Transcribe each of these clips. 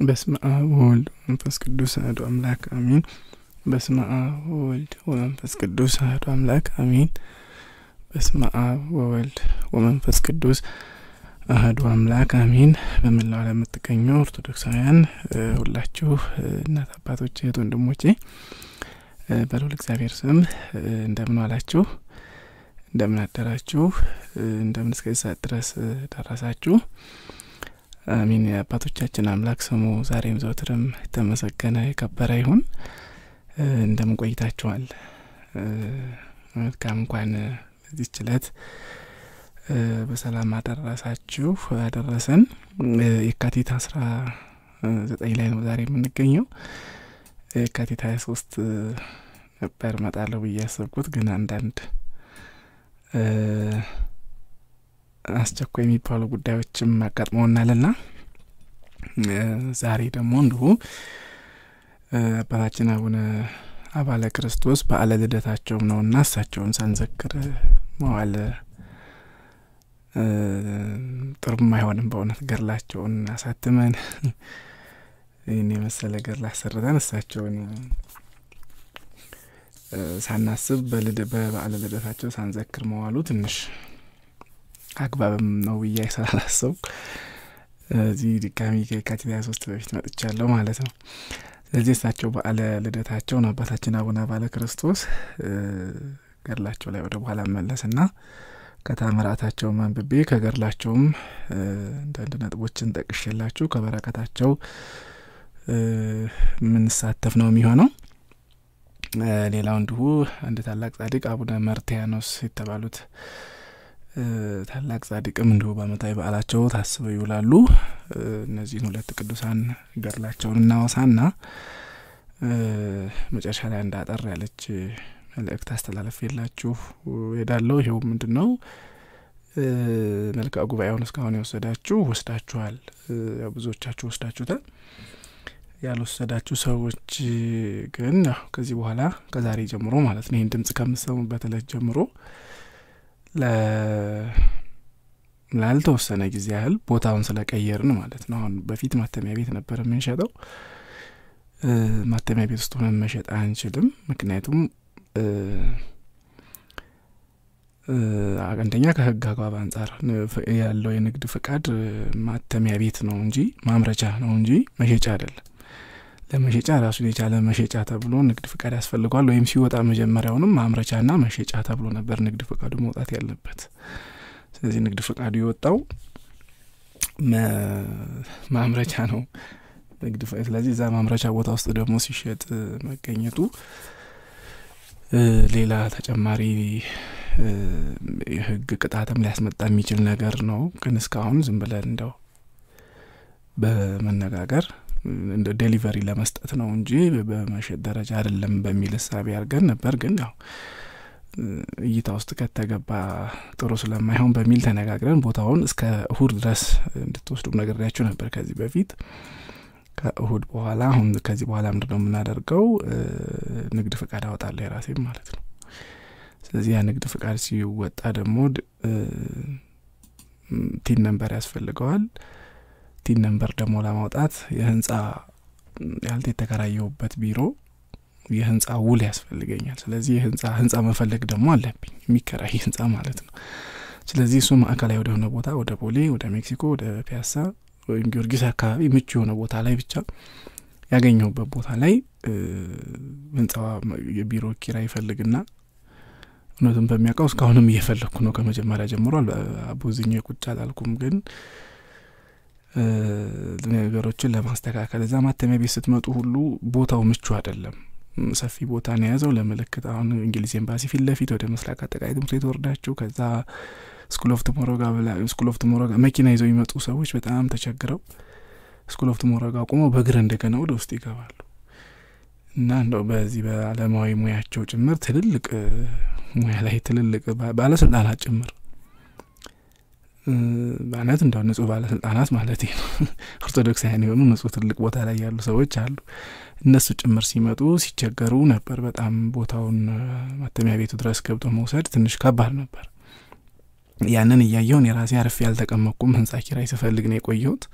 በስመ አብ ወወልድ ወመንፈስ ቅዱስ አሐዱ አምላክ አሜን። በስመ አብ ወወልድ ወመንፈስ ቅዱስ አሐዱ አምላክ አሜን። በስመ አብ ወወልድ ወመንፈስ ቅዱስ አሐዱ አምላክ አሜን። በመላው ዓለም የምትገኙ ኦርቶዶክሳውያን ሁላችሁ እናት አባቶች፣ እህት ወንድሞቼ በልዑል እግዚአብሔር ስም እንደምን ዋላችሁ? እንደምን አደራችሁ? እንደምን እስከዚህ ሰዓት ድረስ ደረሳችሁ? አሚን። የአባቶቻችን አምላክ ስሙ ዛሬም ዘወትርም የተመሰገነ የከበረ ይሁን። እንደምን ቆይታችኋል? መልካም እንኳን በዚህች ዕለት በሰላም አደረሳችሁ አደረሰን። የካቲት አስራ ዘጠኝ ላይ ነው ዛሬ የምንገኘው። የካቲት ሀያ ሶስት ነበር እመጣለሁ ብዬ ያሰብኩት ግን አንዳንድ አስቸኳይ የሚባሉ ጉዳዮችም አጋጥመውናልና ዛሬ ደግሞ እንዲሁ አባታችን አቡነ አባለ ክርስቶስ በዓለ ልደታቸውም ነውና እሳቸውን ሳንዘክር መዋል ጥሩም አይሆንም። በእውነት ገድላቸውን አሳትመን ይህን የመሰለ ገድል አሰርተን እሳቸውን ሳናስብ በበዓለ ልደታቸው ሳንዘክር መዋሉ ትንሽ አግባብም ነው ብዬ ስላላሰብኩ እዚህ ድጋሚ ከየካቲት ሀያ ሶስት በፊት መጥቻለሁ ማለት ነው። ስለዚህ እሳቸው በዓለ ልደታቸውን አባታችን አቡነ አባለ ክርስቶስ ገድላቸው ላይ ወደ በኋላ መለስና ከታምራታቸው አንብቤ ከገድላቸውም አንዳንድ ነጥቦችን ጠቅሼላችሁ ከበረከታቸው የምንሳተፍ ነው የሚሆነው። ሌላው እንዲሁ አንድ ታላቅ ጻድቅ አቡነ መርትያኖስ የተባሉት ታላቅ ጻድቅም እንዲሁ በዓመታዊ በዓላቸው ታስበው ይውላሉ። እነዚህን ሁለት ቅዱሳን ገድላቸውን እናወሳና መጨረሻ ላይ አንድ ያለች መልእክት አስተላለፍ የላችሁ ሄዳለሁ። ይኸው ምንድን ነው መልክዓ ጉባኤውን እስካሁን የወሰዳችሁ ወስዳችኋል። ብዙዎቻችሁ ወስዳችሁታል። ያልወሰዳችሁ ሰዎች ግን ከዚህ በኋላ ከዛሬ ጀምሮ ማለት ነው ይህን ድምጽ ከምሰሙበት እለት ጀምሮ ላልተወሰነ ጊዜ ያህል ቦታውን ስለቀየርን ማለት ነው። አሁን በፊት ማተሚያ ቤት ነበር የምንሸጠው። ማተሚያ ቤት ውስጥ ሆነን መሸጥ አንችልም። ምክንያቱም አንደኛ ከሕግ አግባብ አንጻር ያለው የንግድ ፍቃድ ማተሚያ ቤት ነው እንጂ ማምረቻ ነው እንጂ መሸጫ አይደለም። ለመሸጫ ራሱን የቻለ መሸጫ ተብሎ ንግድ ፍቃድ ያስፈልገዋል። ወይም ሲወጣ መጀመሪያውንም ማምረቻና መሸጫ ተብሎ ነበር ንግድ ፍቃዱ መውጣት ያለበት። ስለዚህ ንግድ ፍቃዱ የወጣው ማምረቻ ነው ንግድ ስለዚህ እዛ ማምረቻ ቦታ ውስጥ ደግሞ ሲሸጥ መገኘቱ ሌላ ተጨማሪ የህግ ቅጣትም ሊያስመጣ የሚችል ነገር ነው። ግን እስካሁን ዝም ብለን እንደው በመነጋገር እንደ ዴሊቨሪ ለመስጠት ነው እንጂ በመሸጥ ደረጃ አይደለም በሚል እሳቤ አድርገን ነበር። ግን ያው እይታ ውስጥ ከተገባ ጥሩ ስለማይሆን በሚል ተነጋግረን ቦታውን እስከ እሁድ ድረስ እንድትወስዱ ነግሬያችሁ ነበር ከዚህ በፊት። ከእሁድ በኋላ አሁን ከዚህ በኋላ ምንድን ነው የምናደርገው? ንግድ ፍቃድ አወጣለሁ የራሴም ማለት ነው። ስለዚህ ያ ንግድ ፍቃድ ሲወጣ ደግሞ TIN number ያስፈልገዋል። TIN number ደግሞ ለማውጣት የህንጻ ያልት የተከራየሁበት ቢሮ የህንጻ ውል ያስፈልገኛል። ስለዚህ የህንጻ ህንጻ መፈለግ ደግሞ አለብኝ የሚከራይ ህንጻ ማለት ነው። ስለዚህ እሱ ማዕከላዊ ወደሆነ ቦታ ወደ ቦሌ፣ ወደ ሜክሲኮ፣ ወደ ፒያሳ ወይም ጊዮርጊስ አካባቢ ምቹ የሆነ ቦታ ላይ ብቻ ያገኘሁበት ቦታ ላይ ህንጻ የቢሮ ኪራይ ይፈልግና እውነቱን በሚያውቀው እስካሁንም እየፈለግኩ ነው። ከመጀመሪያ ጀምሮ አቦዝኜ ቁጭ አላልኩም። ግን ነገሮችን ለማስተካከል እዛ ማተሚያ ቤት ስትመጡ ሁሉ ቦታው ምቹ አይደለም። ሰፊ ቦታ ነው የያዘው። ለምልክት አሁን እንግሊዝ ኤምባሲ ፊት ለፊት ወደ ምስራቅ አጠቃላይ ትምህርት ቤት ወርዳችሁ ከዛ School of Tomorrow ጋር School of Tomorrow ጋር መኪና ይዘው የሚመጡ ሰዎች በጣም ተቸግረው School of Tomorrow ጋር ቆመው በእግር እንደገና ወደ ውስጥ ይገባሉ እና እንደው በዚህ በዓለማዊ ሙያቸው ጭምር ትልልቅ ሙያ ላይ ትልልቅ ባለስልጣናት ጭምር ማለት እንደው ንጹህ ባለስልጣናት ማለት ነው። ኦርቶዶክሳውያን የሆኑ ንጹህ ትልቅ ቦታ ላይ ያሉ ሰዎች አሉ። እነሱ ጭምር ሲመጡ ሲቸገሩ ነበር። በጣም ቦታውን ማተሚያ ቤቱ ድረስ ገብቶ መውሰድ ትንሽ ከባድ ነበር። ያንን እያየውን የራሴ አርፌ ያልተቀመጥኩም ህንጻ ኪራይ ስፈልግ ነው የቆየሁት።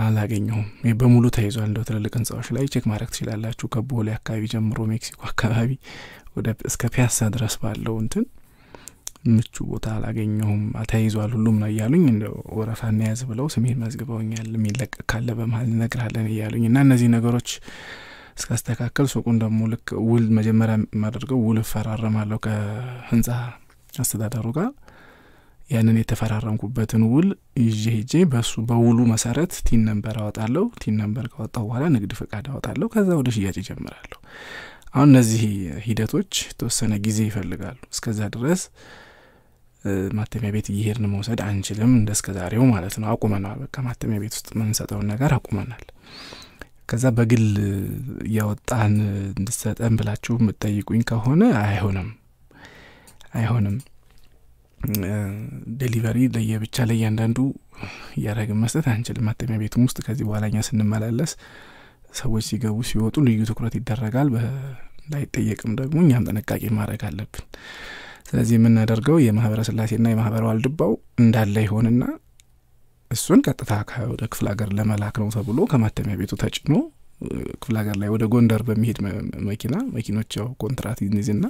አላገኘሁም። በሙሉ ተይዟል። እንደው ትልልቅ ህንጻዎች ላይ check ማድረግ ትችላላችሁ። ከቦሌ አካባቢ ጀምሮ ሜክሲኮ አካባቢ እስከ ፒያሳ ድረስ ባለው እንትን ምቹ ቦታ አላገኘሁም። ተይዟል ሁሉም ነው እያሉኝ እንደ ወረፋ እንያዝ ብለው ስሜን መዝግበውኛል። የሚለቀቅ ካለ በመሀል እነግርሃለን እያሉኝ እና እነዚህ ነገሮች እስካስተካከል ሱቁን ደግሞ ልክ ውል መጀመሪያ የማደርገው ውል እፈራረማለሁ ከህንጻ አስተዳደሩ ጋር ያንን የተፈራረምኩበትን ውል ይዤ ሄጄ በሱ በውሉ መሰረት TIN number አወጣለሁ። TIN number ካወጣሁ በኋላ ንግድ ፍቃድ አወጣለሁ። ከዛ ወደ ሽያጭ እጀምራለሁ። አሁን እነዚህ ሂደቶች የተወሰነ ጊዜ ይፈልጋሉ። እስከዛ ድረስ ማተሚያ ቤት እየሄድን መውሰድ አንችልም፣ እንደ እስከ ዛሬው ማለት ነው። አቁመናል። በቃ ማተሚያ ቤት ውስጥ የምንሰጠውን ነገር አቁመናል። ከዛ በግል እያወጣን እንድሰጠን ብላችሁ የምትጠይቁኝ ከሆነ አይሆንም፣ አይሆንም ዴሊቨሪ ለየብቻ ለእያንዳንዱ እያደረግን መስጠት አንችልም። ማተሚያ ቤቱም ውስጥ ከዚህ በኋላ እኛ ስንመላለስ ሰዎች ሲገቡ ሲወጡ ልዩ ትኩረት ይደረጋል። እንዳይጠየቅም ደግሞ እኛም ጥንቃቄ ማድረግ አለብን። ስለዚህ የምናደርገው የማህበረ ስላሴና የማህበረ ዋልድባው እንዳለ ይሆንና እሱን ቀጥታ ወደ ክፍለ ሀገር ለመላክ ነው ተብሎ ከማተሚያ ቤቱ ተጭኖ ክፍለ ሀገር ላይ ወደ ጎንደር በሚሄድ መኪና መኪኖች ያው ኮንትራት ይንይዝና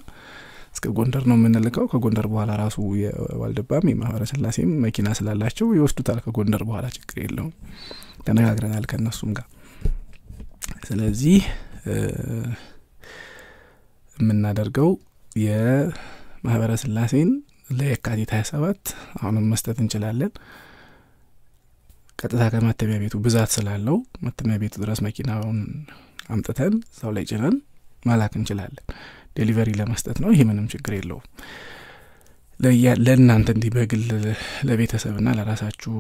እስከ ጎንደር ነው የምንልከው። ከጎንደር በኋላ ራሱ የዋልድባም የማህበረ ስላሴም መኪና ስላላቸው ይወስዱታል። ከጎንደር በኋላ ችግር የለውም። ተነጋግረናል ከእነሱም ጋር። ስለዚህ የምናደርገው የማህበረ ስላሴን ለየካቲት ሀያ ሰባት አሁንም መስጠት እንችላለን። ቀጥታ ከማተሚያ ቤቱ ብዛት ስላለው ማተሚያ ቤቱ ድረስ መኪናውን አምጥተን እዛው ላይ ጭነን መላክ እንችላለን። ዴሊቨሪ ለመስጠት ነው። ይሄ ምንም ችግር የለውም። ለእናንተ እንዲህ በግል ለቤተሰብና ለራሳችሁ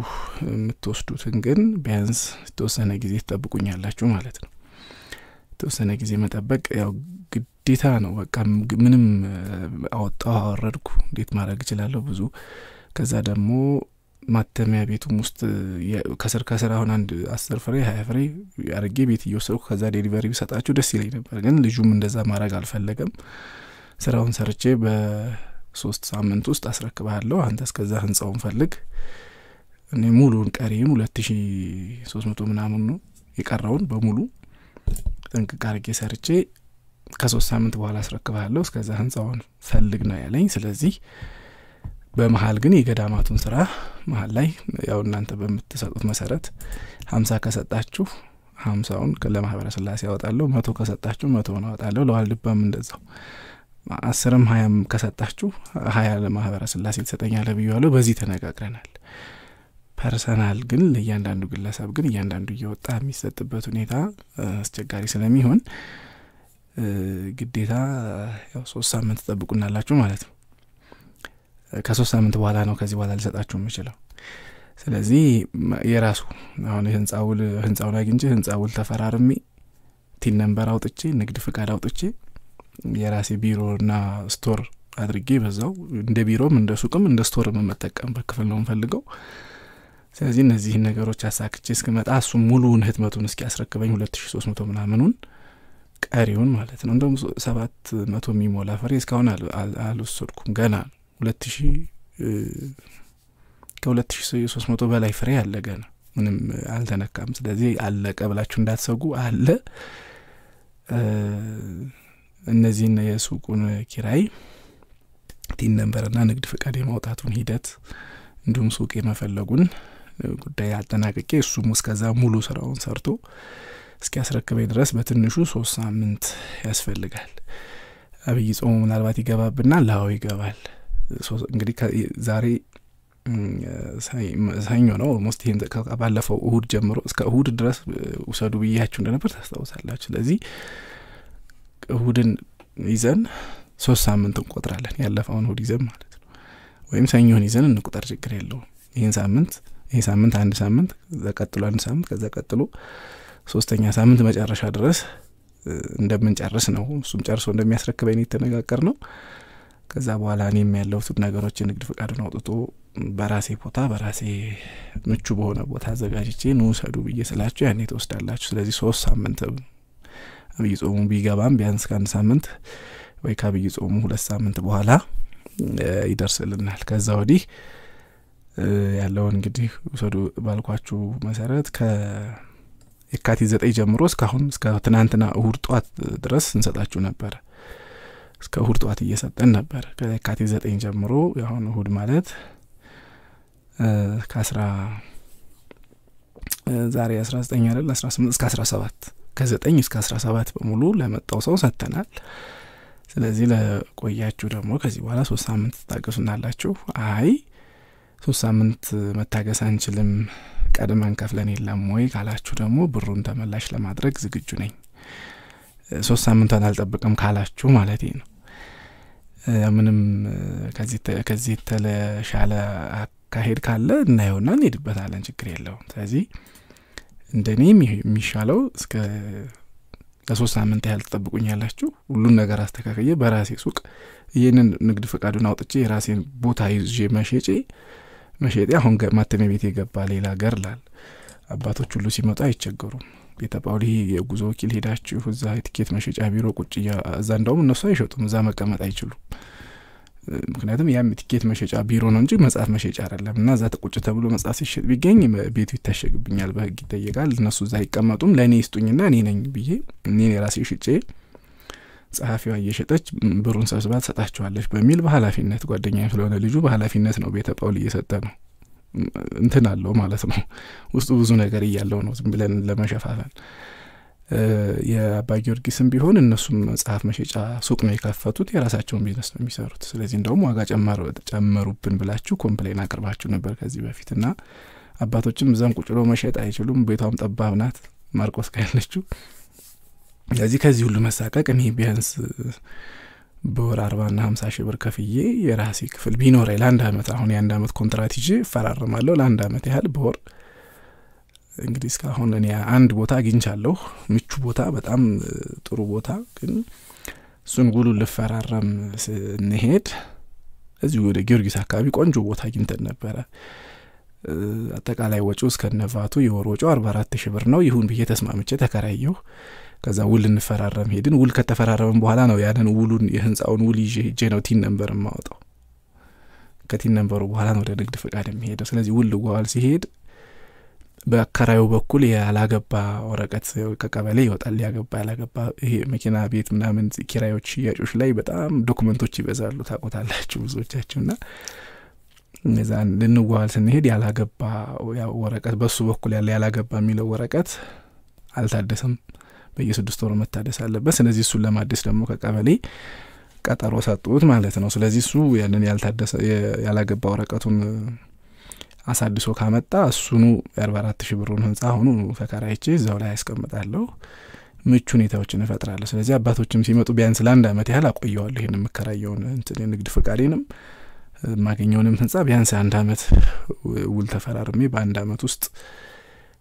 የምትወስዱትን ግን ቢያንስ የተወሰነ ጊዜ ትጠብቁኛላችሁ ማለት ነው። የተወሰነ ጊዜ መጠበቅ ያው ግዴታ ነው። በቃ ምንም አወጣው አወረድኩ እንዴት ማድረግ እችላለሁ ብዙ ከዛ ደግሞ ማተሚያ ቤቱም ውስጥ ከስር ከስር አሁን አንድ አስር ፍሬ ሀያ ፍሬ አድርጌ ቤት እየወሰድኩ ከዛ delivery ቢሰጣችሁ ደስ ይለኝ ነበር። ግን ልጁም እንደዛ ማድረግ አልፈለገም። ስራውን ሰርቼ በሶስት ሳምንት ውስጥ አስረክባለሁ፣ አንተ እስከዛ ህንጻውን ፈልግ፣ እኔ ሙሉን ቀሪን ሁለት ሺ ሶስት መቶ ምናምን ነው የቀረውን በሙሉ ጥንቅቅ አድርጌ ሰርቼ ከሶስት ሳምንት በኋላ አስረክባለሁ፣ እስከዛ ህንጻውን ፈልግ ነው ያለኝ። ስለዚህ በመሀል ግን የገዳማቱን ስራ መሀል ላይ ያው እናንተ በምትሰጡት መሰረት ሀምሳ ከሰጣችሁ ሀምሳውን ለማህበረ ስላሴ ያወጣለሁ፣ መቶ ከሰጣችሁ መቶውን አወጣለሁ። ለዋልድባም እንደዛው አስርም ሀያም ከሰጣችሁ ሀያ ለማህበረ ስላሴ ትሰጠኛለህ ብያለሁ። በዚህ ተነጋግረናል። personal ግን ለእያንዳንዱ ግለሰብ ግን እያንዳንዱ እየወጣ የሚሰጥበት ሁኔታ አስቸጋሪ ስለሚሆን ግዴታ ያው ሶስት ሳምንት ትጠብቁናላችሁ ማለት ነው። ከሶስት ሳምንት በኋላ ነው ከዚህ በኋላ ልሰጣችሁ የምችለው። ስለዚህ የራሱ አሁን ህንጻ ውል ህንጻውን አግኝቼ ህንጻ ውል ተፈራርሜ TIN number አውጥቼ ንግድ ፍቃድ አውጥቼ የራሴ ቢሮና store አድርጌ በዛው እንደ ቢሮም እንደ ሱቅም እንደ store ም የምጠቀምበት ክፍል ነው የምፈልገው። ስለዚህ እነዚህን ነገሮች አሳክቼ እስክመጣ እሱም ሙሉውን ህትመቱን እስኪ ያስረክበኝ ሁለት ሺ ሶስት መቶ ምናምኑን ቀሪውን ማለት ነው። እንደውም ሰባት መቶ የሚሞላ ፍሬ እስካሁን አልወሰድኩም ገና ሁለት ሺ ከሁለት ሺ ሶስት መቶ በላይ ፍሬ አለ ገና ምንም አልተነካም። ስለዚህ አለቀ ብላችሁ እንዳትሰጉ አለ። እነዚህን የሱቁን ኪራይ TIN number ና ንግድ ፍቃድ የማውጣቱን ሂደት እንዲሁም ሱቅ የመፈለጉን ጉዳይ አጠናቅቄ እሱም እስከዛ ሙሉ ስራውን ሰርቶ እስኪያስረክበኝ ድረስ በትንሹ ሶስት ሳምንት ያስፈልጋል። አብይ ጾሙ ምናልባት ይገባብናል። ላው ይገባል። እንግዲህ ዛሬ ሰኞ ነው። almost ይህን ባለፈው እሁድ ጀምሮ እስከ እሁድ ድረስ ውሰዱ ብያችሁ እንደነበር ታስታውሳላችሁ። ስለዚህ እሁድን ይዘን ሶስት ሳምንት እንቆጥራለን። ያለፈውን እሁድ ይዘን ማለት ነው። ወይም ሰኞን ይዘን እንቁጠር፣ ችግር የለውም። ይህን ሳምንት ይህ ሳምንት አንድ ሳምንት ከዛ ቀጥሎ አንድ ሳምንት ከዛ ቀጥሎ ሶስተኛ ሳምንት መጨረሻ ድረስ እንደምንጨርስ ነው። እሱም ጨርሶ እንደሚያስረክበኝ የተነጋገር ነው። ከዛ በኋላ እኔም ያለሁትን ነገሮች የንግድ ፍቃዱን አውጥቶ በራሴ ቦታ በራሴ ምቹ በሆነ ቦታ አዘጋጅቼ ኑ ውሰዱ ብዬ ስላችሁ ያኔ ትወስዳላችሁ። ስለዚህ ሶስት ሳምንት አብይ ጾሙ ቢገባም ቢያንስ ከአንድ ሳምንት ወይ ከአብይ ጾሙ ሁለት ሳምንት በኋላ ይደርስልናል። ከዛ ወዲህ ያለውን እንግዲህ ውሰዱ ባልኳችሁ መሰረት ከየካቲት ዘጠኝ ጀምሮ እስካሁን እስከ ትናንትና እሁድ ጠዋት ድረስ እንሰጣችሁ ነበረ። እስከ እሁድ ጠዋት እየሰጠን ነበር። ከየካቲት ዘጠኝ ጀምሮ የአሁን እሁድ ማለት ከአስራ ዛሬ አስራ ዘጠኝ አይደል አስራ ስምንት እስከ አስራ ሰባት ከዘጠኝ እስከ አስራ ሰባት በሙሉ ለመጣው ሰው ሰጥተናል። ስለዚህ ለቆያችሁ ደግሞ ከዚህ በኋላ ሶስት ሳምንት ትታገሱናላችሁ። አይ ሶስት ሳምንት መታገስ አንችልም ቀድመን ከፍለን የለም ወይ ካላችሁ ደግሞ ብሩን ተመላሽ ለማድረግ ዝግጁ ነኝ። ሶስት ሳምንቷን አልጠብቅም ካላችሁ ማለት ነው። ምንም ከዚህ የተሻለ አካሄድ ካለ እናየውና እንሄድበታለን። ችግር የለውም። ስለዚህ እንደኔ የሚሻለው እስከ ለሶስት ሳምንት ያህል ትጠብቁኛላችሁ። ሁሉን ነገር አስተካክዬ በራሴ ሱቅ ይህንን ንግድ ፈቃዱን አውጥቼ የራሴን ቦታ ይዤ መሸጬ መሸጤ አሁን ማተሚያ ቤት የገባ ሌላ ገር ላል አባቶች ሁሉ ሲመጡ አይቸገሩም። ቤተ ጳውሊ የጉዞ ወኪል ሄዳችሁ እዛ የትኬት መሸጫ ቢሮ ቁጭ እዛ እንደውም እነሱ አይሸጡም፣ እዛ መቀመጥ አይችሉም። ምክንያቱም ያም የትኬት መሸጫ ቢሮ ነው እንጂ መጽሐፍ መሸጫ አይደለም። እና እዛ ቁጭ ተብሎ መጽሐፍ ሲሸጥ ቢገኝ ቤቱ ይታሸግብኛል፣ በህግ ይጠየቃል። እነሱ እዛ አይቀመጡም። ለእኔ ይስጡኝና እኔ ነኝ ብዬ እኔን የራሴ ሽጬ ጸሐፊዋ እየሸጠች ብሩን ሰብስባ ትሰጣቸዋለች በሚል በኃላፊነት ጓደኛ ስለሆነ ልጁ በኃላፊነት ነው ቤተ ጳውሊ እየሰጠ ነው። እንትን አለው ማለት ነው። ውስጡ ብዙ ነገር እያለው ነው ዝም ብለን ለመሸፋፈን። የአባ ጊዮርጊስም ቢሆን እነሱም መጽሐፍ መሸጫ ሱቅ ነው የከፈቱት፣ የራሳቸውን ቢዝነስ ነው የሚሰሩት። ስለዚህ እንደውም ዋጋ ጨመሩብን ብላችሁ complain አቅርባችሁ ነበር ከዚህ በፊት እና አባቶችም እዛም ቁጭ መሸጥ አይችሉም። ቤቷም ጠባብ ናት ማርቆስ ጋ ያለችው። ስለዚህ ከዚህ ሁሉ መሳቀቅ እኔ ቢያንስ በወር አርባና ሀምሳ ሺህ ብር ከፍዬ የራሴ ክፍል ቢኖረኝ ለአንድ አመት አሁን የአንድ አመት ኮንትራት ይዤ እፈራረማለሁ ለአንድ አመት ያህል በወር እንግዲህ እስካሁን እኔ አንድ ቦታ አግኝቻለሁ፣ ምቹ ቦታ፣ በጣም ጥሩ ቦታ። ግን እሱን ውሉ ልፈራረም ስንሄድ እዚሁ ወደ ጊዮርጊስ አካባቢ ቆንጆ ቦታ አግኝተን ነበረ። አጠቃላይ ወጪው እስከነቫቱ የወር ወጪው አርባ አራት ሺህ ብር ነው። ይሁን ብዬ ተስማምቼ ተከራየሁ። ከዛ ውል እንፈራረም ሄድን። ውል ከተፈራረምን በኋላ ነው ያንን ውሉን የህንፃውን ውል ይዤ ሄጄ ነው TIN number የማወጣው። ከ TIN number ኡ በኋላ ነው ወደ ንግድ ፍቃድ የሚሄደው። ስለዚህ ውል ልዋዋል ስሄድ በአከራዩ በኩል ያላገባ ወረቀት ከቀበሌ ይወጣል። ያገባ ያላገባ ይሄ መኪና ቤት ምናምን ኪራዮች፣ ሽያጮች ላይ በጣም document ኦች ይበዛሉ። ታውቁታላችሁ ብዙዎቻችሁ እና እነዛን ልንዋዋል ስንሄድ ያላገባ ወረቀት በሱ በኩል ያለ ያላገባ የሚለው ወረቀት አልታደሰም። በየስድስት ወሩ መታደስ አለበት። ስለዚህ እሱን ለማደስ ደግሞ ከቀበሌ ቀጠሮ ሰጡት ማለት ነው። ስለዚህ እሱ ያንን ያልታደሰ ያላገባ ወረቀቱን አሳድሶ ካመጣ እሱኑ የአርባ አራት ሺህ ብሩን ህንጻ አሁኑ ተከራይቼ እዛው ላይ ያስቀምጣለሁ። ምቹ ሁኔታዎችን እፈጥራለሁ። ስለዚህ አባቶችም ሲመጡ ቢያንስ ለአንድ አመት ያህል አቆየዋለሁ። ይህን የምከራየውን እንትን የንግድ ፍቃዴንም የማገኘውንም ህንጻ ቢያንስ አንድ አመት ውል ተፈራርሜ በአንድ አመት ውስጥ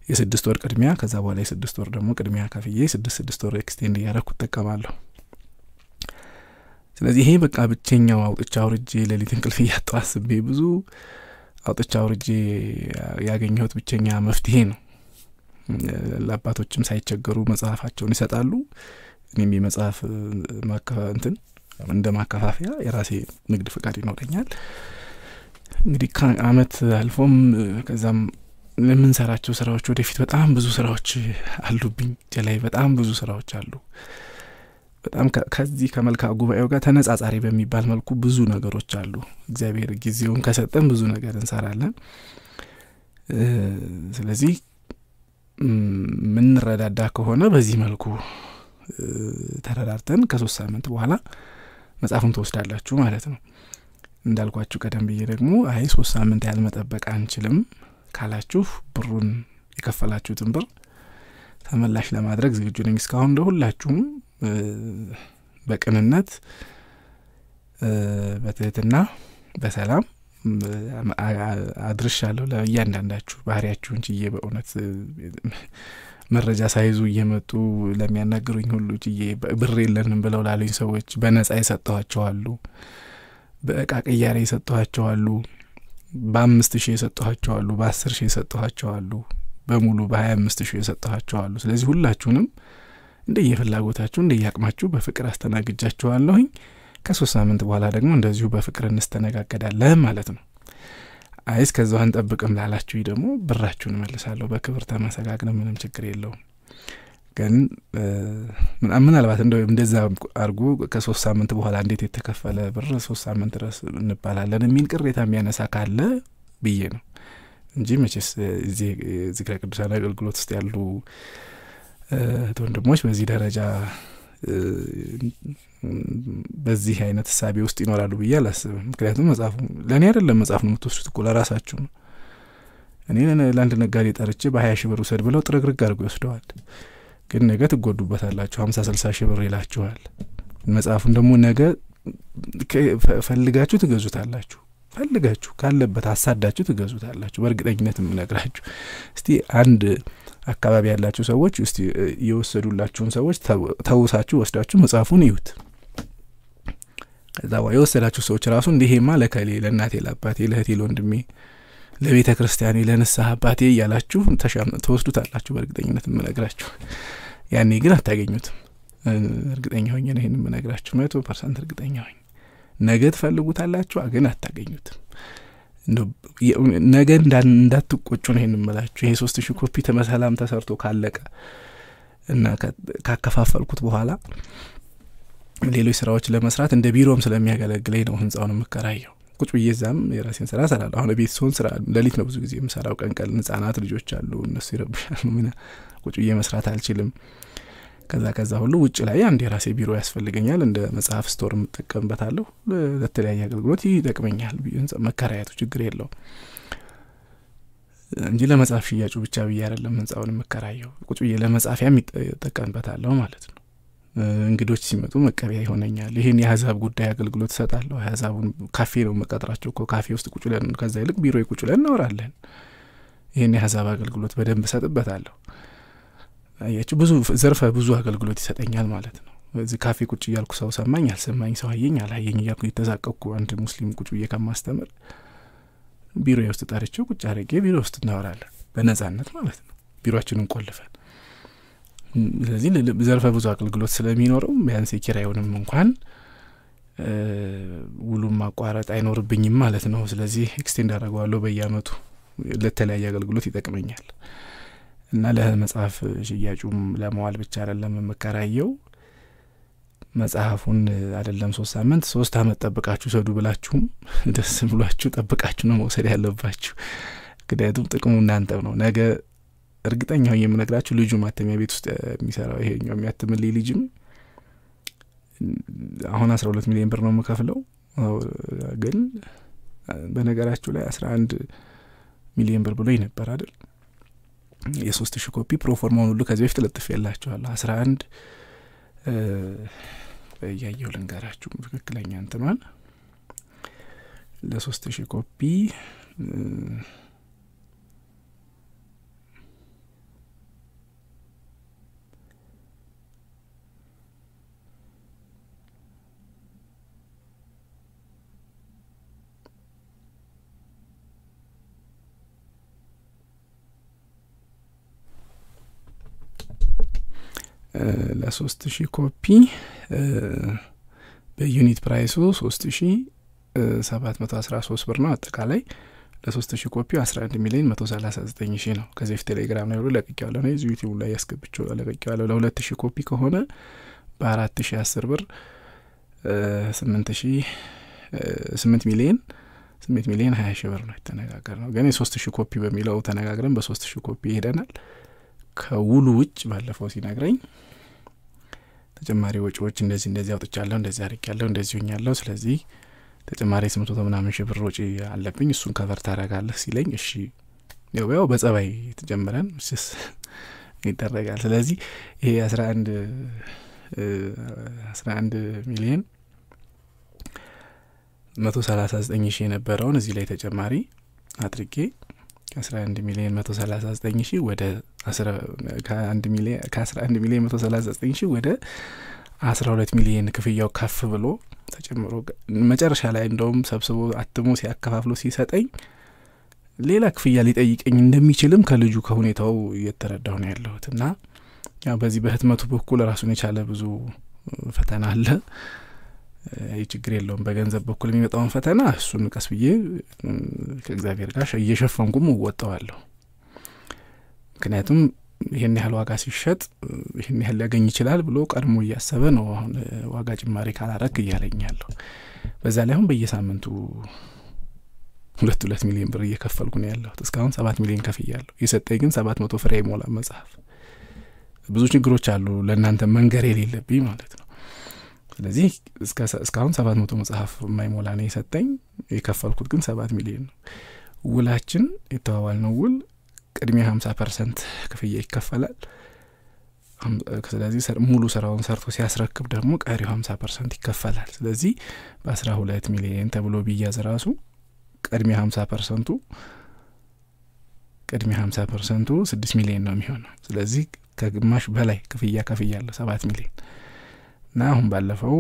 የስድስት ወር ቅድሚያ ከዛ በኋላ የስድስት ወር ደግሞ ቅድሚያ ከፍዬ ስድስት ስድስት ወር extend እያደረኩ እጠቀማለሁ። ስለዚህ ይሄ በቃ ብቸኛው አውጥቼ አውርጄ ሌሊት እንቅልፍ እያጣሁ አስቤ ብዙ አውጥቻ አውርጄ ያገኘሁት ብቸኛ መፍትሄ ነው። ለአባቶችም ሳይቸገሩ መጽሐፋቸውን ይሰጣሉ። እኔም የመጽሐፍ እንትን እንደ ማከፋፈያ የራሴ ንግድ ፍቃድ ይኖረኛል። እንግዲህ ከአመት አልፎም ከዛም ለምንሰራቸው ስራዎች ወደፊት በጣም ብዙ ስራዎች አሉብኝ ላይ በጣም ብዙ ስራዎች አሉ። በጣም ከዚህ ከመልካ ጉባኤው ጋር ተነጻጻሪ በሚባል መልኩ ብዙ ነገሮች አሉ። እግዚአብሔር ጊዜውን ከሰጠን ብዙ ነገር እንሰራለን። ስለዚህ የምንረዳዳ ከሆነ በዚህ መልኩ ተረዳርተን ከሶስት ሳምንት በኋላ መጽሐፉን ትወስዳላችሁ ማለት ነው። እንዳልኳችሁ ቀደም ብዬ ደግሞ አይ ሶስት ሳምንት ያህል መጠበቅ አንችልም ካላችሁ ብሩን የከፈላችሁትን ብር ተመላሽ ለማድረግ ዝግጁ ነኝ። እስካሁን እንደ ሁላችሁም በቅንነት በትህትና በሰላም አድርሻለሁ ለእያንዳንዳችሁ ባህሪያችሁን ችዬ በእውነት መረጃ ሳይዙ እየመጡ ለሚያናግሩኝ ሁሉ ችዬ ብር የለንም ብለው ላሉኝ ሰዎች በነጻ የሰጠኋቸዋሉ፣ በእቃ ቅያሬ የሰጠኋቸዋሉ፣ በአምስት ሺህ የሰጠኋቸዋሉ፣ በአስር ሺህ የሰጠኋቸዋሉ፣ በሙሉ በሀያ አምስት ሺህ የሰጠኋቸዋሉ። ስለዚህ ሁላችሁንም እንደየፍላጎታችሁ እንደየአቅማችሁ በፍቅር አስተናግጃችኋለሁኝ። ከሶስት ሳምንት በኋላ ደግሞ እንደዚሁ በፍቅር እንስተነጋገዳለን ማለት ነው። አይ እስከዛው አንጠብቅም ላላችሁ ደግሞ ብራችሁን እመልሳለሁ በክብር ተመሰጋግነ ምንም ችግር የለውም። ግን ምናልባት እንደ እንደዛ አድርጎ ከሶስት ሳምንት በኋላ እንዴት የተከፈለ ብር ሶስት ሳምንት ድረስ እንባላለን የሚል ቅሬታ የሚያነሳ ካለ ብዬ ነው እንጂ መቼስ ዝክረ ቅዱሳን አገልግሎት ውስጥ ያሉ ወንድሞች በዚህ ደረጃ በዚህ አይነት እሳቤ ውስጥ ይኖራሉ ብዬ አላስብም። ምክንያቱም መጽሐፉ ለእኔ አይደለም መጽሐፍ ነው የምትወስዱት እኮ ለራሳችሁ ነው። እኔ ለአንድ ነጋዴ ጠርቼ በሀያ ሺህ ብር ውሰድ ብለው ጥርግርግ አድርጎ ይወስደዋል። ግን ነገ ትጎዱበታላችሁ። ሀምሳ ስልሳ ሺህ ብር ይላችኋል። መጽሐፉን ደግሞ ነገ ፈልጋችሁ ትገዙታላችሁ። ፈልጋችሁ ካለበት አሳዳችሁ ትገዙታላችሁ። በእርግጠኝነት የምነግራችሁ እስቲ አንድ አካባቢ ያላችሁ ሰዎች እስቲ የወሰዱላችሁን ሰዎች ተውሳችሁ ወስዳችሁ መጽሐፉን ይዩት። ከዛ የወሰዳችሁ ሰዎች ራሱ እንዲሄማ ለከሌ ለእናቴ፣ ለአባቴ፣ ለእህቴ፣ ለወንድሜ፣ ለቤተ ክርስቲያኔ፣ ለንስሐ አባቴ እያላችሁ ትወስዱታላችሁ። በእርግጠኝነት የምነግራችሁ ያኔ ግን አታገኙትም። እርግጠኛ ሆኜ ነው ይህን የምነግራችሁ፣ መቶ percent እርግጠኛ ሆኜ ነገ ትፈልጉታላችሁ፣ ግን አታገኙትም። ነገ እንዳትቆጩ ነው ይህን እምላችሁ። ይሄ ሶስት ሺህ ኮፒ ተመሰላም ተሰርቶ ካለቀ እና ካከፋፈልኩት በኋላ ሌሎች ስራዎች ለመስራት እንደ ቢሮም ስለሚያገለግለኝ ነው ህንጻውን የምከራየው። ቁጭ ብዬ እዛም የራሴን ስራ እሰራለሁ። አሁን ቤት ሲሆን ስራ ሌሊት ነው ብዙ ጊዜ የምሰራው። ቀን ህጻናት ልጆች አሉ፣ እነሱ ይረብሻሉ። ምን ቁጭ ብዬ መስራት አልችልም። ከዛ ከዛ ሁሉ ውጭ ላይ አንድ የራሴ ቢሮ ያስፈልገኛል። እንደ መጽሐፍ store የምጠቀምበታለሁ። ለተለያየ አገልግሎት ይጠቅመኛል። መከራየቱ ችግር የለውም እንጂ ለመጽሐፍ ሽያጩ ብቻ ብዬ አይደለም ህንጻውን የምከራየው። ቁጭ ብዬ ለመጻፊያም እጠቀምበታለሁ ማለት ነው። እንግዶች ሲመጡ መቀበያ ይሆነኛል። ይህን የአህዛብ ጉዳይ አገልግሎት እሰጣለሁ። አህዛቡን ካፌ ነው የምቀጥራቸው እኮ ካፌ ውስጥ ቁጭ ብለን ከዛ ይልቅ ቢሮ ቁጭ ብለን እናወራለን። ይህን የአህዛብ አገልግሎት በደንብ እሰጥበታለሁ። አያችሁ ብዙ ዘርፈ ብዙ አገልግሎት ይሰጠኛል ማለት ነው። እዚህ ካፌ ቁጭ እያልኩ ሰው ሰማኝ አልሰማኝ፣ ሰው አየኝ አላየኝ እያልኩ እየተሳቀቅኩ አንድ ሙስሊም ቁጭ ብዬ ከማስተምር ቢሮ ውስጥ ጠርቼው ቁጭ አድርጌ ቢሮ ውስጥ እናወራለን በነጻነት ማለት ነው፣ ቢሮችንን ቆልፈን። ስለዚህ ዘርፈ ብዙ አገልግሎት ስለሚኖረው ቢያንስ የኪራዩንም እንኳን ውሉም ማቋረጥ አይኖርብኝም ማለት ነው። ስለዚህ extend አደርገዋለሁ በየአመቱ ለተለያየ አገልግሎት ይጠቅመኛል። እና ለመጽሐፍ ሽያጩም ለመዋል ብቻ አይደለም የምከራየው። መጽሐፉን አይደለም ሶስት ሳምንት ሶስት አመት ጠብቃችሁ ሰዱ ብላችሁም ደስ ብሏችሁ ጠብቃችሁ ነው መውሰድ ያለባችሁ። ምክንያቱም ጥቅሙ እናንተው ነው። ነገ እርግጠኛ ሆኜ የምነግራችሁ ልጁ ማተሚያ ቤት ውስጥ የሚሰራው ይሄኛው የሚያትምልኝ ልጅም አሁን አስራ ሁለት ሚሊዮን ብር ነው የምከፍለው። ግን በነገራችሁ ላይ አስራ አንድ ሚሊዮን ብር ብሎኝ ነበር አይደል የሶስት ሺህ copy proforma ውን ሁሉ ከዚህ በፊት ለጥፌላችኋለሁ። አስራ አንድ እያየው ልንገራችሁ ትክክለኛ እንትኗን ለሶስት ሺህ ኮፒ ለሶስት ሺህ copy በ unit price ኡ ሶስት ሺ ሰባት መቶ አስራ ሶስት ብር ነው። አጠቃላይ ለሶስት ሺህ ኮፒ አስራ አንድ ሚሊዮን መቶ ሰላሳ ዘጠኝ ሺህ ነው። ከዚህ በፊት ቴሌግራም ላይ ሁሉ ለቅቄዋለሁ ነው ዩቲዩብ ላይ አስገብቼው ለቅቄዋለሁ። ለሁለት ሺህ ኮፒ ከሆነ በአራት ሺህ አስር ብር ስምንት ሺ ስምንት ሚሊዮን ስምንት ሚሊዮን ሀያ ሺህ ብር ነው የተነጋገርነው። ግን የሶስት ሺህ ኮፒ በሚለው ተነጋግረን በሶስት ሺህ ኮፒ ይሄደናል። ከውሉ ውጭ ባለፈው ሲነግረኝ ተጨማሪ ወጪዎች እንደዚህ እንደዚህ አውጥቻለሁ፣ እንደዚህ አድርጊያለሁ፣ እንደዚህ ሆኛለሁ፣ ስለዚህ ተጨማሪ ስምንት መቶ ምናምን ሺህ ብር ወጪ አለብኝ፣ እሱን ከቨር ታደርጋለህ ሲለኝ እሺ ያው በጸባይ ተጀምረን ስስ ይደረጋል። ስለዚህ ይሄ አስራ አንድ አስራ አንድ ሚሊየን መቶ ሰላሳ ዘጠኝ ሺህ የነበረውን እዚህ ላይ ተጨማሪ አድርጌ ከአስራ አንድ ሚሊዮን መቶ ሰላሳ ዘጠኝ ሺህ ወደ ከአስራ አንድ ሚሊዮን መቶ ሰላሳ ዘጠኝ ሺህ ወደ አስራ ሁለት ሚሊዮን ክፍያው ከፍ ብሎ ተጨምሮ መጨረሻ ላይ እንደውም ሰብስቦ አትሞ ሲያከፋፍሎ ሲሰጠኝ ሌላ ክፍያ ሊጠይቀኝ እንደሚችልም ከልጁ ከሁኔታው እየተረዳሁ ነው ያለሁት እና ያው በዚህ በህትመቱ በኩል ራሱን የቻለ ብዙ ፈተና አለ። ይህ ችግር የለውም። በገንዘብ በኩል የሚመጣውን ፈተና እሱን ቀስ ብዬ ከእግዚአብሔር ጋር እየሸፈንኩም እወጣዋለሁ። ምክንያቱም ይህን ያህል ዋጋ ሲሸጥ ይህን ያህል ሊያገኝ ይችላል ብሎ ቀድሞ እያሰበ ነው አሁን ዋጋ ጭማሪ ካላረክ እያለኝ ያለሁ። በዛ ላይ አሁን በየሳምንቱ ሁለት ሁለት ሚሊዮን ብር እየከፈልኩ ነው ያለሁት። እስካሁን ሰባት ሚሊዮን ከፍያለሁ። የሰጠኝ ግን ሰባት መቶ ፍሬ አይሞላ መጽሐፍ። ብዙ ችግሮች አሉ ለእናንተ መንገር የሌለብኝ ማለት ነው። ስለዚህ እስካሁን ሰባት መቶ መጽሐፍ የማይሞላ ነው የሰጠኝ። የከፈልኩት ግን ሰባት ሚሊዮን ነው። ውላችን የተዋዋልነው ውል ቅድሚያ ሀምሳ percent ክፍያ ይከፈላል። ስለዚህ ሙሉ ስራውን ሰርቶ ሲያስረክብ ደግሞ ቀሪው ሀምሳ percent ይከፈላል። ስለዚህ በአስራ ሁለት ሚሊዮን ተብሎ ቢያዝ ራሱ ቅድሚያ ሀምሳ percent ኡ ቅድሚያ ሀምሳ percent ኡ ስድስት ሚሊዮን ነው የሚሆነው። ስለዚህ ከግማሽ በላይ ክፍያ ከፍያለሁ ሰባት ሚሊዮን እና አሁን ባለፈው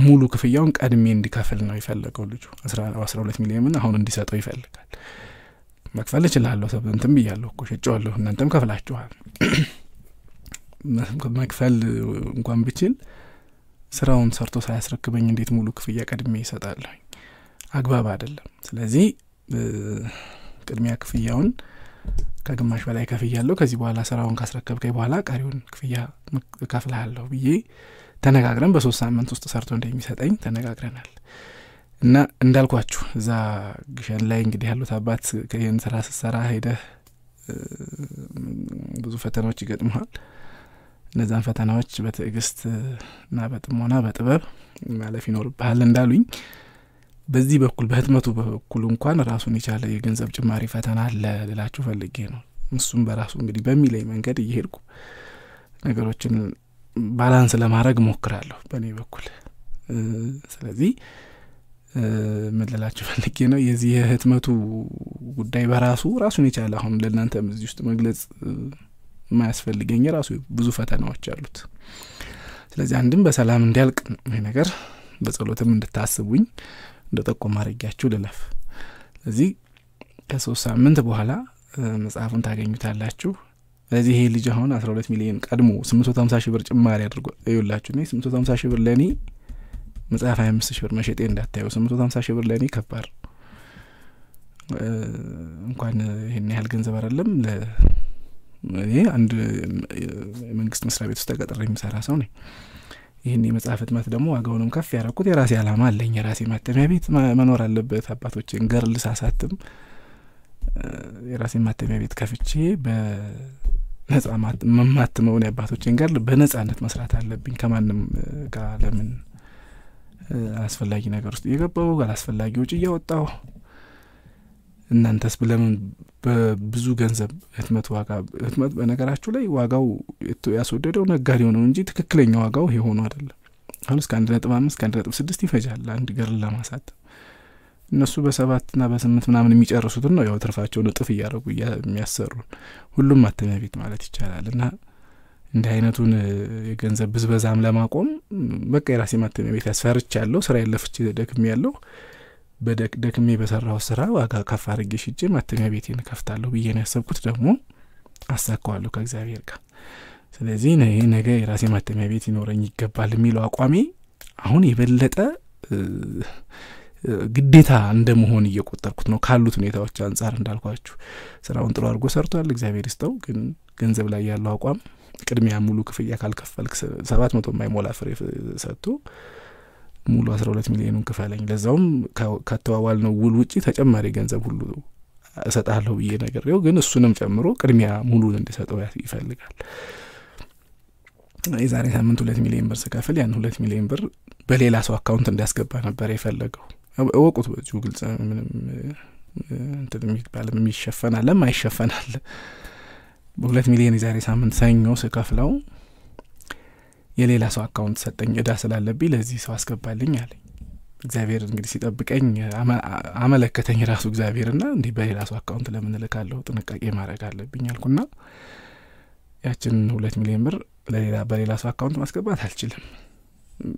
ሙሉ ክፍያውን ቀድሜ እንዲከፍል ነው የፈለገው ልጁ አስራ ሁለት ሚሊዮን አሁን እንዲሰጠው ይፈልጋል። መክፈል እችላለሁ ሰብ እንትን ብያለሁ እኮ ሸጬዋለሁ። እናንተም ከፍላችኋል። መክፈል እንኳን ብችል ስራውን ሰርቶ ሳያስረክበኝ እንዴት ሙሉ ክፍያ ቀድሜ ይሰጣለሁ? አግባብ አይደለም። ስለዚህ ቅድሚያ ክፍያውን ከግማሽ በላይ ከፍያለሁ። ከዚህ በኋላ ስራውን ካስረከብከኝ በኋላ ቀሪውን ክፍያ እከፍልሃለሁ ብዬ ተነጋግረን በሶስት ሳምንት ውስጥ ሰርቶ እንደሚሰጠኝ ተነጋግረናል። እና እንዳልኳችሁ እዛ ግሸን ላይ እንግዲህ ያሉት አባት ይህን ስራ ስትሰራ ሄደህ ብዙ ፈተናዎች ይገጥመሃል። እነዛን ፈተናዎች በትዕግስት እና በጥሞና በጥበብ ማለፍ ይኖርብሃል እንዳሉኝ በዚህ በኩል በህትመቱ በኩል እንኳን ራሱን የቻለ የገንዘብ ጭማሪ ፈተና አለ ልላችሁ ፈልጌ ነው። እሱም በራሱ እንግዲህ በሚለኝ መንገድ እየሄድኩ ነገሮችን balance ለማድረግ እሞክራለሁ በእኔ በኩል። ስለዚህ ምን ፈልጌ ነው የዚህ የህትመቱ ጉዳይ በራሱ ራሱን የቻለ አሁን ለእናንተም እዚህ ውስጥ መግለጽ የማያስፈልገኝ የራሱ ብዙ ፈተናዎች አሉት። ስለዚህ አንድም በሰላም እንዲያልቅ ይህ ነገር በጸሎትም እንድታስቡኝ እንደ ጠቆም አድርጊያችሁ ልለፍ። ስለዚህ ከሶስት ሳምንት በኋላ መጽሐፉን ታገኙታላችሁ። ስለዚህ ይሄ ልጅ አሁን አስራ ሁለት ሚሊዮን ቀድሞ ስምንት መቶ ሀምሳ ሺህ ብር ጭማሪ አድርጎ ይውላችሁ ነ ስምንት መቶ ሀምሳ ሺህ ብር ለእኔ መጽሐፍ ሀያ አምስት ሺህ ብር መሸጤ እንዳታየው። ስምንት መቶ ሀምሳ ሺህ ብር ለእኔ ከባድ እንኳን ይህን ያህል ገንዘብ አይደለም። እኔ አንድ የመንግስት መስሪያ ቤት ውስጥ ተቀጥሬ የሚሰራ ሰው ነኝ። ይህን የመጽሐፍ ህትመት ደግሞ ዋጋውንም ከፍ ያደረኩት የራሴ ዓላማ አለኝ። የራሴ ማተሚያ ቤት መኖር አለበት። አባቶችን ገርል ሳሳትም የራሴ ማተሚያ ቤት ከፍቼ በነጻ መማትመውን የአባቶችን ገርል በነጻነት መስራት አለብኝ። ከማንም ጋር ለምን አላስፈላጊ ነገር ውስጥ እየገባው አላስፈላጊ ውጭ እያወጣው እናንተስ ለምን በብዙ ገንዘብ ህትመት ዋጋ ህትመት በነገራችሁ ላይ ዋጋው ያስወደደው ነጋዴው ነው እንጂ ትክክለኛ ዋጋው ሆኖ አይደለም። አሁን እስከ አንድ ነጥብ አምስት ከአንድ ነጥብ ስድስት ይፈጃል አንድ ገርል ለማሳተም። እነሱ በሰባትና በስምንት ምናምን የሚጨርሱትን ነው ያው ትርፋቸውን እጥፍ እያደረጉ የሚያሰሩን ሁሉም ማተሚያ ቤት ማለት ይቻላል። እና እንዲህ አይነቱን የገንዘብ ብዝበዛም ለማቆም በቃ የራሴ ማተሚያ ቤት ያስፈርቻ ያለው ስራ ያለፍች ደክሜ ያለው በደክሜ በሰራው ስራ ዋጋ ከፍ አድርጌ ሽጬ ማተሚያ ቤቴን ከፍታለሁ ብዬ ነው ያሰብኩት። ደግሞ አሳካዋለሁ ከእግዚአብሔር ጋር። ስለዚህ ይህ ነገ የራሴ ማተሚያ ቤት ይኖረኝ ይገባል የሚለው አቋሜ አሁን የበለጠ ግዴታ እንደ መሆን እየቆጠርኩት ነው ካሉት ሁኔታዎች አንጻር። እንዳልኳችሁ ስራውን ጥሩ አድርጎ ሰርቷል፣ እግዚአብሔር ይስጠው። ግን ገንዘብ ላይ ያለው አቋም ቅድሚያ ሙሉ ክፍያ ካልከፈልክ ሰባት መቶ የማይሞላ ፍሬ ሰጥቶ ሙሉ አስራ ሁለት ሚሊዮኑን ክፈለኝ፣ ለዛውም ከተዋዋልነው ውል ውጪ ተጨማሪ ገንዘብ ሁሉ እሰጣለሁ ብዬ ነግሬው፣ ግን እሱንም ጨምሮ ቅድሚያ ሙሉን እንዲሰጠው ይፈልጋል። የዛሬ ሳምንት ሁለት ሚሊዮን ብር ስከፍል ያን ሁለት ሚሊዮን ብር በሌላ ሰው account እንዲያስገባ ነበር የፈለገው። እወቁት፣ በዚሁ ግልጽ ምንም እንትን የሚባልም የሚሸፈናለም አይሸፈናል። በሁለት ሚሊዮን የዛሬ ሳምንት ሰኞ ስከፍለው የሌላ ሰው account ሰጠኝ። እዳ ስላለብኝ ለዚህ ሰው አስገባልኝ አለኝ። እግዚአብሔር እንግዲህ ሲጠብቀኝ አመለከተኝ ራሱ እግዚአብሔርና እንዲህ በሌላ ሰው account ለምን እልካለሁ? ጥንቃቄ ማድረግ አለብኝ አልኩና ያችን ሁለት ሚሊዮን ብር ለሌላ በሌላ ሰው account ማስገባት አልችልም።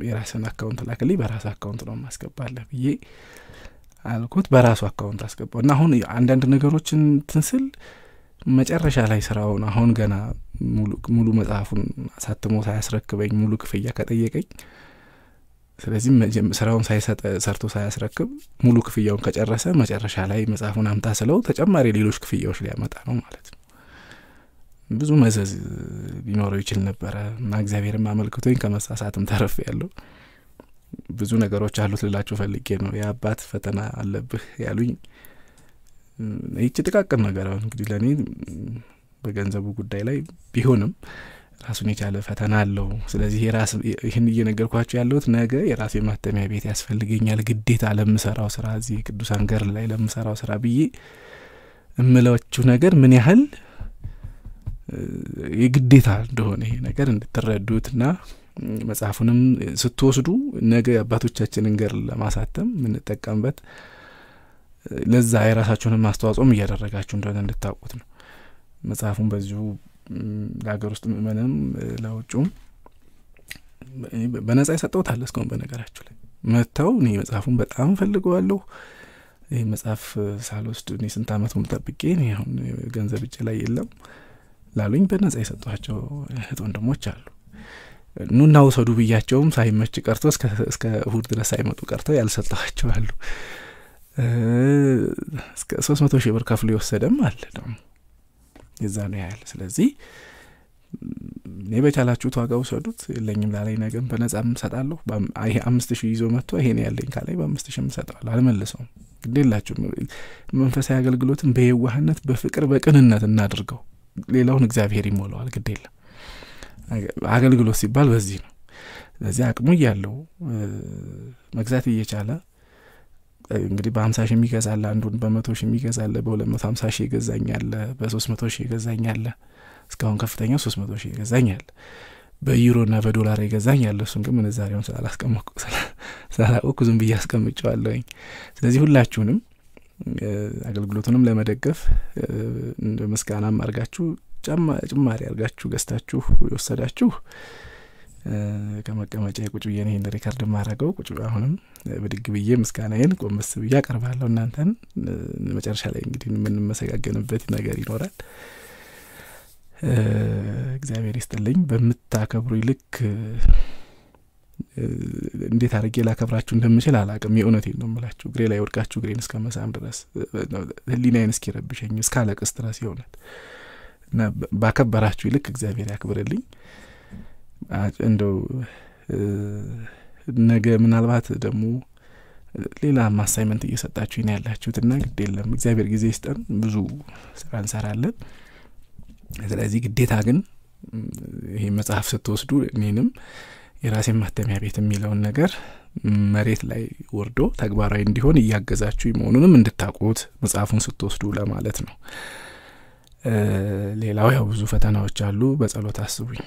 የራስን account ላክልኝ፣ በራስህ account ነው የማስገባልህ ብዬ አልኩት። በራሱ account አስገባው እና አሁን አንዳንድ ነገሮችን ትንስል መጨረሻ ላይ ስራውን አሁን ገና ሙሉ መጽሐፉን አሳትሞ ሳያስረክበኝ ሙሉ ክፍያ ከጠየቀኝ ስለዚህ ስራውን ሳይሰጥ ሰርቶ ሳያስረክብ ሙሉ ክፍያውን ከጨረሰ መጨረሻ ላይ መጽሐፉን አምጣ ስለው ተጨማሪ ሌሎች ክፍያዎች ሊያመጣ ነው ማለት ነው። ብዙ መዘዝ ሊኖረው ይችል ነበረ እና እግዚአብሔርም አመልክቶኝ ከመሳሳትም ተረፍ ያለው ብዙ ነገሮች አሉት ልላችሁ ፈልጌ ነው። የአባት ፈተና አለብህ ያሉኝ ይቺ ጥቃቅን ነገር እንግዲህ ለእኔ በገንዘቡ ጉዳይ ላይ ቢሆንም ራሱን የቻለ ፈተና አለው። ስለዚህ ይህን እየነገርኳቸው ያለሁት ነገ የራሴ ማተሚያ ቤት ያስፈልገኛል ግዴታ ለምሰራው ስራ እዚህ ቅዱሳን ገር ላይ ለምሰራው ስራ ብዬ እምለችሁ ነገር ምን ያህል የግዴታ እንደሆነ ይሄ ነገር እንድትረዱትና መጽሐፉንም ስትወስዱ ነገ የአባቶቻችንን ገር ለማሳተም የምንጠቀምበት ለዛ የራሳችሁንም ማስተዋጽኦም እያደረጋችሁ እንደሆነ እንድታውቁት ነው። መጽሐፉን በዚሁ ለሀገር ውስጥ ምእመንም ለውጩም በነጻ የሰጠሁት አለ። እስካሁን በነገራችሁ ላይ መጥተው እኔ መጽሐፉን በጣም ፈልገዋለሁ ይህ መጽሐፍ ሳልወስድ እኔ ስንት ዓመት ሙሉ ጠብቄ እኔ አሁን ገንዘብ እጄ ላይ የለም ላሉኝ በነጻ የሰጧቸው እህት ወንድሞች አሉ። ኑና ውሰዱ ብያቸውም ሳይመች ቀርቶ እስከ እሁድ ድረስ ሳይመጡ ቀርተው ያልሰጠኋቸው አሉ። እስከ ሶስት መቶ ሺህ ብር ከፍሎ የወሰደም አለ ደግሞ የዛ ነው ያህል። ስለዚህ እኔ በቻላችሁት ዋጋ ውሰዱት። የለኝም ላለኝ ነገም በነጻም እሰጣለሁ። ይሄ አምስት ሺህ ይዞ መጥቶ ይሄን ያለኝ ካላይ በአምስት ሺህ እሰጠዋለሁ። አልመልሰውም። ግዴላችሁም። መንፈሳዊ አገልግሎትን በየዋህነት በፍቅር በቅንነት እናድርገው። ሌላውን እግዚአብሔር ይሞላዋል። ግድ የለም አገልግሎት ሲባል በዚህ ነው። ስለዚህ አቅሙ እያለው መግዛት እየቻለ እንግዲህ በሀምሳ ሺህ የሚገዛለ አንዱን በመቶ ሺህ የሚገዛለ በሁለት መቶ ሀምሳ ሺህ ይገዛኛለ በሶስት መቶ ሺህ ይገዛኛለ እስካሁን ከፍተኛው ሶስት መቶ ሺህ ይገዛኛል። በዩሮና በዶላር ይገዛኛል። እሱን ግን ምንዛሬውን ስላላወቅኩ ዝም ብዬ አስቀምጨዋለሁኝ። ስለዚህ ሁላችሁንም አገልግሎቱንም ለመደገፍ ምስጋናም አርጋችሁ ጭማሪ አርጋችሁ ገዝታችሁ የወሰዳችሁ ከመቀመጫ የቁጭ ብዬ ይህን record የማደርገው ቁጭ አሁንም ብድግ ብዬ ምስጋናዬን ቆም ብዬ አቀርባለሁ። እናንተን መጨረሻ ላይ እንግዲህ የምንመሰጋገንበት ነገር ይኖራል። እግዚአብሔር ይስጥልኝ። በምታከብሩኝ ልክ እንዴት አድርጌ ላከብራችሁ እንደምችል አላቅም። የእውነቴን ነው የምላችሁ። እግሬ ላይ ወድቃችሁ እግሬን እስከ መሳም ድረስ ሕሊናዬን እስኪረብሸኝ እስከ አለቅስ ድረስ የእውነት እና ባከበራችሁ ልክ እግዚአብሔር ያክብርልኝ። እንደው ነገ ምናልባት ደግሞ ሌላ አሳይመንት እየሰጣችሁ ነው ያላችሁት እና ግድ የለም እግዚአብሔር ጊዜ ይስጠን። ብዙ ስራ እንሰራለን። ስለዚህ ግዴታ ግን ይሄ መጽሐፍ ስትወስዱ እኔንም የራሴን ማተሚያ ቤት የሚለውን ነገር መሬት ላይ ወርዶ ተግባራዊ እንዲሆን እያገዛችሁ መሆኑንም እንድታውቁት መጽሐፉን ስትወስዱ ለማለት ነው። ሌላው ያው ብዙ ፈተናዎች አሉ። በጸሎት አስቡኝ።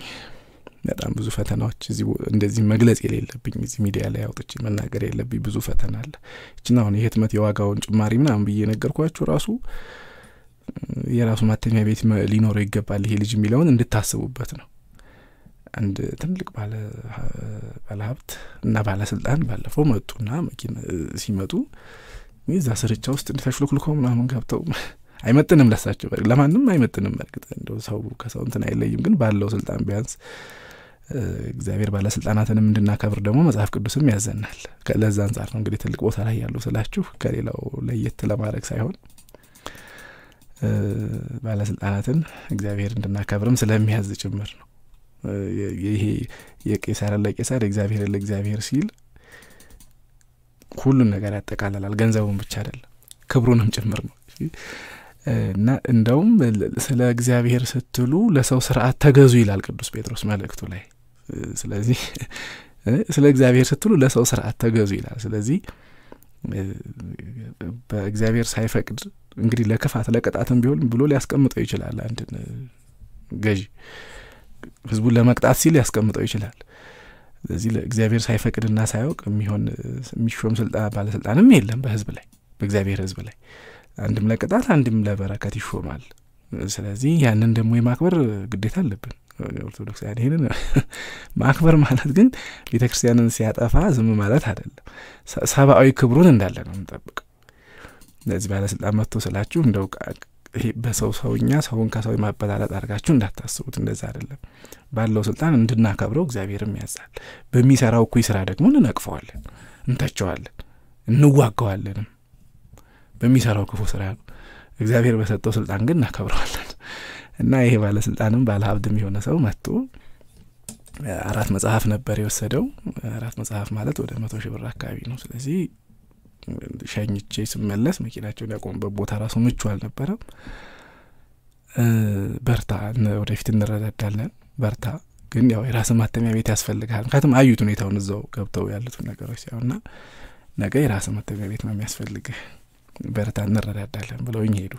በጣም ብዙ ፈተናዎች እዚህ እንደዚህ መግለጽ የሌለብኝ እዚህ ሚዲያ ላይ አውጥቼ መናገር የለብኝ ብዙ ፈተና አለ። ይችን አሁን የህትመት የዋጋውን ጭማሪ ምናምን ብዬ ነገርኳችሁ ራሱ የራሱ ማተሚያ ቤት ሊኖረው ይገባል ይሄ ልጅ የሚለውን እንድታስቡበት ነው። አንድ ትልቅ ባለ ሀብት እና ባለስልጣን ባለፈው መጡና ሲመጡ እዛ ስርቻ ውስጥ ተሽሎክልኮ ምናምን ገብተው አይመጥንም፣ ለሳቸው ለማንም አይመጥንም። በእርግጥ እንደው ሰው ከሰው እንትን አይለይም፣ ግን ባለው ስልጣን ቢያንስ እግዚአብሔር ባለስልጣናትንም እንድናከብር ደግሞ መጽሐፍ ቅዱስም ያዘናል። ለዛ አንጻር ነው እንግዲህ ትልቅ ቦታ ላይ ያሉ ስላችሁ ከሌላው ለየት ለማድረግ ሳይሆን ባለስልጣናትን እግዚአብሔር እንድናከብርም ስለሚያዝ ጭምር ነው። ይሄ የቄሳርን ለቄሳር የእግዚአብሔርን ለእግዚአብሔር ሲል ሁሉን ነገር ያጠቃልላል። ገንዘቡን ብቻ አይደለም ክብሩንም ጭምር ነው እና እንደውም ስለ እግዚአብሔር ስትሉ ለሰው ስርዓት ተገዙ ይላል ቅዱስ ጴጥሮስ መልእክቱ ላይ። ስለዚህ ስለ እግዚአብሔር ስትሉ ለሰው ስርዓት ተገዙ ይላል። ስለዚህ በእግዚአብሔር ሳይፈቅድ እንግዲህ ለክፋት ለቅጣትም ቢሆን ብሎ ሊያስቀምጠው ይችላል። አንድን ገዢ ህዝቡን ለመቅጣት ሲል ያስቀምጠው ይችላል። ስለዚህ እግዚአብሔር ሳይፈቅድና ሳያውቅ የሚሆን የሚሾም ስልጣን ባለስልጣንም የለም በህዝብ ላይ በእግዚአብሔር ህዝብ ላይ አንድም ለቅጣት አንድም ለበረከት ይሾማል። ስለዚህ ያንን ደግሞ የማክበር ግዴታ አለብን ኦርቶዶክሳውያን። ይህንን ማክበር ማለት ግን ቤተ ክርስቲያንን ሲያጠፋ ዝም ማለት አይደለም። ሰብአዊ ክብሩን እንዳለ ነው የምንጠብቀው። ለዚህ ባለስልጣን መጥቶ ስላችሁ እንደው ይሄ በሰው ሰውኛ ሰውን ከሰው የማበላለጥ አድርጋችሁ እንዳታስቡት። እንደዛ አይደለም። ባለው ስልጣን እንድናከብረው እግዚአብሔርም ያዛል። በሚሰራው እኩይ ስራ ደግሞ እንነቅፈዋለን፣ እንተቸዋለን፣ እንዋገዋለንም በሚሰራው ክፉ ስራ እግዚአብሔር በሰጠው ስልጣን ግን እናከብረዋለን። እና ይሄ ባለስልጣንም ባለሀብትም የሆነ ሰው መጥቶ አራት መጽሐፍ ነበር የወሰደው። አራት መጽሐፍ ማለት ወደ መቶ ሺህ ብር አካባቢ ነው። ስለዚህ ሸኝቼ ስመለስ መኪናቸውን ያቆሙበት ቦታ ራሱ ምቹ አልነበረም። በርታ፣ ወደፊት እንረዳዳለን፣ በርታ ግን ያው የራስ ማተሚያ ቤት ያስፈልግሃል። ምክንያቱም አዩት ሁኔታውን እዛው ገብተው ያሉትን ነገሮች ሲያውና ነገ የራስ ማተሚያ ቤት ነው የሚያስፈልግህ፣ በርታ፣ እንረዳዳለን ብለውኝ ሄዱ።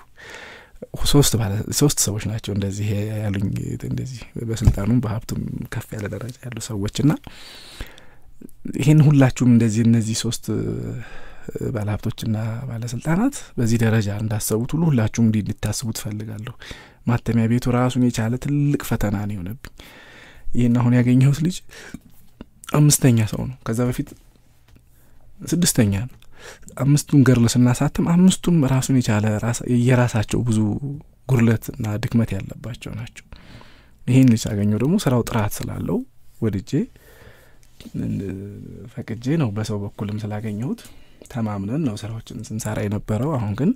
ሶስት ሶስት ሰዎች ናቸው እንደዚህ ያሉኝ፣ እንደዚህ በስልጣኑም በሀብቱም ከፍ ያለ ደረጃ ያሉ ሰዎች እና ይህን ሁላችሁም እንደዚህ እነዚህ ሶስት ባለሀብቶችና ባለስልጣናት በዚህ ደረጃ እንዳሰቡት ሁሉ ሁላችሁም እንዲህ እንድታስቡ ትፈልጋለሁ። ማተሚያ ቤቱ ራሱን የቻለ ትልቅ ፈተና ነው የሆነብኝ። ይህን አሁን ያገኘሁት ልጅ አምስተኛ ሰው ነው። ከዛ በፊት ስድስተኛ ነው። አምስቱን ገርል ስናሳትም አምስቱም ራሱን የቻለ የራሳቸው ብዙ ጉድለትና ድክመት ያለባቸው ናቸው። ይህን ሳገኘው ደግሞ ስራው ጥራት ስላለው ወድጄ ፈቅጄ ነው በሰው በኩልም ስላገኘሁት ተማምነን ነው ስራዎችን ስንሰራ የነበረው። አሁን ግን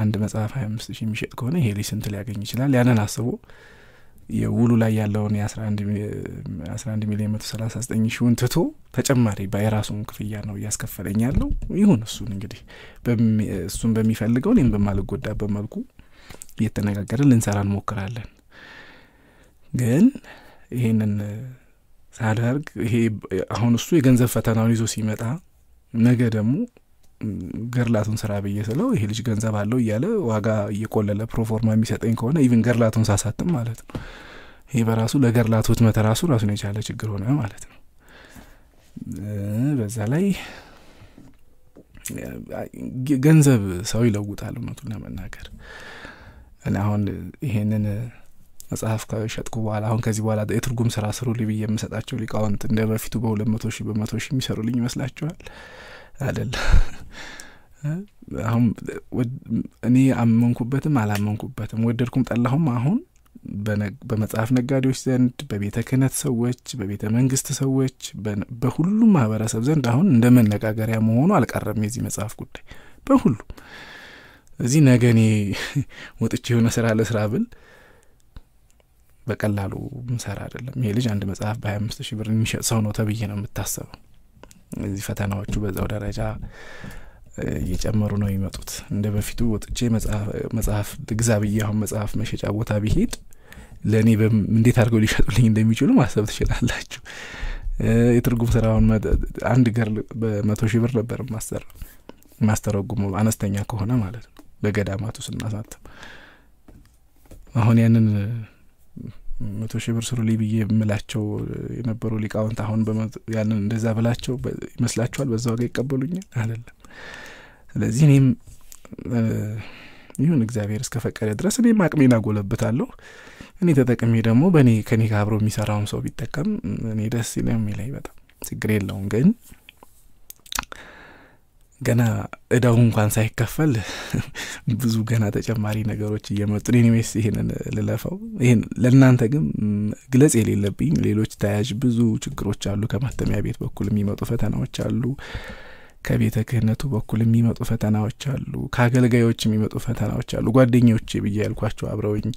አንድ መጽሐፍ ሀያ አምስት ሺህ የሚሸጥ ከሆነ ይሄ ስንት ሊያገኝ ይችላል? ያንን አስቦ የውሉ ላይ ያለውን የአስራ አንድ ሚሊዮን መቶ ሰላሳ ዘጠኝ ሺውን ትቶ ተጨማሪ የራሱን ክፍያ ነው እያስከፈለኝ ያለው። ይሁን እሱን እንግዲህ እሱን በሚፈልገው እኔም በማልጎዳበት መልኩ እየተነጋገርን ልንሰራ እንሞክራለን። ግን ይሄንን ሳደርግ ይሄ አሁን እሱ የገንዘብ ፈተናውን ይዞ ሲመጣ ነገ ደግሞ ገድላቱን ስራ ብዬ ስለው ይሄ ልጅ ገንዘብ አለው እያለ ዋጋ እየቆለለ ፕሮፎርማ የሚሰጠኝ ከሆነ even ገድላቱን ሳሳትም ማለት ነው። ይሄ በራሱ ለገርላቱ ህትመት ራሱ ራሱን የቻለ ችግር ሆነ ማለት ነው። በዛ ላይ ገንዘብ ሰው ይለውጣል። እውነቱን ለመናገር እኔ አሁን ይሄንን መጽሐፍ ከሸጥኩ በኋላ አሁን ከዚህ በኋላ የትርጉም ስራ ስሩልኝ ብዬ የምሰጣቸው ሊቃውንት እንደ በፊቱ በሁለት መቶ ሺህ በመቶ ሺህ የሚሰሩልኝ ይመስላችኋል? አይደለም። አሁን እኔ አመንኩበትም አላመንኩበትም ወደድኩም ጠላሁም አሁን በመጽሐፍ ነጋዴዎች ዘንድ በቤተ ክህነት ሰዎች፣ በቤተ መንግስት ሰዎች፣ በሁሉም ማህበረሰብ ዘንድ አሁን እንደ መነጋገሪያ መሆኑ አልቀረም የዚህ መጽሐፍ ጉዳይ በሁሉም እዚህ ነገ እኔ ወጥቼ የሆነ ስራ ለስራ ብል በቀላሉ ምሰራ አይደለም። ይሄ ልጅ አንድ መጽሐፍ በሀያ አምስት ሺህ ብር የሚሸጥ ሰው ነው ተብዬ ነው የምታሰበው። እዚህ ፈተናዎቹ በዛው ደረጃ እየጨመሩ ነው የሚመጡት። እንደ በፊቱ ወጥቼ መጽሐፍ ግዛ ብዬ አሁን መጽሐፍ መሸጫ ቦታ ቢሄድ ለእኔ እንዴት አድርገው ሊሸጡልኝ እንደሚችሉ ማሰብ ትችላላችሁ። የትርጉም ስራውን አንድ ገር በመቶ ሺህ ብር ነበር ማሰራ ማስተረጉመው አነስተኛ ከሆነ ማለት ነው በገዳማቱ ስናሳትም አሁን ያንን መቶ ሺህ ብር ስሩልኝ ብዬ የምላቸው የነበሩ ሊቃውንት አሁን ያንን እንደዛ ብላቸው ይመስላችኋል በዛ ዋጋ ይቀበሉኛል? አይደለም። ስለዚህ እኔም ይሁን እግዚአብሔር እስከ ፈቀደ ድረስ እኔም አቅሜን አጎለብታለሁ። እኔ ተጠቅሜ ደግሞ በእኔ ከኔ ጋር አብሮ የሚሰራውን ሰው ቢጠቀም እኔ ደስ ነው የሚለኝ። በጣም ችግር የለውም ግን ገና እዳው እንኳን ሳይከፈል ብዙ ገና ተጨማሪ ነገሮች እየመጡ ኒዌስ ይህንን ልለፈው። ይህን ለእናንተ ግን ግለጽ የሌለብኝ ሌሎች ተያያዥ ብዙ ችግሮች አሉ። ከማተሚያ ቤት በኩል የሚመጡ ፈተናዎች አሉ። ከቤተ ክህነቱ በኩል የሚመጡ ፈተናዎች አሉ። ከአገልጋዮች የሚመጡ ፈተናዎች አሉ። ጓደኞቼ ብዬ ያልኳቸው አብረውኝ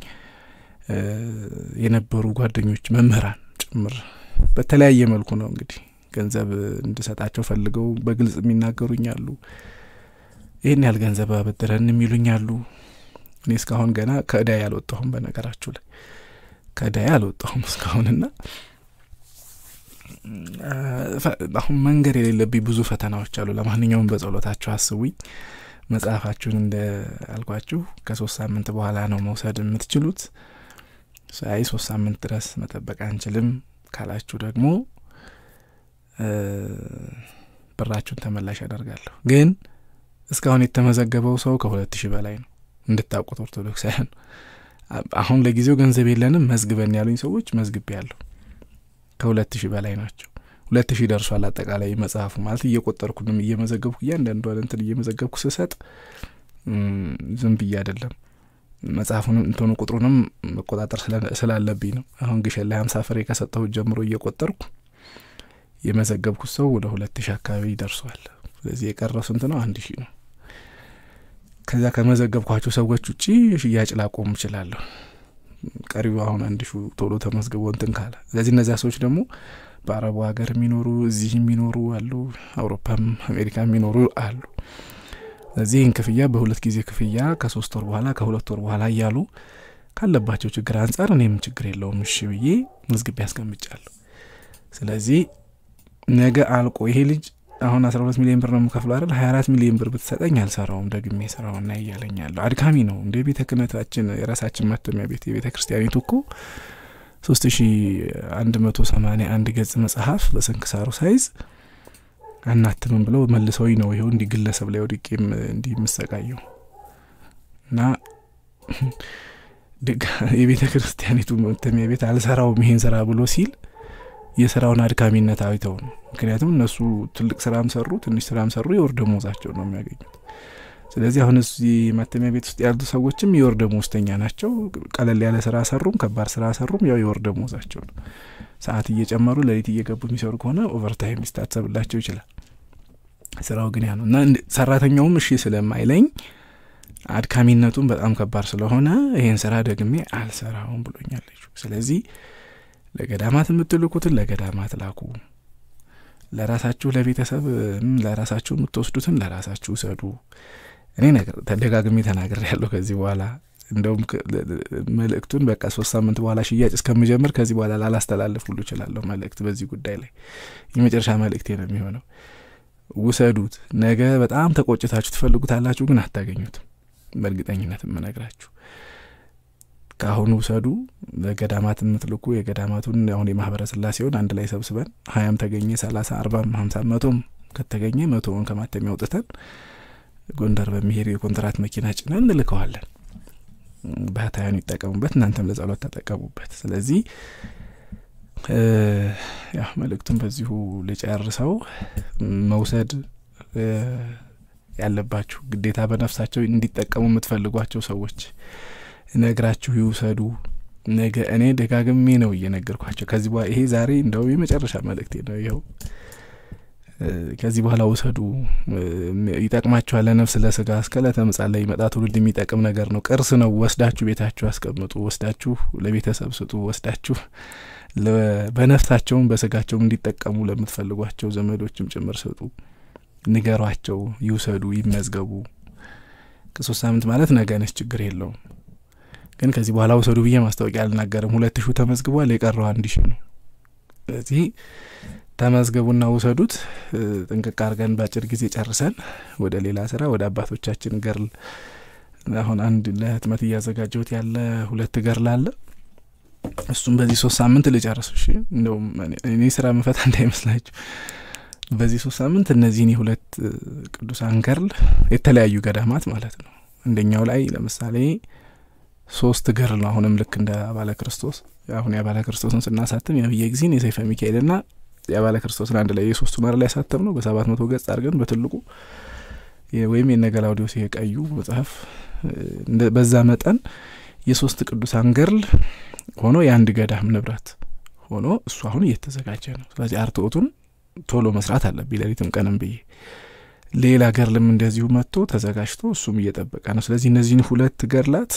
የነበሩ ጓደኞች መምህራን ጭምር በተለያየ መልኩ ነው እንግዲህ ገንዘብ እንድሰጣቸው ፈልገው በግልጽ የሚናገሩኝ አሉ። ይህን ያህል ገንዘብ አበድረን የሚሉኝ አሉ። እኔ እስካሁን ገና ከእዳ ያልወጣሁም በነገራችሁ ላይ ከእዳ ያልወጣሁም እስካሁንና አሁን መንገድ የሌለብኝ ብዙ ፈተናዎች አሉ። ለማንኛውም በጸሎታችሁ አስቡኝ። መጽሐፋችሁን እንደ አልኳችሁ ከሶስት ሳምንት በኋላ ነው መውሰድ የምትችሉት። ሳይ ሶስት ሳምንት ድረስ መጠበቅ አንችልም ካላችሁ ደግሞ ብራችሁን ተመላሽ ያደርጋለሁ። ግን እስካሁን የተመዘገበው ሰው ከሁለት ሺህ በላይ ነው እንድታውቁት ኦርቶዶክሳውያን። አሁን ለጊዜው ገንዘብ የለንም መዝግበን ያሉኝ ሰዎች መዝግቤ ያለሁ ከሁለት ሺህ በላይ ናቸው። ሁለት ሺህ ደርሷል አጠቃላይ መጽሐፉ ማለት እየቆጠርኩንም እየመዘገብኩ እያንዳንዷን እንትን እየመዘገብኩ ስሰጥ ዝም ብዬ አይደለም መጽሐፉን እንትኑ ቁጥሩንም መቆጣጠር ስላለብኝ ነው። አሁን ግሸን ላይ ሀምሳ ፍሬ ከሰጠሁት ጀምሮ እየቆጠርኩ የመዘገብኩት ሰው ወደ ሁለት ሺህ አካባቢ ደርሷል። ስለዚህ የቀረው ስንት ነው? አንድ ሺህ ነው። ከዛ ከመዘገብኳቸው ሰዎች ውጪ ሽያጭ ላቆም እችላለሁ። ቀሪው አሁን አንድ ሺ ቶሎ ተመዝግቦ እንትን ካለ ስለዚህ እነዚያ ሰዎች ደግሞ በአረቡ ሀገር የሚኖሩ እዚህ የሚኖሩ አሉ፣ አውሮፓም አሜሪካ የሚኖሩ አሉ። ስለዚህ ይህን ክፍያ በሁለት ጊዜ ክፍያ ከሶስት ወር በኋላ ከሁለት ወር በኋላ እያሉ ካለባቸው ችግር አንጻር እኔም ችግር የለውም እሺ ብዬ መዝግቤ ያስቀምጫለሁ። ስለዚህ ነገ አልቆ ይሄ ልጅ አሁን አስራ ሁለት ሚሊዮን ብር ነው የምከፍለው አይደል? ሀያ አራት ሚሊዮን ብር ብትሰጠኝ አልሰራውም ደግሜ ስራውን እያለኝ ያለው። አድካሚ ነው እንደ ቤተ ክህነታችን የራሳችን ማተሚያ ቤት የቤተ ክርስቲያኒቱ እኮ ሶስት ሺ አንድ መቶ ሰማኒያ አንድ ገጽ መጽሐፍ በስንክሳሩ ሳይዝ አናትምም ብለው መልሰው ነው ይኸው እንዲህ ግለሰብ ላይ ወድቄም እንዲህ የምሰቃየው እና የቤተ ክርስቲያኒቱ ማተሚያ ቤት አልሰራውም ይሄን ስራ ብሎ ሲል የስራውን አድካሚነት አይተው ነው። ምክንያቱም እነሱ ትልቅ ስራም ሰሩ ትንሽ ስራም ሰሩ የወር ደመወዛቸው ነው የሚያገኙት። ስለዚህ አሁን እዚህ ማተሚያ ቤት ውስጥ ያሉት ሰዎችም የወር ደመወዝተኛ ናቸው። ቀለል ያለ ስራ ሰሩም ከባድ ስራ ሰሩም ያው የወር ደመወዛቸው ነው። ሰዓት እየጨመሩ ሌሊት እየገቡ የሚሰሩ ከሆነ overtime ሊታሰብላቸው ይችላል። ስራው ግን ያ ነው እና ሰራተኛውም እሺ ስለማይለኝ አድካሚነቱም በጣም ከባድ ስለሆነ ይህን ስራ ደግሜ አልሰራውም ብሎኛለች። ስለዚህ ለገዳማት የምትልኩትን ለገዳማት ላኩ፣ ለራሳችሁ ለቤተሰብ ለራሳችሁ የምትወስዱትን ለራሳችሁ ውሰዱ። እኔ ተደጋግሜ ተናግሬ ያለሁ ከዚህ በኋላ እንደውም መልእክቱን በቃ ሶስት ሳምንት በኋላ ሽያጭ እስከምጀምር ከዚህ በኋላ ላላስተላልፍ ሁሉ እችላለሁ። መልእክት በዚህ ጉዳይ ላይ የመጨረሻ መልእክቴ ነው የሚሆነው። ውሰዱት። ነገ በጣም ተቆጭታችሁ ትፈልጉታላችሁ፣ ግን አታገኙትም። በእርግጠኝነት የምነግራችሁ ከአሁኑ ውሰዱ። ለገዳማት የምትልኩ የገዳማቱን አሁን የማህበረ ስላሴውን አንድ ላይ ሰብስበን ሀያም ተገኘ ሰላሳ አርባም ሀምሳ መቶም ከተገኘ መቶውን ከማተሚያ አውጥተን ጎንደር በሚሄድ የኮንትራት መኪና ጭነን እንልከዋለን። ባህታውያኑ ይጠቀሙበት፣ እናንተም ለጸሎት ተጠቀሙበት። ስለዚህ ያው መልእክቱን በዚሁ ልጨርሰው። መውሰድ ያለባችሁ ግዴታ በነፍሳቸው እንዲጠቀሙ የምትፈልጓቸው ሰዎች ነግራችሁ ይውሰዱ። ነገ እኔ ደጋግሜ ነው እየነገርኳቸው ከዚህ በኋላ ይሄ ዛሬ እንደው የመጨረሻ መልእክቴ ነው። ይኸው ከዚህ በኋላ ውሰዱ፣ ይጠቅማችኋል። ለነፍስ ለስጋ እስከ ለተምጻት ላይ ይመጣ ትውልድ የሚጠቅም ነገር ነው። ቅርስ ነው። ወስዳችሁ ቤታችሁ አስቀምጡ። ወስዳችሁ ለቤተሰብ ስጡ። ወስዳችሁ በነፍሳቸውም በስጋቸውም እንዲጠቀሙ ለምትፈልጓቸው ዘመዶችም ጭምር ስጡ። ንገሯቸው፣ ይውሰዱ፣ ይመዝገቡ። ከሶስት ሳምንት ማለት ነገ ነች፣ ችግር የለውም። ግን ከዚህ በኋላ ውሰዱ ብዬ ማስታወቂያ አልናገርም። ሁለት ሺሁ ተመዝግቧል፣ የቀረው አንድ ሺ ነው። ስለዚህ ተመዝገቡና ውሰዱት። ጥንቅቅ አድርገን በአጭር ጊዜ ጨርሰን ወደ ሌላ ስራ ወደ አባቶቻችን ገርል አሁን አንድ ለህትመት እያዘጋጀሁት ያለ ሁለት ገድል አለ። እሱም በዚህ ሶስት ሳምንት ልጨርሱ። እሺ እንደውም እኔ ስራ የምፈታ እንዳይመስላችሁ በዚህ ሶስት ሳምንት እነዚህን የሁለት ቅዱሳን ገድል የተለያዩ ገዳማት ማለት ነው። አንደኛው ላይ ለምሳሌ ሶስት ገድል ነው። አሁንም ልክ እንደ አባለ ክርስቶስ አሁን የአባለ ክርስቶስን ስናሳትም የነብየ ጊዜን የሰይፈ ሚካኤልና የአባለ ክርስቶስን አንድ ላይ የሶስቱን አንድ ላይ ያሳተምነው በሰባት መቶ ገጽ አድርገን በትልቁ ወይም የነገላውዲዮስ የቀዩ መጽሐፍ በዛ መጠን የሶስት ቅዱሳን ገድል ሆኖ የአንድ ገዳም ንብረት ሆኖ እሱ አሁን እየተዘጋጀ ነው። ስለዚህ አርትኦቱን ቶሎ መስራት አለብኝ ሌሊትም ቀንም ብዬ ሌላ ገድልም እንደዚሁ መጥቶ ተዘጋጅቶ እሱም እየጠበቀ ነው። ስለዚህ እነዚህን ሁለት ገድላት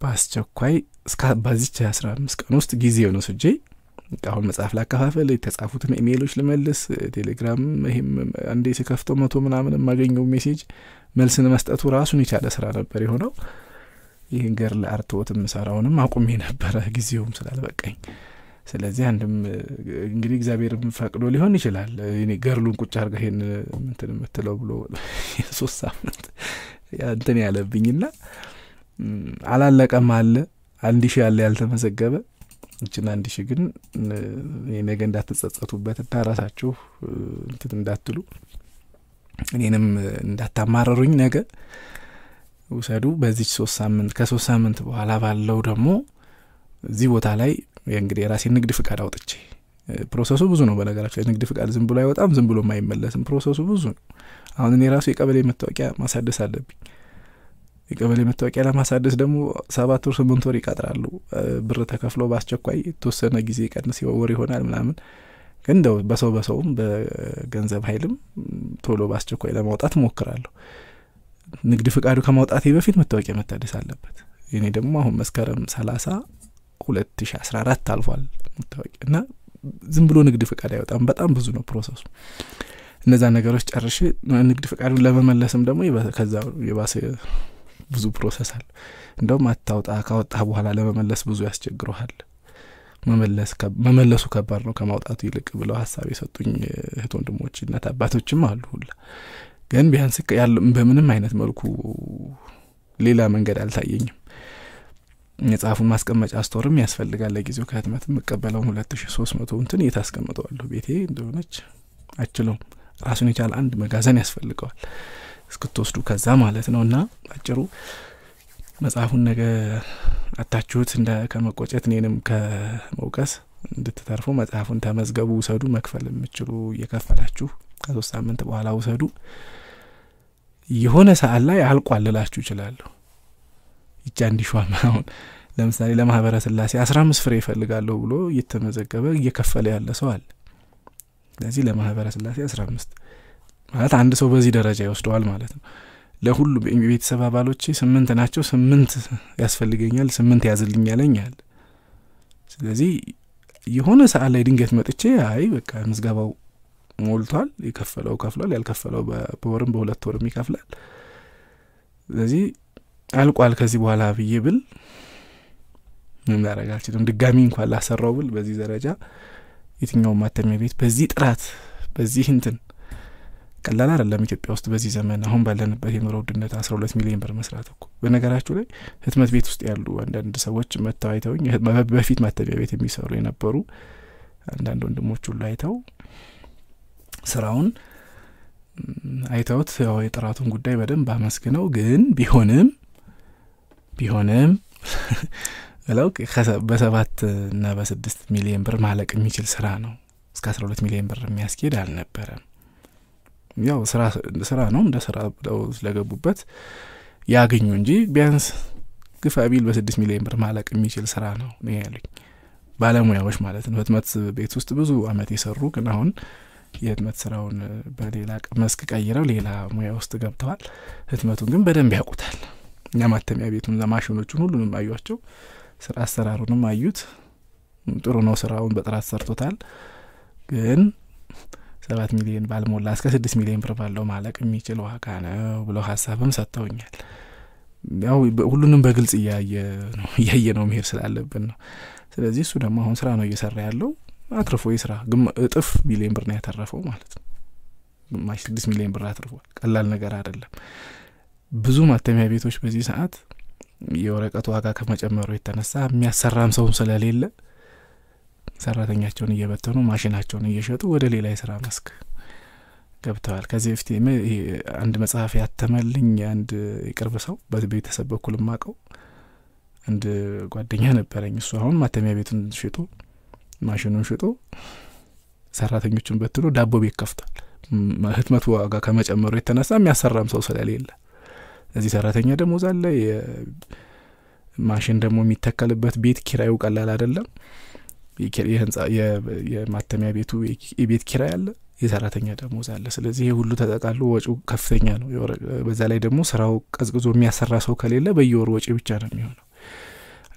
በአስቸኳይ በዚች አስራ አምስት ቀን ውስጥ ጊዜውን ወስጄ አሁን መጽሐፍ ላከፋፈል የተጻፉትን ኢሜይሎች ልመልስ፣ ቴሌግራም ይህም አንዴ ሲከፍተው መቶ ምናምን የማገኘው message መልስን መስጠቱ ራሱን የቻለ ስራ ነበር የሆነው። ይህን ገድል አርትዖት የምሰራውንም አቁሜ ነበረ ጊዜውም ስላልበቃኝ። ስለዚህ አንድም እንግዲህ እግዚአብሔርም ፈቅዶ ሊሆን ይችላል ገድሉን ቁጭ አርገህ ይሄን እንትን የምትለው ብሎ የሶስት ሳምንት እንትን ያለብኝና አላለቀም አለ አንድ ሺህ ያለ ያልተመዘገበ እችን አንድ ሺህ ግን ነገ እንዳትጸጸቱበትና ራሳችሁ እንትን እንዳትሉ እኔንም እንዳታማረሩኝ ነገ ውሰዱ። በዚች ሶስት ሳምንት ከሶስት ሳምንት በኋላ ባለው ደግሞ እዚህ ቦታ ላይ እንግዲህ የራሴን ንግድ ፍቃድ አውጥቼ process ኡ ብዙ ነው። በነገራችን ላይ ንግድ ፍቃድ ዝም ብሎ አይወጣም፣ ዝም ብሎም አይመለስም። process ኡ ብዙ ነው። አሁን እኔ ራሱ የቀበሌ መታወቂያ ማሳደስ አለብኝ። የቀበሌ መታወቂያ ለማሳደስ ደግሞ ሰባት ወር ስምንት ወር ይቀጥራሉ። ብር ተከፍሎ በአስቸኳይ የተወሰነ ጊዜ ቀንስ ወር ይሆናል ምናምን ግን እንደው በሰው በሰውም በገንዘብ ኃይልም ቶሎ በአስቸኳይ ለማውጣት እሞክራለሁ። ንግድ ፍቃዱ ከማውጣቴ በፊት መታወቂያ መታደስ አለበት። እኔ ደግሞ አሁን መስከረም ሰላሳ ሁለት ሺ አስራ አራት አልፏል መታወቂያ እና ዝም ብሎ ንግድ ፍቃድ አይወጣም። በጣም ብዙ ነው ፕሮሰሱ። እነዛ ነገሮች ጨርሼ ንግድ ፍቃዱን ለመመለስም ደግሞ ከዛ የባሰ ብዙ process አለ። እንደውም አታውጣ ካወጣ በኋላ ለመመለስ ብዙ ያስቸግረሃል። መመለሱ ከባድ ነው ከማውጣቱ ይልቅ ብለው ሀሳብ የሰጡኝ እህት ወንድሞች፣ እናት አባቶችም አሉ ሁላ። ግን ቢያንስ በምንም አይነት መልኩ ሌላ መንገድ አልታየኝም። የመጽሐፉን ማስቀመጫ store ም ያስፈልጋል። ለጊዜው ከህትመት የምቀበለውን ሁለት ሺ ሶስት መቶ እንትን የት አስቀምጠዋለሁ? ቤቴ እንደሆነች አችለውም። ራሱን የቻለ አንድ መጋዘን ያስፈልገዋል እስክትወስዱ ከዛ ማለት ነው። እና አጭሩ መጽሐፉን ነገ አታችሁት እንደ ከመቆጨት እኔንም ከመውቀስ እንድትተርፉ መጽሐፉን ተመዝገቡ፣ ውሰዱ። መክፈል የምችሉ እየከፈላችሁ ከሶስት ሳምንት በኋላ ውሰዱ። የሆነ ሰዓት ላይ አልቋል ልላችሁ ይችላለሁ። ይቻ እንዲሿም አሁን ለምሳሌ ለማህበረ ስላሴ አስራ አምስት ፍሬ ይፈልጋለሁ ብሎ እየተመዘገበ እየከፈለ ያለ ሰው አለ። ስለዚህ ለማህበረ ስላሴ አስራ አምስት ማለት አንድ ሰው በዚህ ደረጃ ይወስደዋል ማለት ነው። ለሁሉ የቤተሰብ አባሎቼ ስምንት ናቸው። ስምንት ያስፈልገኛል፣ ስምንት ያዝልኝ ያለኛል። ስለዚህ የሆነ ሰዓት ላይ ድንገት መጥቼ አይ በቃ ምዝገባው ሞልቷል፣ የከፈለው ከፍሏል፣ ያልከፈለው በወርም በሁለት ወርም ይከፍላል። ስለዚህ አልቋል ከዚህ በኋላ ብዬ ብል ምንም ላደርግ አልችልም። ድጋሚ እንኳን ላሰራው ብል በዚህ ደረጃ የትኛውም ማተሚያ ቤት በዚህ ጥራት በዚህ እንትን ቀላል አይደለም። ኢትዮጵያ ውስጥ በዚህ ዘመን አሁን ባለንበት የኑሮ ውድነት አስራ ሁለት ሚሊዮን ብር መስራት እኮ በነገራችሁ ላይ ህትመት ቤት ውስጥ ያሉ አንዳንድ ሰዎች መጥተው አይተውኝ በፊት ማተሚያ ቤት የሚሰሩ የነበሩ አንዳንድ ወንድሞች ሁሉ አይተው ስራውን አይተውት ያው የጥራቱን ጉዳይ በደንብ አመስግነው ግን ቢሆንም ቢሆንም ብለው በሰባት እና በስድስት ሚሊዮን ብር ማለቅ የሚችል ስራ ነው። እስከ አስራ ሁለት ሚሊዮን ብር የሚያስኬድ አልነበረም። ያው ስራ ነው እንደ ስራ ብለው ስለገቡበት ያገኙ እንጂ ቢያንስ ግፋ ቢል በስድስት ሚሊዮን ብር ማለቅ የሚችል ስራ ነው ነው ያሉኝ ባለሙያዎች ማለት ነው። ህትመት ቤት ውስጥ ብዙ አመት የሰሩ ግን አሁን የህትመት ስራውን በሌላ መስክ ቀይረው ሌላ ሙያ ውስጥ ገብተዋል። ህትመቱን ግን በደንብ ያውቁታል። እኛ ማተሚያ ቤቱን ለማሽኖቹን ሁሉንም አዩቸው፣ ስራ አሰራሩንም አዩት። ጥሩ ነው፣ ስራውን በጥራት ሰርቶታል። ግን ሰባት ሚሊዮን ባልሞላ እስከ ስድስት ሚሊዮን ብር ባለው ማለቅ የሚችል ዋጋ ነው ብለው ሀሳብም ሰጥተውኛል። ያው ሁሉንም በግልጽ እያየ ነው እያየ ነው መሄድ ስላለብን ነው። ስለዚህ እሱ ደግሞ አሁን ስራ ነው እየሰራ ያለው አትርፎ የስራ እጥፍ ሚሊዮን ብር ነው ያተረፈው ማለት ነው። ግማሽ ስድስት ሚሊዮን ብር አትርፏል። ቀላል ነገር አይደለም። ብዙ ማተሚያ ቤቶች በዚህ ሰዓት የወረቀት ዋጋ ከመጨመሩ የተነሳ የሚያሰራም ሰውም ስለሌለ ሰራተኛቸውን እየበተኑ ማሽናቸውን እየሸጡ ወደ ሌላ የስራ መስክ ገብተዋል። ከዚህ በፊት አንድ መጽሐፍ ያተመልኝ አንድ የቅርብ ሰው በቤተሰብ በኩል የማውቀው አንድ ጓደኛ ነበረኝ። እሱ አሁን ማተሚያ ቤቱን ሽጦ ማሽኑን ሽጦ ሰራተኞችን በትኖ ዳቦ ቤት ከፍቷል። ህትመቱ ዋጋ ከመጨመሩ የተነሳ የሚያሰራም ሰው ስለሌለ እዚህ ሰራተኛ ደሞዝ አለ። ማሽን ደግሞ የሚተከልበት ቤት ኪራዩ ቀላል አይደለም። የማተሚያ ቤቱ የቤት ኪራይ አለ፣ የሰራተኛ ደሞዝ አለ። ስለዚህ ይህ ሁሉ ተጠቃሎ ወጪው ከፍተኛ ነው። በዛ ላይ ደግሞ ስራው ቀዝቅዞ የሚያሰራ ሰው ከሌለ በየወሩ ወጪ ብቻ ነው የሚሆነው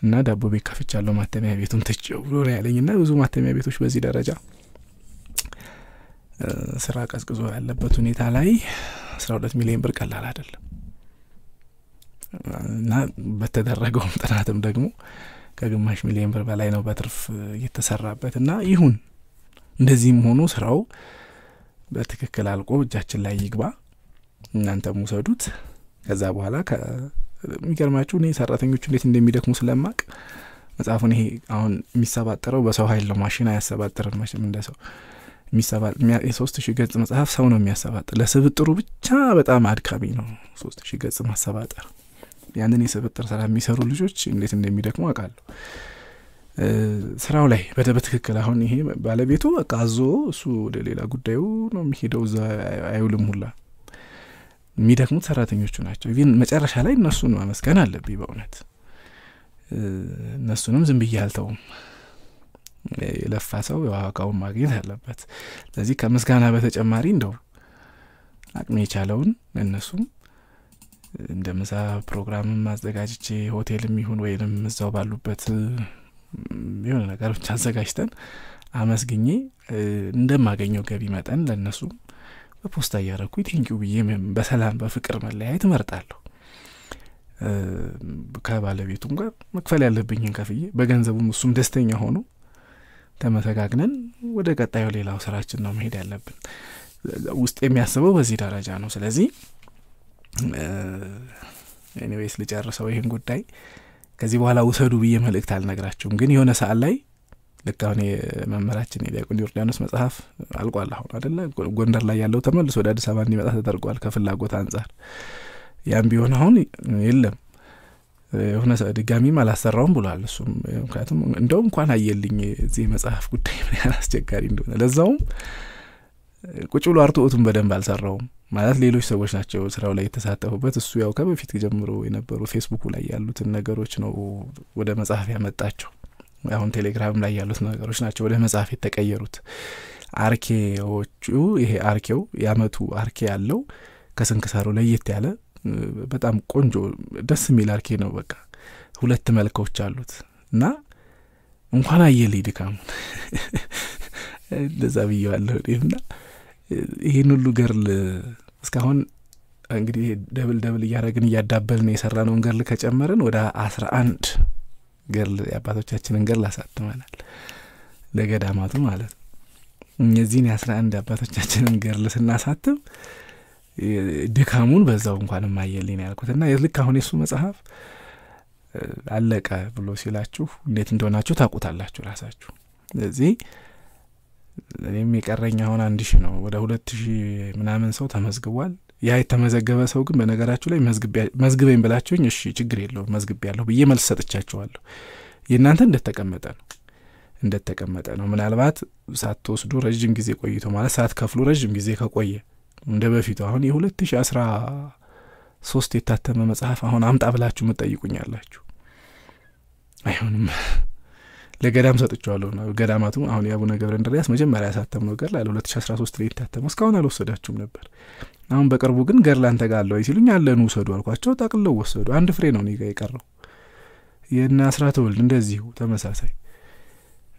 እና ዳቦ ቤት ከፍቻለሁ ማተሚያ ቤቱን ትቼው ብሎ ነው ያለኝ። እና ብዙ ማተሚያ ቤቶች በዚህ ደረጃ ስራ ቀዝቅዞ ያለበት ሁኔታ ላይ አስራ ሁለት ሚሊዮን ብር ቀላል አይደለም እና በተደረገውም ጥናትም ደግሞ ከግማሽ ሚሊዮን ብር በላይ ነው በትርፍ እየተሰራበት እና ይሁን እንደዚህም ሆኖ ስራው በትክክል አልቆ እጃችን ላይ ይግባ፣ እናንተም ውሰዱት። ከዛ በኋላ የሚገርማችሁ እኔ ሰራተኞቹ እንዴት እንደሚደክሙ ስለማቅ መጽሐፉን ይሄ አሁን የሚሰባጠረው በሰው ኃይል ነው። ማሽን አያሰባጥርም መቼም እንደ ሰው የሶስት ሺህ ገጽ መጽሐፍ ሰው ነው የሚያሰባጥር። ለስብጥሩ ብቻ በጣም አድካሚ ነው ሶስት ሺህ ገጽ ማሰባጠር። ያንን የስብጥር ስራ የሚሰሩ ልጆች እንዴት እንደሚደክሙ አውቃለሁ። ስራው ላይ በትክክል አሁን ይሄ ባለቤቱ በቃ አዞ እሱ ወደ ሌላ ጉዳዩ ነው የሚሄደው፣ እዛ አይውልም ሁላ የሚደክሙት ሰራተኞቹ ናቸው። ግን መጨረሻ ላይ እነሱን ማመስገን አለብኝ በእውነት እነሱንም ዝም ብዬ አልተውም። የለፋ ሰው የዋጋውን ማግኘት አለበት። ስለዚህ ከምስጋና በተጨማሪ እንደው አቅሜ የቻለውን እነሱም እንደ ምሳ ፕሮግራምም አዘጋጅቼ ሆቴልም ይሁን ወይንም እዛው ባሉበት የሆነ ነገሮች አዘጋጅተን አመስግኜ እንደማገኘው ገቢ መጠን ለእነሱ በፖስታ እያረኩ thank you ብዬ በሰላም በፍቅር መለያየት እመርጣለሁ። ከባለቤቱም ጋር መክፈል ያለብኝን ከፍዬ በገንዘቡም እሱም ደስተኛ ሆኖ ተመሰጋግነን ወደ ቀጣዩ ሌላው ስራችን ነው መሄድ ያለብን። ውስጥ የሚያስበው በዚህ ደረጃ ነው። ስለዚህ anyways ልጨርሰው ይህን ጉዳይ። ከዚህ በኋላ ውሰዱ ብዬ መልእክት አልነግራችሁም። ግን የሆነ ሰዓት ላይ ልክ አሁን የመምህራችን የዲያቆን ዮርዳኖስ መጽሐፍ አልቋል አሁን አደለ ጎንደር ላይ ያለው ተመልሶ ወደ አዲስ አበባ እንዲመጣ ተደርጓል ከፍላጎት አንጻር ያም ቢሆን አሁን የለም። የሆነ ድጋሚም አላሰራውም ብሏል እሱም። ምክንያቱም እንደውም እንኳን አየልኝ እዚህ መጽሐፍ ጉዳይ ምን ያህል አስቸጋሪ እንደሆነ። ለዛውም ቁጭ ብሎ አርትኦቱን በደንብ አልሰራውም ማለት ሌሎች ሰዎች ናቸው ስራው ላይ የተሳተፉበት። እሱ ያው ከበፊት ጀምሮ የነበሩ ፌስቡኩ ላይ ያሉትን ነገሮች ነው ወደ መጽሐፍ ያመጣቸው። አሁን ቴሌግራም ላይ ያሉት ነገሮች ናቸው ወደ መጽሐፍ የተቀየሩት። አርኬዎቹ ይሄ አርኬው የአመቱ አርኬ ያለው ከስንክሳሩ ለየት ያለ በጣም ቆንጆ ደስ የሚል አርኬ ነው። በቃ ሁለት መልኮች አሉት እና እንኳን አየልኝ ድካሙን እንደዛ ብዬዋለሁ እና ይህን ሁሉ ገድል እስካሁን እንግዲህ double double እያደረግን እያዳበልን የሰራነውን ገድል ከጨመርን ወደ አስራ አንድ ገድል የአባቶቻችንን ገድል አሳትመናል ለገዳማቱ ማለት ነው። የዚህን የአስራ አንድ አባቶቻችንን ገድል ስናሳትም ድካሙን በዛው እንኳን ማየልኝ ያልኩት። እና ልክ አሁን የሱ መጽሐፍ አለቀ ብሎ ሲላችሁ እንዴት እንደሆናችሁ ታውቁታላችሁ ራሳችሁ። ስለዚህ እኔም የቀረኝ አሁን አንድ ሺህ ነው። ወደ ሁለት ሺህ ምናምን ሰው ተመዝግቧል። ያ የተመዘገበ ሰው ግን በነገራችሁ ላይ መዝግበኝ ብላችሁኝ እሺ ችግር የለውም መዝግቤ ያለሁ ብዬ መልስ ሰጥቻችኋለሁ። የእናንተ እንደተቀመጠ ነው። እንደተቀመጠ ነው። ምናልባት ሳትወስዱ ረዥም ጊዜ ቆይቶ ማለት ሳትከፍሉ ረዥም ጊዜ ከቆየ እንደ በፊቱ አሁን የሁለት ሺ አስራ ሶስት የታተመ መጽሐፍ አሁን አምጣ ብላችሁ ምጠይቁኛላችሁ አይሆንም ለገዳም ሰጥቼዋለሁ ነው። ገዳማቱ አሁን የአቡነ ገብረ እንድርያስ መጀመሪያ ያሳተም ነው ገርል አለ። ሁለት ሺ አስራ ሶስት ላይ የታተመው እስካሁን አልወሰዳችሁም ነበር። አሁን በቅርቡ ግን ገርል አንተ ጋር አለ ወይ ሲሉኝ አለኑ ውሰዱ አልኳቸው። ጠቅለው ወሰዱ። አንድ ፍሬ ነው እኔ የቀረው። የእነ አስራት ወልድ እንደዚሁ ተመሳሳይ።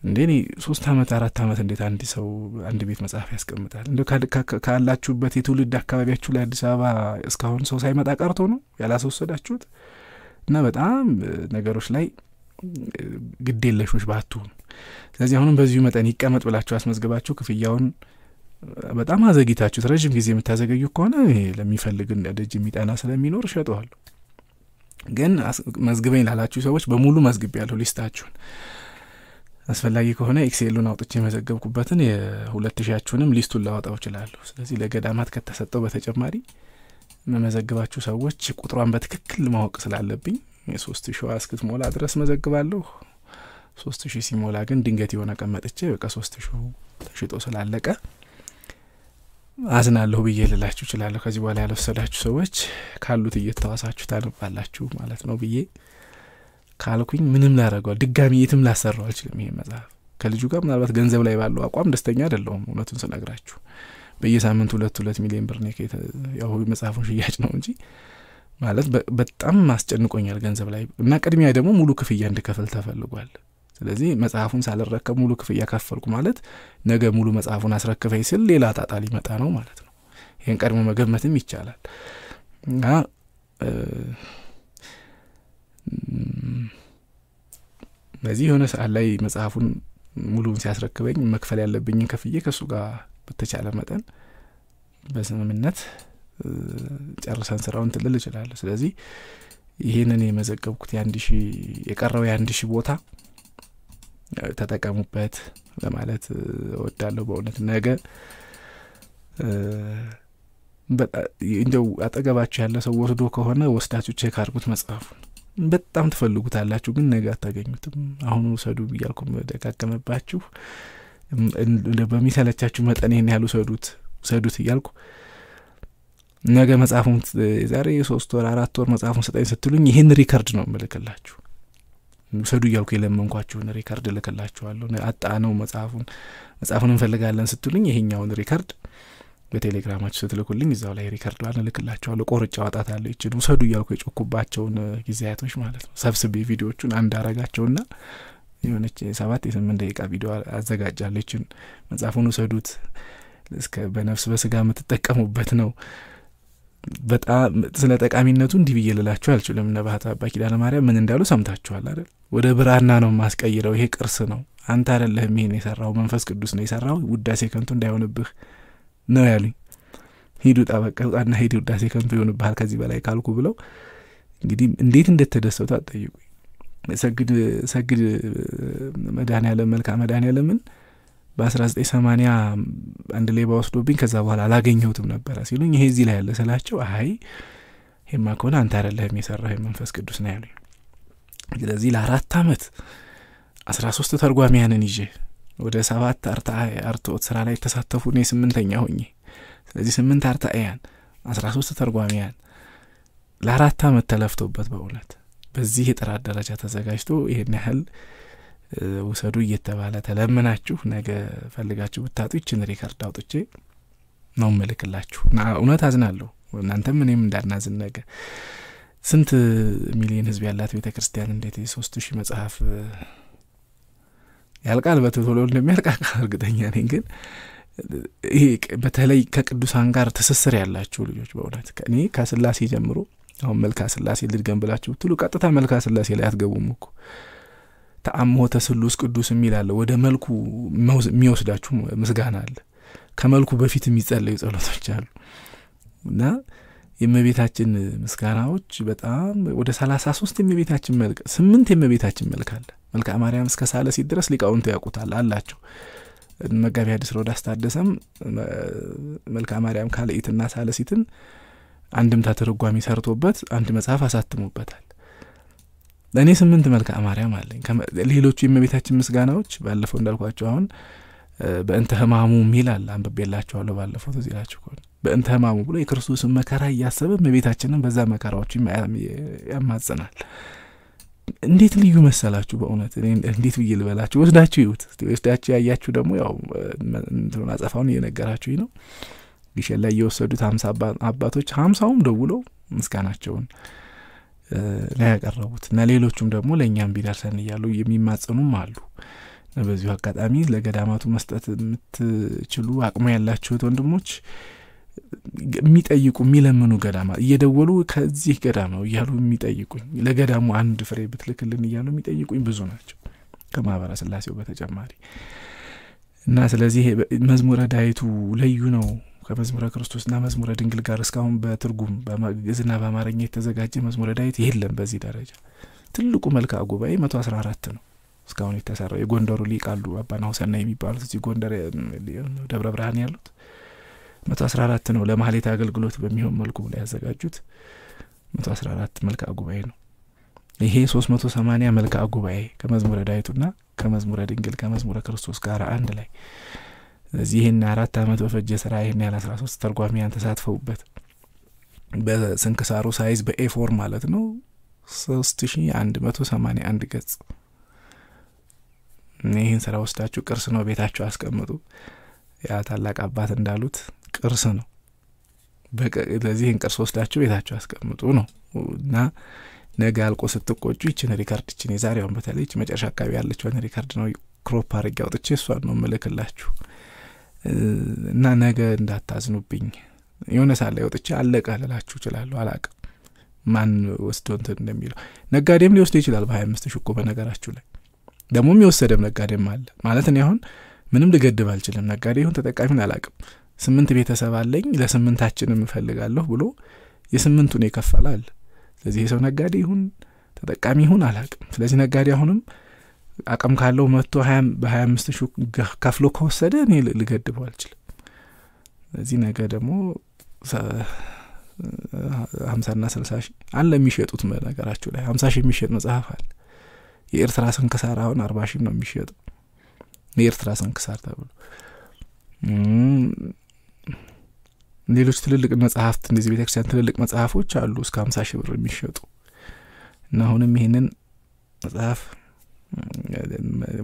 እንዴ እኔ ሶስት አመት አራት አመት እንዴት አንድ ሰው አንድ ቤት መጽሐፍ ያስቀምጣል? እንደ ካላችሁበት የትውልድ አካባቢያችሁ ላይ አዲስ አበባ እስካሁን ሰው ሳይመጣ ቀርቶ ነው ያላስወሰዳችሁት? እና በጣም ነገሮች ላይ ግድ የለሾች ባትሆኑ ስለዚህ አሁንም በዚሁ መጠን ይቀመጥ ብላችሁ አስመዝግባችሁ ክፍያውን በጣም አዘግይታችሁት ረዥም ጊዜ የምታዘገዩ ከሆነ ለሚፈልግ ደጅ የሚጠና ስለሚኖር እሸጠዋለሁ። ግን መዝግበኝ ላላችሁ ሰዎች በሙሉ መዝግብ ያለሁ ሊስታችሁን። አስፈላጊ ከሆነ ኤክሴሉን አውጥቼ የመዘገብኩበትን የሁለት ሺያችሁንም ሊስቱን ላወጣው እችላለሁ። ስለዚህ ለገዳማት ከተሰጠው በተጨማሪ መመዘግባችሁ ሰዎች ቁጥሯን በትክክል ማወቅ ስላለብኝ የሶስት ሺዋ እስክትሞላ ድረስ መዘግባለሁ። ሶስት ሺህ ሲሞላ ግን ድንገት የሆነ ቀን መጥቼ በቃ ሶስት ሺ ተሽጦ ስላለቀ አዝናለሁ ብዬ ልላችሁ እችላለሁ። ከዚህ በኋላ ያልወሰዳችሁ ሰዎች ካሉት እየተዋሳችሁ ታነባላችሁ ማለት ነው ብዬ ካልኩኝ ምንም ላረገዋል ድጋሚ የትም ላሰራው አልችልም ይሄ መጽሐፍ። ከልጁ ጋር ምናልባት ገንዘብ ላይ ባለው አቋም ደስተኛ አይደለሁም እውነቱን ስነግራችሁ። በየሳምንት ሁለት ሁለት ሚሊዮን ብር ያው መጽሐፉን ሽያጭ ነው እንጂ ማለት በጣም አስጨንቆኛል ገንዘብ ላይ እና ቅድሚያ ደግሞ ሙሉ ክፍያ እንድከፍል ተፈልጓል። ስለዚህ መጽሐፉን ሳልረከብ ሙሉ ክፍያ ከፈልኩ ማለት ነገ ሙሉ መጽሐፉን አስረክፈኝ ስል ሌላ ጣጣ ሊመጣ ነው ማለት ነው። ይህን ቀድሞ መገመትም ይቻላል። እና በዚህ የሆነ ሰዓት ላይ መጽሐፉን ሙሉን ሲያስረክበኝ መክፈል ያለብኝን ከፍዬ ከእሱ ጋር በተቻለ መጠን በስምምነት ጨርሰን ስራውን ትልል እችላለሁ። ስለዚህ ይህንን የመዘገብኩት የአንድ ሺ የቀረው የአንድ ሺ ቦታ ተጠቀሙበት ለማለት እወዳለሁ በእውነት። ነገ እንደው አጠገባችሁ ያለ ሰው ወስዶ ከሆነ ወስዳችሁ check አድርጉት መጽሐፉን። በጣም ትፈልጉታላችሁ ግን ነገ አታገኙትም። አሁኑ ውሰዱ እያልኩ ደጋገመባችሁ በሚሰለቻችሁ መጠን ይህን ያህል ውሰዱት ውሰዱት እያልኩ ነገ መጽሐፉን የዛሬ ሶስት ወር አራት ወር መጽሐፉን ስጠኝ ስትሉኝ ይህን record ነው እምልክላችሁ። ውሰዱ እያልኩ የለመንኳችሁን record እልክላችኋለሁ። አጣነው መጽሐፉን መጽሐፉን እንፈልጋለን ስትሉኝ ይሄኛውን record በቴሌግራማችሁ ስትልኩልኝ እዛው ላይ record ዷን እልክላችኋለሁ። ቆርጬ አወጣታለሁ። ይችን ውሰዱ እያልኩ የጮኩባችሁን ጊዜያቶች ማለት ነው። ሰብስቤ ቪዲዮቹን አንድ አረጋቸውና የሆነች ሰባት የስምንት ደቂቃ ቪዲዮ አዘጋጃለሁ። ይችን መጽሐፉን ውሰዱት፣ እስከ በነፍስ በስጋ የምትጠቀሙበት ነው። በጣም ስለ ጠቃሚነቱ እንዲህ ብዬ ልላችሁ አልችልም። እነ አባ ኪዳነ ማርያም ምን እንዳሉ ሰምታችኋል አይደል? ወደ ብራና ነው የማስቀይረው። ይሄ ቅርስ ነው። አንተ አይደለህም ይሄን የሰራው መንፈስ ቅዱስ ነው የሰራው። ውዳሴ ከንቱ እንዳይሆንብህ ነው ያሉኝ። ሂዱ ጣበቀና ሂድ ውዳሴ ከንቱ ይሆንብሃል ከዚህ በላይ ካልኩ ብለው እንግዲህ እንዴት እንደተደሰቱ አትጠይቁኝ። ሰግድ ሰግድ መድኃኔዓለም መልካ መድኃኔዓለምን በአስራ ዘጠኝ ሰማኒያ አንድ ሌባ ወስዶብኝ ከዛ በኋላ አላገኘሁትም ነበረ ሲሉኝ ይሄ እዚህ ላይ ያለ ስላቸው፣ አይ ይሄማ ከሆነ አንተ አይደለህም የሰራው መንፈስ ቅዱስ ነው ያሉኝ። ስለዚህ ለአራት አመት አስራ ሶስት ተርጓሚያንን ይዤ ወደ ሰባት አርትኦት ስራ ላይ የተሳተፉ እኔ ስምንተኛ ሆኜ ስለዚህ ስምንት አርታኤያን አስራ ሶስት ተርጓሚያን ለአራት አመት ተለፍቶበት በእውነት በዚህ የጥራት ደረጃ ተዘጋጅቶ ይህን ያህል ውሰዱ እየተባለ ተለምናችሁ ነገ ፈልጋችሁ ብታጡ ይችን record አውጥቼ ነው ምልክላችሁ እውነት አዝናለሁ። እናንተም እኔም እንዳናዝን ነገ። ስንት ሚሊዮን ህዝብ ያላት ቤተ ክርስቲያን እንዴት የሶስት ሺህ መጽሐፍ ያልቃል? በቶሎ እንደሚያልቅ እርግጠኛ ነኝ። ግን ይሄ በተለይ ከቅዱሳን ጋር ትስስር ያላችሁ ልጆች በእውነት እኔ ከስላሴ ጀምሮ አሁን መልካ ስላሴ ልድገም ብላችሁ ብትሉ ቀጥታ መልካ ስላሴ ላይ አትገቡም እኮ ተአምሆተ ስሉስ ቅዱስ የሚል አለ። ወደ መልኩ የሚወስዳችሁ ምስጋና አለ። ከመልኩ በፊት የሚጸለዩ ጸሎቶች አሉ እና የእመቤታችን ምስጋናዎች በጣም ወደ ሰላሳ ሶስት የእመቤታችን መልክ ስምንት የእመቤታችን መልክ አለ። መልክአ ማርያም እስከ ሳለሲት ድረስ ሊቃውንቱ ያውቁታል አላቸው። መጋቢ ሐዲስ ሮዳስ ታደሰም መልክአ ማርያም ካልኢትና ሳለሲትን አንድምታ ትርጓሜ ሰርቶበት አንድ መጽሐፍ አሳትሞበታል። ለእኔ ስምንት መልክአ ማርያም አለኝ። ሌሎቹ የእመቤታችን ምስጋናዎች ባለፈው እንዳልኳቸው አሁን በእንተ ህማሙ የሚል አለ አንብቤላችኋለሁ ባለፈው ትዝ ይላችሁ ከሆነ በእንተ ህማሙ ብሎ የክርስቶስን መከራ እያሰበ እመቤታችንን በዛ መከራዎች ያማጽናል። እንዴት ልዩ መሰላችሁ! በእውነት እንዴት ብዬ ልበላችሁ? ወስዳችሁ ይሁት ወስዳችሁ ያያችሁ ደግሞ ያው እንትኑን አጸፋውን እየነገራችሁኝ ነው። ግሸን ላይ የወሰዱት ሀምሳ አባቶች ሀምሳውም ደውለው ምስጋናቸውን ነው ያቀረቡት እና ሌሎቹም ደግሞ ለእኛም ቢደርሰን እያሉ የሚማጽኑም አሉ። በዚሁ አጋጣሚ ለገዳማቱ መስጠት የምትችሉ አቅሙ ያላችሁት ወንድሞች የሚጠይቁ የሚለምኑ ገዳማ እየደወሉ ከዚህ ገዳም ነው እያሉ የሚጠይቁኝ ለገዳሙ አንድ ፍሬ ብትልክልን እያሉ የሚጠይቁኝ ብዙ ናቸው ከማህበረ ስላሴው በተጨማሪ እና ስለዚህ መዝሙረ ዳዊቱ ልዩ ነው ከመዝሙረ ክርስቶስና መዝሙረ ድንግል ጋር እስካሁን በትርጉም በግዕዝና በአማርኛ የተዘጋጀ መዝሙረ ዳዊት የለም በዚህ ደረጃ። ትልቁ መልክዓ ጉባኤ መቶ አስራ አራት ነው። እስካሁን የተሰራው የጎንደሩ ሊቅ አሉ አባ ናሁሰና የሚባሉት እዚህ ጎንደር ደብረ ብርሃን ያሉት መቶ አስራ አራት ነው ለማህሌት አገልግሎት በሚሆን መልኩ ላይ ያዘጋጁት መቶ አስራ አራት መልክዓ ጉባኤ ነው። ይሄ ሶስት መቶ ሰማኒያ መልክዓ ጉባኤ ከመዝሙረ ዳዊቱና ከመዝሙረ ድንግል ከመዝሙረ ክርስቶስ ጋር አንድ ላይ ስለዚህ ይህን አራት አመት በፈጀ ስራ ይህን ያህል አስራ ሶስት ተርጓሚያን ተሳትፈውበት በስንክሳሩ ሳይዝ በ A4 ማለት ነው ሶስት ሺ አንድ መቶ ሰማኒያ አንድ ገጽ። ይህን ስራ ወስዳችሁ ቅርስ ነው ቤታችሁ አስቀምጡ። ያ ታላቅ አባት እንዳሉት ቅርስ ነው። ስለዚህ ይህን ቅርስ ወስዳችሁ ቤታችሁ አስቀምጡ ነው። እና ነገ አልቆ ስትቆጩ ይችን record ይችን የዛሬውን በተለይ መጨረሻ አካባቢ ያለችውን record ነው crop አድርጌ አውጥቼ እሷን ነው ምልክላችሁ እና ነገ እንዳታዝኑብኝ። የሆነ ሳለ ወጥቼ አለቀ ልላችሁ እችላለሁ አላቅም ማን ወስዶ እንትን እንደሚለው። ነጋዴም ሊወስደው ይችላል በሀያ አምስት ሺ እኮ በነገራችሁ ላይ። ደግሞ የወሰደም ነጋዴም አለ። ማለት እኔ አሁን ምንም ልገድብ አልችልም። ነጋዴ ይሁን ተጠቃሚን አላቅም። ስምንት ቤተሰብ አለኝ ለስምንታችንም እፈልጋለሁ ብሎ የስምንቱን የከፈለ አለ። ስለዚህ የሰው ነጋዴ ይሁን ተጠቃሚ ይሁን አላቅም። ስለዚህ ነጋዴ አሁንም አቅም ካለው መጥቶ በሀያ አምስት ሺ ከፍሎ ከወሰደ እኔ ልገድበው አልችልም። ስለዚህ ነገ ደግሞ ሀምሳና ስልሳ ሺ አለ የሚሸጡት ነገራችሁ ላይ። ሀምሳ ሺ የሚሸጥ መጽሐፍ አለ። የኤርትራ ስንክሳር አሁን አርባ ሺ ነው የሚሸጠው። የኤርትራ ስንክሳር ተብሎ። ሌሎች ትልልቅ መጽሐፍት እንደዚህ ቤተክርስቲያን ትልልቅ መጽሐፎች አሉ እስከ ሀምሳ ሺህ ብር የሚሸጡ። እና አሁንም ይሄንን መጽሐፍ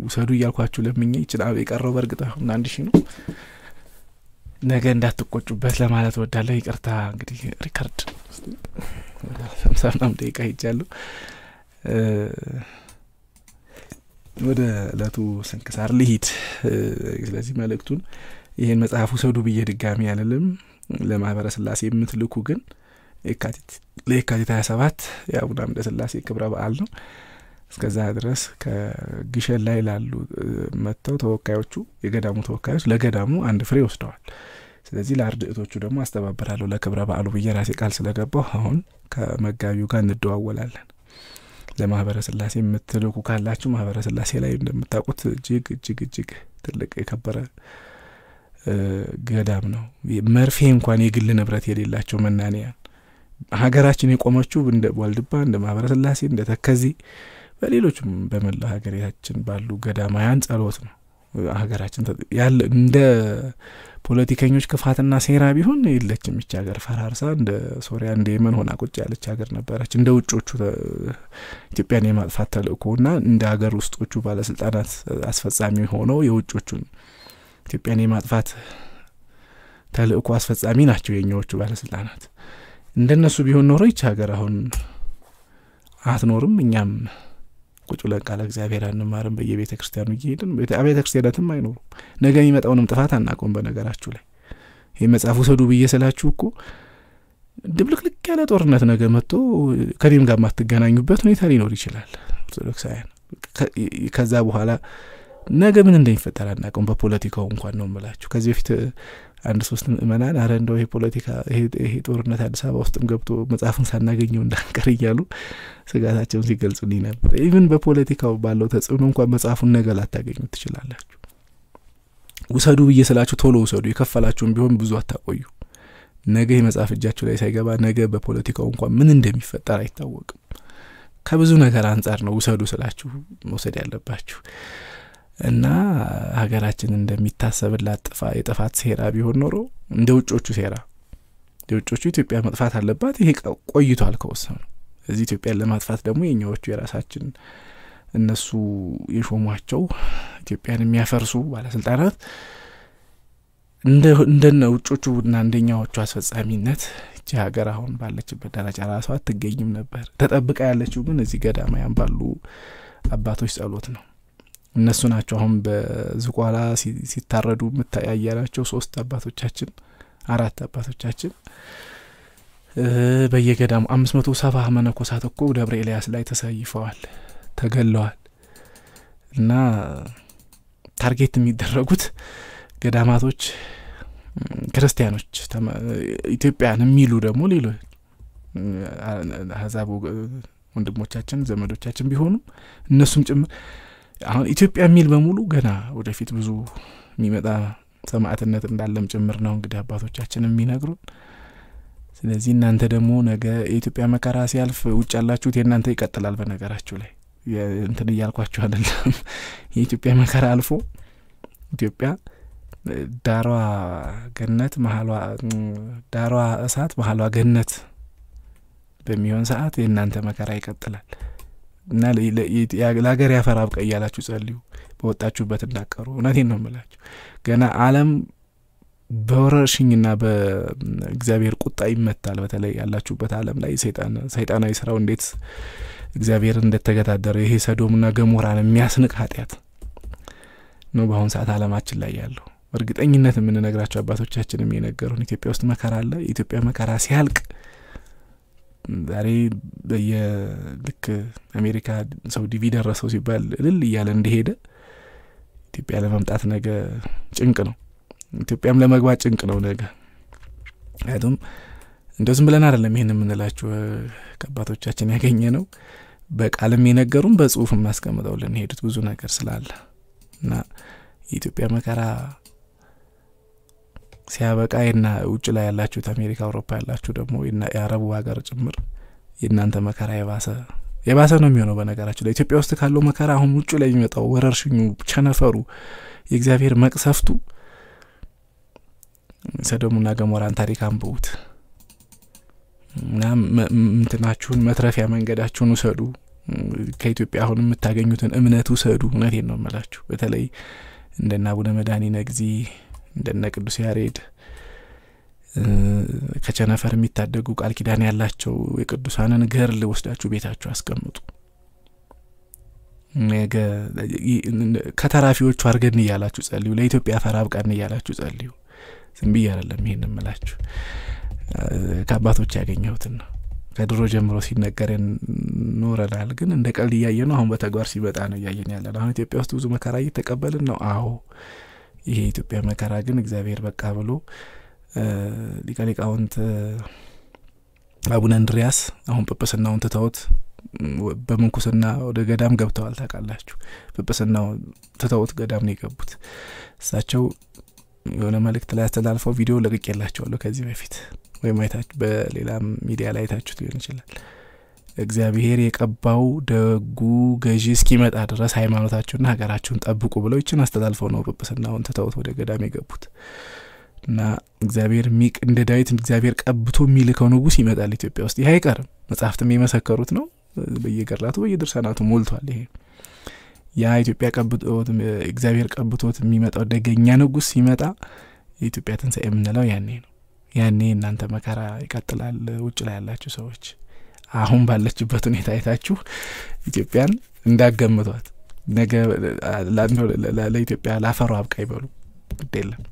ውሰዱ እያልኳችሁ ለምኜ ይችላል የቀረው በእርግጥ አሁን አንድ ሺህ ነው። ነገ እንዳትቆጩበት ለማለት ወዳለሁ። ይቅርታ እንግዲህ record ሀምሳ ደቂቃ ሄጃለሁ። ወደ እለቱ ስንክሳር ልሂድ። ስለዚህ መልእክቱን ይህን መጽሐፍ ውሰዱ ብዬ ድጋሚ አልልም። ለማህበረ ስላሴ የምትልኩ ግን ለየካቲት ሀያ ሰባት የአቡነ አምደ ስላሴ ክብረ በዓል ነው። እስከዛ ድረስ ከግሸን ላይ ላሉ መጥተው ተወካዮቹ የገዳሙ ተወካዮች ለገዳሙ አንድ ፍሬ ወስደዋል። ስለዚህ ለአርድእቶቹ ደግሞ አስተባበራለሁ ለክብረ በዓሉ ብዬ ራሴ ቃል ስለገባሁ አሁን ከመጋቢው ጋር እንደዋወላለን። ለማህበረ ስላሴ የምትልኩ ካላችሁ ማህበረ ስላሴ ላይ እንደምታውቁት እጅግ እጅግ እጅግ ትልቅ የከበረ ገዳም ነው። መርፌ እንኳን የግል ንብረት የሌላቸው መናንያን ሀገራችን የቆመችው እንደ ዋልድባ፣ እንደ ማህበረ ስላሴ፣ እንደ ተከዜ በሌሎችም በመላው ሀገራችን ባሉ ገዳማውያን ጸሎት ነው። ሀገራችን ያለ እንደ ፖለቲከኞች ክፋትና ሴራ ቢሆን የለችም ይች ሀገር ፈራርሳ እንደ ሶሪያ እንደ የመን ሆና ቁጭ ያለች ሀገር ነበረች። እንደ ውጮቹ ኢትዮጵያን የማጥፋት ተልእኮና እንደ ሀገር ውስጦቹ ባለስልጣናት አስፈጻሚ ሆነው የውጮቹን ኢትዮጵያን የማጥፋት ተልእኮ አስፈጻሚ ናቸው የኛዎቹ ባለስልጣናት። እንደነሱ ቢሆን ኖሮ ይች ሀገር አሁን አትኖርም። እኛም ቁጭ ብለን ቃለ እግዚአብሔር አንማርም። በየቤተ ክርስቲያኑ እየሄድን ቤተ ክርስቲያናትም አይኖሩም። ነገ የሚመጣውንም ጥፋት አናውቀውም። በነገራችሁ ላይ ይህ መጽሐፍ ውሰዱ ብዬ ስላችሁ እኮ ድብልቅልቅ ያለ ጦርነት ነገ መጥቶ ከኔም ጋር የማትገናኙበት ሁኔታ ሊኖር ይችላል። ኦርቶዶክሳውያን ከዛ በኋላ ነገ ምን እንደሚፈጠር አናውቀውም። በፖለቲካው እንኳን ነው የምላችሁ። ከዚህ በፊት አንድ ሶስት ምእመናን አረ እንደው ይሄ ፖለቲካ ይሄ ጦርነት አዲስ አበባ ውስጥም ገብቶ መጽሐፉን ሳናገኘው እንዳንቀር እያሉ ስጋታቸውን ሲገልጹልኝ ነበር። even በፖለቲካው ባለው ተጽዕኖ እንኳን መጽሐፉን ነገ ላታገኙ ትችላላችሁ። ውሰዱ ብዬ ስላችሁ ቶሎ ውሰዱ። የከፈላችሁም ቢሆን ብዙ አታቆዩ። ነገ የመጽሐፍ እጃችሁ ላይ ሳይገባ ነገ በፖለቲካው እንኳን ምን እንደሚፈጠር አይታወቅም። ከብዙ ነገር አንጻር ነው ውሰዱ ስላችሁ መውሰድ ያለባችሁ እና ሀገራችን እንደሚታሰብላት ጥፋ የጥፋት ሴራ ቢሆን ኖሮ እንደ ውጮቹ ሴራ ውጮቹ ኢትዮጵያ መጥፋት አለባት። ይሄ ቆይቷል ከወሰኑ። እዚህ ኢትዮጵያን ለማጥፋት ደግሞ የኛዎቹ የራሳችን እነሱ የሾሟቸው ኢትዮጵያን የሚያፈርሱ ባለስልጣናት እንደነ ውጮቹና እንደኛዎቹ አስፈጻሚነት እቺ ሀገር አሁን ባለችበት ደረጃ ራሷ አትገኝም ነበር። ተጠብቃ ያለችው ግን እዚህ ገዳማያን ባሉ አባቶች ጸሎት ነው። እነሱ ናቸው አሁን በዝቋላ ሲታረዱ የምታያያናቸው ሶስት አባቶቻችን አራት አባቶቻችን በየገዳሙ አምስት መቶ ሰባ መነኮሳት እኮ ደብረ ኤልያስ ላይ ተሰይፈዋል፣ ተገለዋል። እና target የሚደረጉት ገዳማቶች ክርስቲያኖች ኢትዮጵያን የሚሉ ደግሞ ሌሎች አህዛብ ወንድሞቻችን ዘመዶቻችን ቢሆኑም እነሱም ጭምር አሁን ኢትዮጵያ የሚል በሙሉ ገና ወደፊት ብዙ የሚመጣ ሰማዕትነት እንዳለም ጭምር ነው እንግዲህ አባቶቻችን የሚነግሩን። ስለዚህ እናንተ ደግሞ ነገ የኢትዮጵያ መከራ ሲያልፍ ውጭ ያላችሁት የእናንተ ይቀጥላል። በነገራችሁ ላይ እንትን እያልኳችሁ አይደለም። የኢትዮጵያ መከራ አልፎ ኢትዮጵያ ዳሯ ገነት መሀሏ ዳሯ እሳት መሀሏ ገነት በሚሆን ሰዓት የእናንተ መከራ ይቀጥላል እና ለሀገር ያፈር አብቃ እያላችሁ ጸልዩ። በወጣችሁበት እንዳቀሩ እውነቴን ነው የምላችሁ። ገና ዓለም በወረርሽኝና በእግዚአብሔር ቁጣ ይመታል። በተለይ ያላችሁበት ዓለም ላይ ሰይጣናዊ ስራው እንዴት እግዚአብሔር እንደተገዳደረው ይሄ ሰዶምና ገሞራን የሚያስንቅ ኃጢአት ነው በአሁኑ ሰዓት ዓለማችን ላይ ያለው። እርግጠኝነት የምንነግራቸው አባቶቻችንም የነገሩን ኢትዮጵያ ውስጥ መከራ አለ። የኢትዮጵያ መከራ ሲያልቅ ዛሬ በየልክ አሜሪካ ሰው ዲቪ ደረሰው ሲባል እልል እያለ እንደሄደ ኢትዮጵያ ለመምጣት ነገ ጭንቅ ነው። ኢትዮጵያም ለመግባት ጭንቅ ነው ነገ። ምክንያቱም እንደ ዝም ብለን አይደለም ይህን የምንላችሁ ከአባቶቻችን ያገኘ ነው። በቃልም የነገሩም በጽሁፍ የሚያስቀምጠውልን ሄዱት ብዙ ነገር ስላለ እና የኢትዮጵያ መከራ ሲያበቃ የና ውጭ ላይ ያላችሁት አሜሪካ፣ አውሮፓ ያላችሁ ደግሞ የአረቡ ሀገር ጭምር የእናንተ መከራ የባሰ የባሰ ነው የሚሆነው። በነገራችሁ ላይ ኢትዮጵያ ውስጥ ካለው መከራ አሁን ውጭ ላይ የሚመጣው ወረርሽኙ፣ ቸነፈሩ፣ የእግዚአብሔር መቅሰፍቱ ሰዶሙና ገሞራን ታሪክ አንብቡት እና እንትናችሁን መትረፊያ መንገዳችሁን ውሰዱ። ከኢትዮጵያ አሁን የምታገኙትን እምነት ውሰዱ። እውነቴን ነው የምላችሁ። በተለይ እንደነ አቡነ መድኃኒነ እግዚእ እንደነ ቅዱስ ያሬድ ከቸነፈር የሚታደጉ ቃል ኪዳን ያላቸው የቅዱሳንን ገርል ወስዳችሁ ቤታችሁ አስቀምጡ። ከተራፊዎቹ አድርገን እያላችሁ ጸልዩ። ለኢትዮጵያ አፈር አብቃን እያላችሁ ጸልዩ። ዝም ብዬ አይደለም ይሄን እምላችሁ፣ ከአባቶች ያገኘሁትን ነው። ከድሮ ጀምሮ ሲነገረን ኖረናል። ግን እንደ ቀልድ እያየ ነው። አሁን በተግባር ሲመጣ ነው እያየን ያለ ነው። አሁን ኢትዮጵያ ውስጥ ብዙ መከራ እየተቀበልን ነው። አዎ ይሄ የኢትዮጵያ መከራ ግን እግዚአብሔር በቃ ብሎ ሊቀ ሊቃውንት አቡነ እንድሪያስ አሁን ጵጵስናውን ትተውት በምንኩስና ወደ ገዳም ገብተዋል። ታውቃላችሁ፣ ጵጵስናው ትተውት ገዳም ነው የገቡት። እሳቸው የሆነ መልእክት ላይ አስተላልፈው ቪዲዮ ለቅቅ የላቸዋለሁ ከዚህ በፊት ወይም አይታችሁ በሌላ ሚዲያ ላይ አይታችሁት ሊሆን ይችላል። እግዚአብሔር የቀባው ደጉ ገዢ እስኪመጣ ድረስ ሃይማኖታችሁና ሀገራችሁን ጠብቁ ብለው ይችን አስተላልፈው ነው ጵጵስናውን ትተውት ወደ ገዳም የገቡት እና እግዚአብሔር ሚቅ እንደ ዳዊት እግዚአብሔር ቀብቶ የሚልከው ንጉሥ ይመጣል ኢትዮጵያ ውስጥ። ይህ አይቀርም። መጽሐፍትም የመሰከሩት ነው። በየገድላቱ በየድርሳናቱ ሞልቷል። ይሄ ያ ኢትዮጵያ ቀብቶት እግዚአብሔር ቀብቶት የሚመጣው ደገኛ ንጉሥ ሲመጣ የኢትዮጵያ ትንሣኤ የምንለው ያኔ ነው። ያኔ እናንተ መከራ ይቀጥላል። ውጭ ላይ ያላችሁ ሰዎች አሁን ባለችበት ሁኔታ አይታችሁ ኢትዮጵያን እንዳገምቷት ነገ ለኢትዮጵያ ላፈሩ አብቃ ይበሉ። ግድ የለም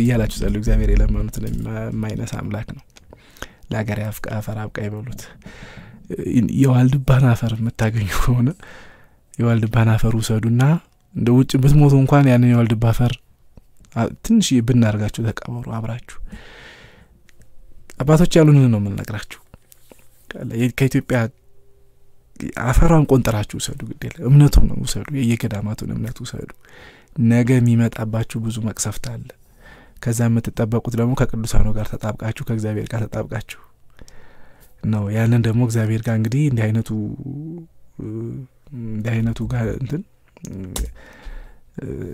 እያላችሁ ጸሉ። እግዚአብሔር የለመኑትን የማይነሳ አምላክ ነው። ለሀገር አፈር አብቃ ይበሉት። የዋልድባን አፈር የምታገኙ ከሆነ የዋልድባን አፈር ውሰዱና እንደ ውጭ ብትሞቱ እንኳን ያንን የዋልድባ አፈር ትንሽ ብናርጋችሁ ተቀበሩ አብራችሁ። አባቶች ያሉንን ነው የምንነግራችሁ። ከኢትዮጵያ አፈሯን ቆንጥራችሁ ውሰዱ። የለም እምነቱን ነው ውሰዱ። የየገዳማቱን እምነት ውሰዱ። ነገ የሚመጣባችሁ ብዙ መቅሰፍት አለ። ከዛ የምትጠበቁት ደግሞ ከቅዱሳኑ ጋር ተጣብቃችሁ ከእግዚአብሔር ጋር ተጣብቃችሁ ነው። ያንን ደግሞ እግዚአብሔር ጋር እንግዲህ እንዲህ አይነቱ እንዲህ አይነቱ ጋር እንትን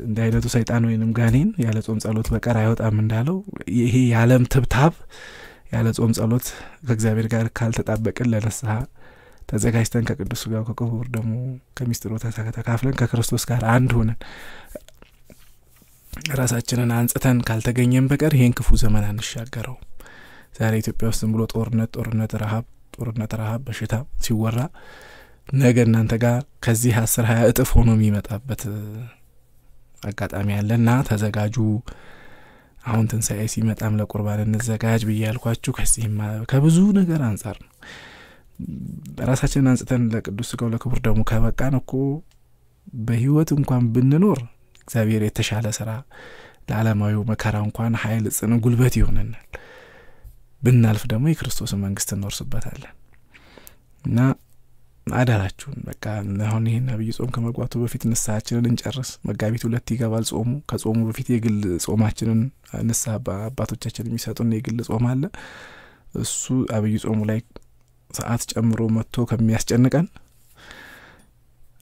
እንዲህ አይነቱ ሰይጣን ወይንም ጋኔን ያለ ጾም ጸሎት በቀር አይወጣም እንዳለው ይሄ የዓለም ትብታብ ያለ ጾም ጸሎት ከእግዚአብሔር ጋር ካልተጣበቅን ለንስሐ ተዘጋጅተን ከቅዱስ ሥጋው ከክቡር ደግሞ ከሚስጥሩ ተካፍለን ከክርስቶስ ጋር አንድ ሆነን ራሳችንን አንጽተን ካልተገኘን በቀር ይህን ክፉ ዘመን አንሻገረው። ዛሬ ኢትዮጵያ ውስጥ ዝም ብሎ ጦርነት ጦርነት ረሀብ ጦርነት ረሀብ በሽታ ሲወራ ነገ እናንተ ጋር ከዚህ አስር ሀያ እጥፍ ሆኖ የሚመጣበት አጋጣሚ ያለና ተዘጋጁ። አሁን ትንሣኤ ሲመጣም ለቁርባን እንዘጋጅ ብዬ ያልኳችሁ ከብዙ ነገር አንጻር ነው። ራሳችንን አንጽተን ለቅዱስ ሥጋው ለክቡር ደግሞ ከበቃን እኮ በህይወት እንኳን ብንኖር እግዚአብሔር የተሻለ ስራ ለዓለማዊው መከራ እንኳን ኃይል፣ ጽኑ፣ ጉልበት ይሆነናል። ብናልፍ ደግሞ የክርስቶስን መንግስት እንወርስበታለን እና አደራችሁን በቃ አሁን ይህን አብይ ጾም ከመግባቱ በፊት ንስሐችንን እንጨርስ። መጋቢት ሁለት ይገባል ጾሙ። ከጾሙ በፊት የግል ጾማችንን ንስሐ አባቶቻችን የሚሰጡን የግል ጾም አለ። እሱ አብይ ጾሙ ላይ ሰዓት ጨምሮ መጥቶ ከሚያስጨንቀን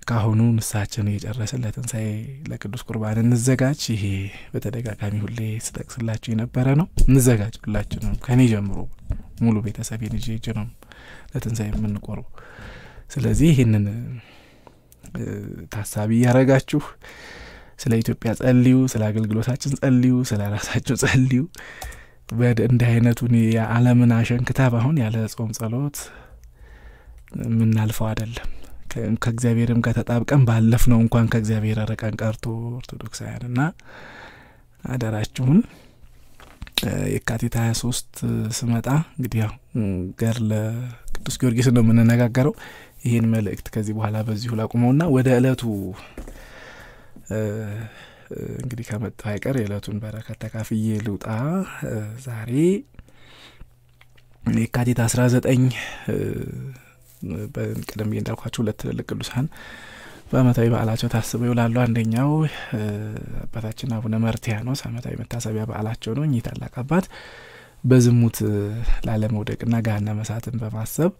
ከአሁኑ ንስሐችን እየጨረስን ለትንሣኤ ለቅዱስ ቁርባን እንዘጋጅ። ይሄ በተደጋጋሚ ሁሌ ስጠቅስላችሁ የነበረ ነው። እንዘጋጅ፣ ሁላችንም ከኔ ጀምሮ ሙሉ ቤተሰቤን ይዤ ነው ለትንሣኤ የምንቆርበው። ስለዚህ ይህንን ታሳቢ እያረጋችሁ ስለ ኢትዮጵያ ጸልዩ፣ ስለ አገልግሎታችን ጸልዩ፣ ስለ ራሳችሁ ጸልዩ። እንዲህ አይነቱን የዓለምን አሸንክታብ አሁን ያለ ጾም ጸሎት የምናልፈው አይደለም። ከእግዚአብሔርም ጋር ተጣብቀን ባለፍ ነው እንኳን ከእግዚአብሔር ርቀን ቀርቶ ኦርቶዶክሳውያን እና አደራችሁን የካቲት ሀያ ሶስት ስመጣ እንግዲህ ያው ገር ለቅዱስ ጊዮርጊስ ነው የምንነጋገረው። ይህን መልእክት ከዚህ በኋላ በዚሁ ላቁመውና ወደ እለቱ እንግዲህ ከመጣሁ አይቀር የዕለቱን በረከት ተካፍዬ ልውጣ። ዛሬ የካቲት አስራ ዘጠኝ ቀደም ብዬ እንዳልኳቸው ሁለት ትልልቅ ቅዱሳን በዓመታዊ በዓላቸው ታስበው ይውላሉ። አንደኛው አባታችን አቡነ መርትያኖስ ዓመታዊ መታሰቢያ በዓላቸው ነው። እኚህ ታላቅ አባት በዝሙት ላለመውደቅና ገሃነመ እሳትን በማሰብ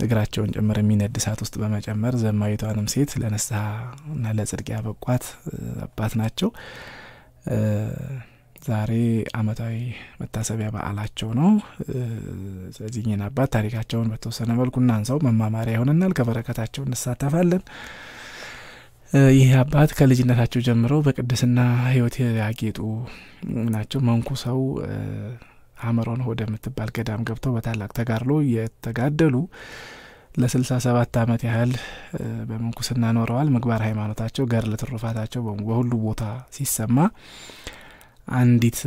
እግራቸውን ጭምር የሚነድ እሳት ውስጥ በመጨመር ዘማዊቷንም ሴት ለንስሐ እና ለጽድቅ ያበቋት አባት ናቸው። ዛሬ ዓመታዊ መታሰቢያ በዓላቸው ነው። ስለዚህ እኚህን አባት ታሪካቸውን በተወሰነ መልኩ እናንሳው፣ መማማሪያ ይሆነናል። ከበረከታቸው እንሳተፋለን። ይህ አባት ከልጅነታቸው ጀምረው በቅድስና ሕይወት ያጌጡ ናቸው። መንኩ ሰው ሀመሮን ወደምትባል ገዳም ገብተው በታላቅ ተጋድሎ የተጋደሉ ለስልሳ ሰባት ዓመት ያህል በምንኩስና ኖረዋል። ምግባር ሃይማኖታቸው፣ ገድለ ትሩፋታቸው በሁሉ ቦታ ሲሰማ አንዲት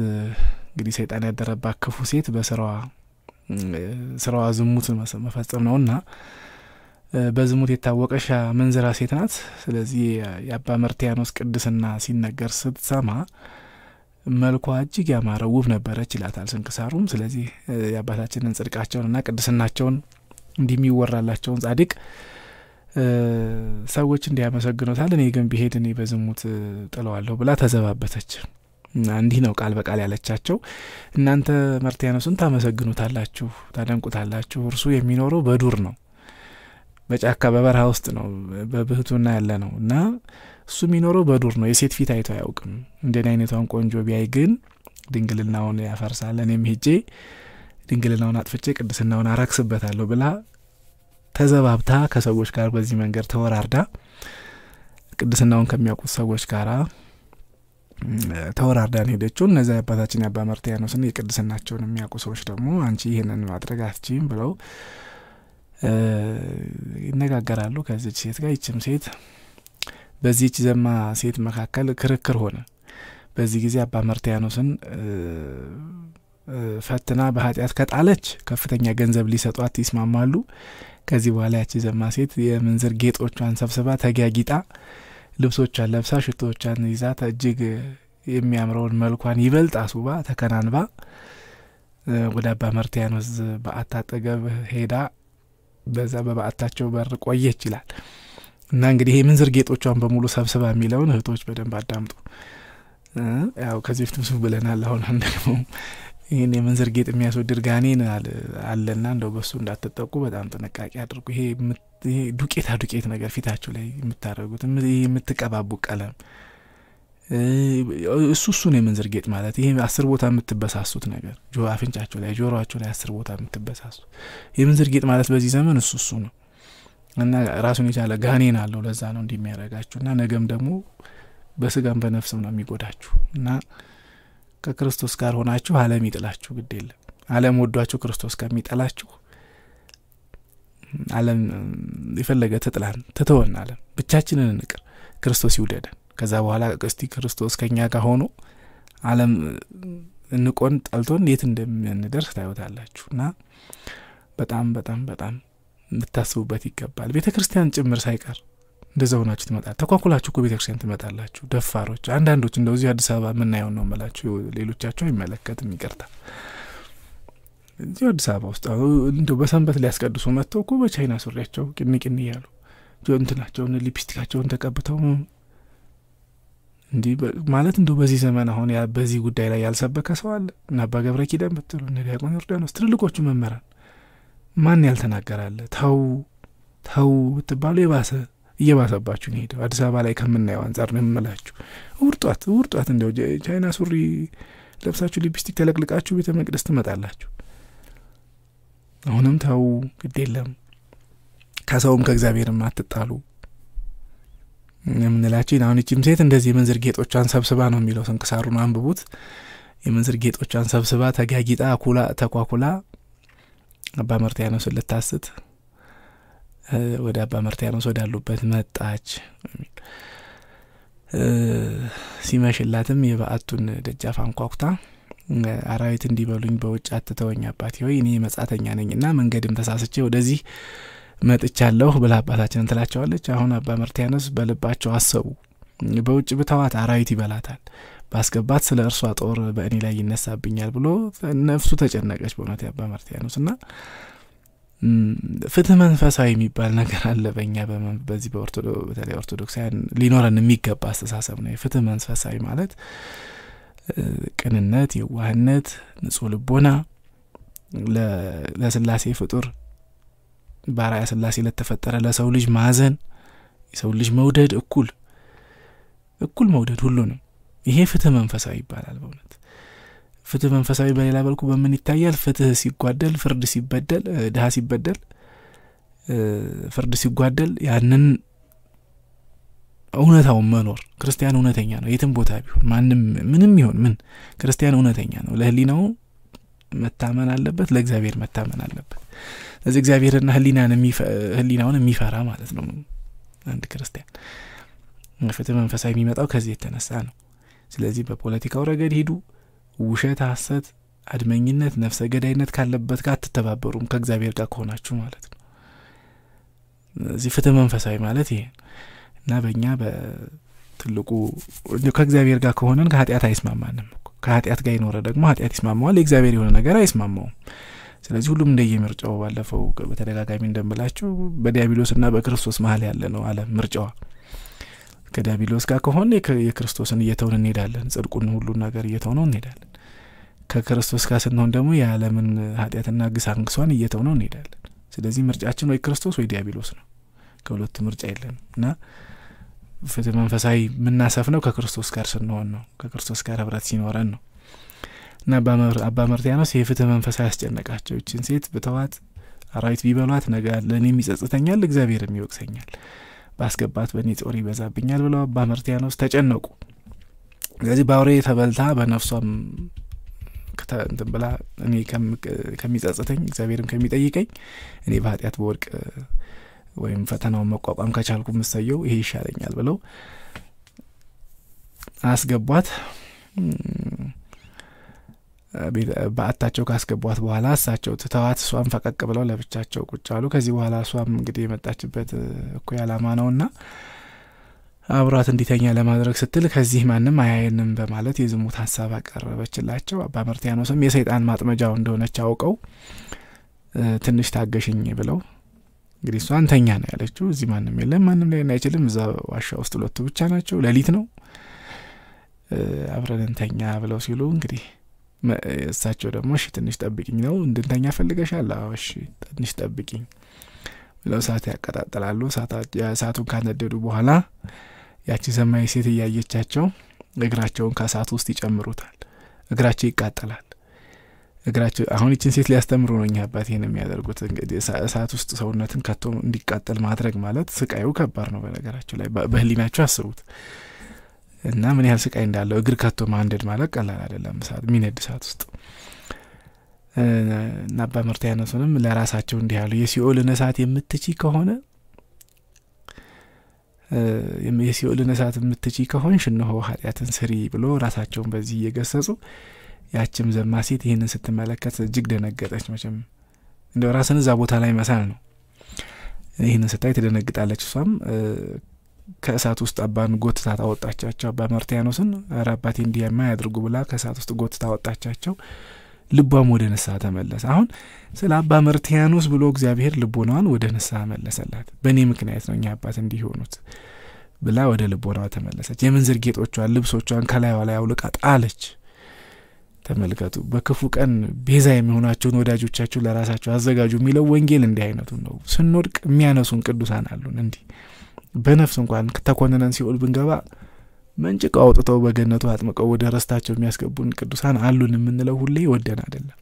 እንግዲህ ሰይጣን ያደረባት ክፉ ሴት በስራዋ ስራዋ ዝሙት መፈጸም ነውና በዝሙት የታወቀች መንዝራ ሴት ናት። ስለዚህ የአባ መርትያኖስ ቅድስና ሲነገር ስትሰማ መልኳ እጅግ ያማረ ውብ ነበረች ይላታል ስንክሳሩም። ስለዚህ የአባታችንን ጽድቃቸውንና ቅድስናቸውን እንዲሚወራላቸውን ጻድቅ ሰዎች እንዲያመሰግኑታል። እኔ ግን ብሄድ እኔ በዝሙት ጥለዋለሁ ብላ ተዘባበተች። እንዲህ ነው ቃል በቃል ያለቻቸው። እናንተ መርትያኖስን ታመሰግኑታላችሁ፣ ታደንቁታላችሁ። እርሱ የሚኖረው በዱር ነው፣ በጫካ በበረሃ ውስጥ ነው፣ በብህቱና ያለ ነው እና እሱ የሚኖረው በዱር ነው። የሴት ፊት አይቶ አያውቅም። እንደኔ አይነቷን ቆንጆ ቢያይ ግን ድንግልናውን ያፈርሳል። እኔም ሄጄ ድንግልናውን አጥፍቼ ቅድስናውን አረክስበታለሁ ብላ ተዘባብታ ከሰዎች ጋር በዚህ መንገድ ተወራርዳ ቅድስናውን ከሚያውቁት ሰዎች ጋራ ተወራርዳን ሄደችው። እነዚያ የአባታችን የአባ መርትያኖስን የቅድስናቸውን የሚያውቁ ሰዎች ደግሞ አንቺ ይህንን ማድረግ አትችይም ብለው ይነጋገራሉ ከዚች ሴት ጋር። ይችም ሴት በዚህች ዘማ ሴት መካከል ክርክር ሆነ። በዚህ ጊዜ አባ መርትያኖስን ፈትና በኃጢአት ከጣለች ከፍተኛ ገንዘብ ሊሰጧት ይስማማሉ። ከዚህ በኋላ ያቺ ዘማ ሴት የምንዝር ጌጦቿን ሰብስባ ተጊያጊጣ ልብሶቿን ለብሳ ሽቶዎቿን ይዛ እጅግ የሚያምረውን መልኳን ይበልጥ አስውባ ተከናንባ ወደ አባ መርትያኖስ በዓት አጠገብ ሄዳ በዛ በበዓታቸው በር ቆየች ይላል እና እንግዲህ ይህ ምንዝር ጌጦቿን በሙሉ ሰብስባ የሚለውን እህቶች በደንብ አዳምጡ። ያው ከዚህ በፊት ብዙ ብለናል። አሁን ደግሞ ይህን የምንዝር ጌጥ የሚያስወድድ ጋኔን አለና እንደው በሱ እንዳትጠቁ በጣም ጥንቃቄ አድርጉ። ይሄ ዱቄታ ዱቄት ነገር ፊታችሁ ላይ የምታደርጉት የምትቀባቡ ቀለም እሱ እሱ ነው የምንዝር ጌጥ ማለት። ይሄ አስር ቦታ የምትበሳሱት ነገር አፍንጫቸው ላይ ጆሮአቸው ላይ አስር ቦታ የምትበሳሱ የምንዝር ጌጥ ማለት በዚህ ዘመን እሱ እሱ ነው እና ራሱን የቻለ ጋኔን አለው። ለዛ ነው እንዲህ የሚያደርጋችሁ እና ነገም ደግሞ በስጋም በነፍስም ነው የሚጎዳችሁ እና ከክርስቶስ ጋር ሆናችሁ ዓለም ይጥላችሁ ግድ የለም። ዓለም ወዷችሁ ክርስቶስ ከሚጠላችሁ ዓለም የፈለገ ትጥላን ትተወን፣ ዓለም ብቻችንን እንቅር፣ ክርስቶስ ይውደደን። ከዛ በኋላ እስቲ ክርስቶስ ከኛ ጋር ሆኖ ዓለም እንቆን ጠልቶን የት እንደምንደርስ ታዩታላችሁ። እና በጣም በጣም በጣም ልታስቡበት ይገባል። ቤተ ክርስቲያን ጭምር ሳይቀር እንደዛ ሆናችሁ ትመጣል። ተኳኩላችሁ እኮ ቤተ ክርስቲያን ትመጣላችሁ። ደፋሮች አንዳንዶች እንደዚህ አዲስ አበባ የምናየውን ነው መላችሁ። ሌሎቻቸው አይመለከትም፣ ይቅርታ። እዚሁ አዲስ አበባ ውስጥ እንደው በሰንበት ሊያስቀድሱ መጥተው እኮ በቻይና ሱሪያቸው ቅን ቅን እያሉ እንትናቸውን ሊፕስቲካቸውን ተቀብተው እንዲህ ማለት እንደው በዚህ ዘመን አሁን በዚህ ጉዳይ ላይ ያልሰበከ ሰው አለ? እና አባ ገብረ ኪዳን ብትሉ እነ ዲያቆን ዮርዳኖስ ትልልቆቹ መምህራን ማን ያልተናገራለ? ተው ተው ብትባሉ የባሰ እየባሰባችሁ ነው ሄደው። አዲስ አበባ ላይ ከምናየው አንጻር ነው የምላችሁ። ውርጧት ውርጧት፣ እንዲያው ቻይና ሱሪ ለብሳችሁ ሊፕስቲክ ተለቅልቃችሁ ቤተ መቅደስ ትመጣላችሁ። አሁንም ተው፣ ግድ የለም ከሰውም ከእግዚአብሔርም አትጣሉ የምንላቸው አሁን ይቺም ሴት እንደዚህ የምንዝር ጌጦቿን ሰብስባ ነው የሚለው ስንክሳሩን አንብቡት። የምንዝር ጌጦቿን ሰብስባ ተጋጊጣ ኩላ ተኳኩላ አባ መርትያኖስን ልታስት ወደ አባ መርትያኖስ ወዳሉበት መጣች። ሲመሽላትም የበዓቱን ደጃፍ አንኳኩታ አራዊት እንዲበሉኝ በውጭ አትተወኝ አባቴ ሆይ እኔ መጻተኛ ነኝና መንገድም ተሳስቼ ወደዚህ መጥቻለሁ ብላ አባታችንን ትላቸዋለች። አሁን አባ መርትያኖስ በልባቸው አሰቡ፣ በውጭ ብተዋት አራዊት ይበላታል፣ ባስገባት ስለ እርሷ ጦር በእኔ ላይ ይነሳብኛል ብሎ ነፍሱ ተጨነቀች። በእውነት የአባ መርትያኖስ እና ፍትህ መንፈሳዊ የሚባል ነገር አለ በእኛ በዚህ በተለይ ኦርቶዶክሳውያን ሊኖረን የሚገባ አስተሳሰብ ነው። የፍትህ መንፈሳዊ ማለት ቅንነት፣ የዋህነት፣ ንጹህ ልቦና ለስላሴ ፍጡር በአርአያ ስላሴ ለተፈጠረ ለሰው ልጅ ማዘን፣ የሰው ልጅ መውደድ፣ እኩል እኩል መውደድ ሁሉንም ይሄ ፍትህ መንፈሳዊ ይባላል። በእውነት ፍትህ መንፈሳዊ በሌላ በልኩ በምን ይታያል? ፍትህ ሲጓደል፣ ፍርድ ሲበደል፣ ድሀ ሲበደል፣ ፍርድ ሲጓደል ያንን እውነታውን መኖር ክርስቲያን እውነተኛ ነው። የትም ቦታ ቢሆን ማንም ምንም ይሆን ምን ክርስቲያን እውነተኛ ነው። ለህሊናው መታመን አለበት፣ ለእግዚአብሔር መታመን አለበት። ስለዚህ እግዚአብሔርና ህሊናውን የሚፈራ ማለት ነው አንድ ክርስቲያን። ፍትህ መንፈሳዊ የሚመጣው ከዚህ የተነሳ ነው። ስለዚህ በፖለቲካው ረገድ ሂዱ፣ ውሸት፣ ሐሰት፣ አድመኝነት፣ ነፍሰ ገዳይነት ካለበት ጋር አትተባበሩም ከእግዚአብሔር ጋር ከሆናችሁ ማለት ነው። እዚህ ፍትህ መንፈሳዊ ማለት ይሄ እና በእኛ በትልቁ ከእግዚአብሔር ጋር ከሆነን ከኃጢአት አይስማማንም። ከኃጢአት ጋር የኖረ ደግሞ ኃጢአት ይስማማዋል፣ የእግዚአብሔር የሆነ ነገር አይስማማውም። ስለዚህ ሁሉም እንደየምርጫው ባለፈው በተደጋጋሚ እንደምላችሁ በዲያብሎስና በክርስቶስ መሀል ያለ ነው ዓለም ምርጫዋ። ከዲያብሎስ ጋር ከሆን የክርስቶስን እየተውን እንሄዳለን፣ ጽድቁን ሁሉን ነገር እየተውነው እንሄዳለን። ከክርስቶስ ጋር ስንሆን ደግሞ የዓለምን ኃጢአትና ግሳንግሷን እየተውነው እንሄዳለን። ስለዚህ ምርጫችን ወይ ክርስቶስ ወይ ዲያብሎስ ነው። ከሁለቱ ምርጫ የለንም እና ፍትህ መንፈሳዊ የምናሰፍነው ከክርስቶስ ጋር ስንሆን ነው። ከክርስቶስ ጋር ህብረት ሲኖረን ነው። እና አባ መርትያኖስ የፍትህ መንፈሳዊ ያስጨነቃቸው ይችን ሴት ብተዋት አራዊት ቢበሏት ነገ ለእኔም ይጸጽተኛል፣ እግዚአብሔርም ይወቅሰኛል፣ ባስገባት በእኔ ጾር ይበዛብኛል ብለው አባ መርትያኖስ ተጨነቁ። ስለዚህ በአውሬ ተበልታ በነፍሷም እንትን ብላ እኔ ከሚጸጽተኝ እግዚአብሔርም ከሚጠይቀኝ እኔ በኃጢአት በወድቅ ወይም ፈተናውን መቋቋም ከቻልኩ ምሰየው ይሄ ይሻለኛል ብለው አስገቧት። በአታቸው ካስገቧት በኋላ እሳቸው ትተዋት እሷም ፈቀቅ ብለው ለብቻቸው ቁጭ አሉ። ከዚህ በኋላ እሷም እንግዲህ የመጣችበት እኩይ ዓላማ ነውና አብሯት እንዲተኛ ለማድረግ ስትል ከዚህ ማንም አያየንም በማለት የዝሙት ሀሳብ አቀረበችላቸው። አባ መርትያኖስም የሰይጣን ማጥመጃው እንደሆነች አውቀው ትንሽ ታገሽኝ ብለው እንግዲህ እሷ እንተኛ ነው ያለችው። እዚህ ማንም የለም፣ ማንም ላይን አይችልም። እዛ ዋሻ ውስጥ ሁለቱ ብቻ ናቸው። ሌሊት ነው። አብረን እንተኛ ብለው ሲሉ እንግዲህ እሳቸው ደግሞ እሺ ትንሽ ጠብቂኝ ነው እንድንተኛ ፈልገሻል? አዎ እሺ ትንሽ ጠብቂኝ ብለው እሳት ያቀጣጥላሉ። እሳቱን ካነደዱ በኋላ ያቺ ሰማያዊ ሴት እያየቻቸው እግራቸውን ከእሳቱ ውስጥ ይጨምሩታል። እግራቸው ይቃጠላል። እግራቸው አሁን ይችን ሴት ሊያስተምሩ ነው እኛ አባት ይህን የሚያደርጉት። እንግዲህ እሳት ውስጥ ሰውነትን ከቶ እንዲቃጠል ማድረግ ማለት ስቃዩ ከባድ ነው። በነገራቸው ላይ በህሊናቸው አስቡት እና ምን ያህል ስቃይ እንዳለው እግር ከቶ ማንደድ ማለት ቀላል አይደለም። የሚነድ እሳት ውስጥ እና አባ መርትያኖስንም ለራሳቸው እንዲህ ያሉ የሲኦልን እሳት የምትቺ ከሆነ የሲኦልን እሳት የምትቺ ከሆንሽ እነሆ ኃጢአትን ስሪ ብሎ ራሳቸውን በዚህ እየገሰጹ ያችም ዘማ ሴት ይህንን ስትመለከት እጅግ ደነገጠች። መቼም እንደ ራስን እዛ ቦታ ላይ መሳል ነው። ይህንን ስታይ ትደነግጣለች። እሷም ከእሳት ውስጥ አባን ጎትታ ታወጣቻቸው። አባ መርትያኖስን ኧረ አባቴ እንዲህ የማያድርጉ ብላ ከእሳት ውስጥ ጎትታ አወጣቻቸው። ልቧም ወደ ንስሐ ተመለሰ። አሁን ስለ አባ መርትያኖስ ብሎ እግዚአብሔር ልቦናዋን ወደ ንስሐ መለሰላት። በእኔ ምክንያት ነው እኛ አባት እንዲህ የሆኑት ብላ ወደ ልቦናዋ ተመለሰች። የምንዝር ጌጦቿን፣ ልብሶቿን ከላይዋ ላይ አውልቃ ጣለች። ተመልከቱ። በክፉ ቀን ቤዛ የሚሆናቸውን ወዳጆቻችሁን ለራሳቸው አዘጋጁ የሚለው ወንጌል እንዲህ አይነቱ ነው። ስንወድቅ የሚያነሱን ቅዱሳን አሉን። እንዲህ በነፍስ እንኳን ተኮንነን ሲኦል ብንገባ መንጭቀው አውጥተው በገነቱ አጥምቀው ወደ ረስታቸው የሚያስገቡን ቅዱሳን አሉን የምንለው ሁሌ ወደን አይደለም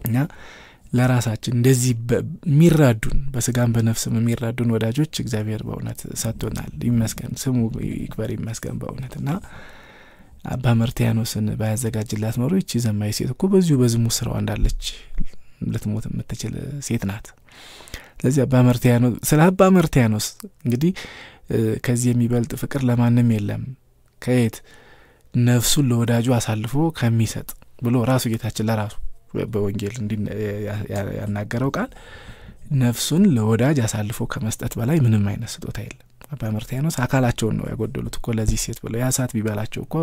እና ለራሳችን እንደዚህ የሚራዱን በስጋም በነፍስም የሚራዱን ወዳጆች እግዚአብሔር በእውነት ሰጥቶናል። ይመስገን፣ ስሙ ይክበር ይመስገን በእውነት እና አባ መርትያኖስን ባያዘጋጅላት ኖሮ ይቺ ዘማዊ ሴት እኮ በዚሁ በዝሙት ስራዋ እንዳለች ልትሞት የምትችል ሴት ናት። ስለዚህ አባ መርትያኖስ ስለ አባ መርትያኖስ እንግዲህ ከዚህ የሚበልጥ ፍቅር ለማንም የለም ከየት ነፍሱን ለወዳጁ አሳልፎ ከሚሰጥ ብሎ ራሱ ጌታችን ለራሱ በወንጌል እንዲ ያናገረው ቃል ነፍሱን ለወዳጅ አሳልፎ ከመስጠት በላይ ምንም አይነት ስጦታ የለም። አባ መርትያኖስ አካላቸውን ነው ያጎደሉት እኮ ለዚህ ሴት ብለው ያ ቢበላቸው እኮ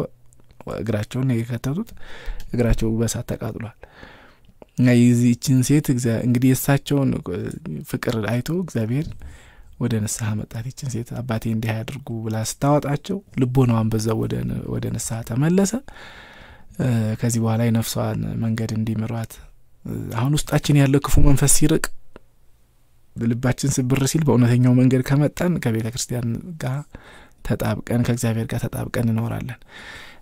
እግራቸውን የከተቱት እግራቸው በእሳት ተቃጥሏል። የዚህችን ሴት እንግዲህ የእሳቸውን ፍቅር አይቶ እግዚአብሔር ወደ ንስሐ መጣት። ይችን ሴት አባቴ እንዲህ ያድርጉ ብላ ስታወጣቸው ልቦናዋን በዛው ወደ ንስሐ ተመለሰ። ከዚህ በኋላ የነፍሷን መንገድ እንዲምሯት አሁን ውስጣችን ያለው ክፉ መንፈስ ሲርቅ ልባችን ስብር ሲል በእውነተኛው መንገድ ከመጣን ከቤተ ክርስቲያን ጋር ተጣብቀን ከእግዚአብሔር ጋር ተጣብቀን እንኖራለን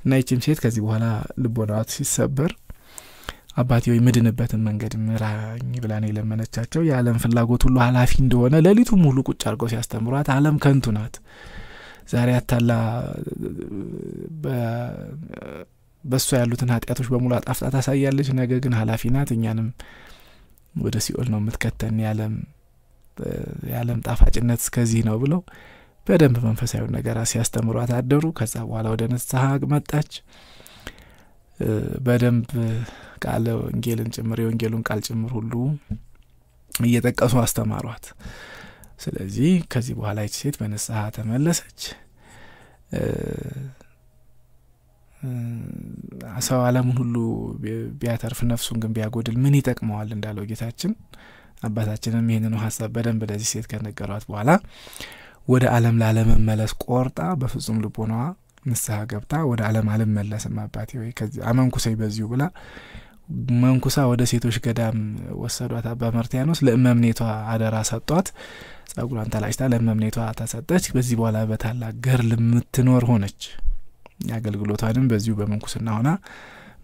እና ይችም ሴት ከዚህ በኋላ ልቦናዋ ሲሰበር አባቴ ወይ ምድንበትን መንገድ ምራኝ ብላን የለመነቻቸው። የዓለም ፍላጎት ሁሉ ኃላፊ እንደሆነ ሌሊቱም ሁሉ ቁጭ አድርገው ሲያስተምሯት ዓለም ከንቱ ናት። ዛሬ አታላ በእሷ ያሉትን ኃጢአቶች በሙሉ አጣፍጣ ታሳያለች። ነገ ግን ኃላፊ ናት። እኛንም ወደ ሲኦል ነው የምትከተን። የዓለም ጣፋጭነት እስከዚህ ነው ብለው በደንብ መንፈሳዊ ነገር ሲያስተምሯት አደሩ። ከዛ በኋላ ወደ ንስሐ መጣች። በደንብ ቃለ ወንጌልን ጭምር የወንጌሉን ቃል ጭምር ሁሉ እየጠቀሱ አስተማሯት። ስለዚህ ከዚህ በኋላ ይች ሴት በንስሐ ተመለሰች። ሰው አለሙን ሁሉ ቢያተርፍ ነፍሱን ግን ቢያጎድል ምን ይጠቅመዋል እንዳለው ጌታችን አባታችንም ይህንኑ ሀሳብ በደንብ ለዚህ ሴት ከነገሯት በኋላ ወደ አለም ላለመመለስ ቆርጣ በፍጹም ልቦናዋ ንስሐ ገብታ ወደ አለም አልመለስም። አባቴ ወይ አመንኩሰኝ በዚሁ ብላ መንኩሳ ወደ ሴቶች ገዳም ወሰዷት አባ መርቲያኖስ ለእመምኔቷ አደራ ሰጧት። ጸጉሯን ተላጭታ ለእመምኔቷ ተሰጠች። በዚህ በኋላ በታላቅ ገርል የምትኖር ሆነች። አገልግሎቷንም በዚሁ በምንኩስና ሆና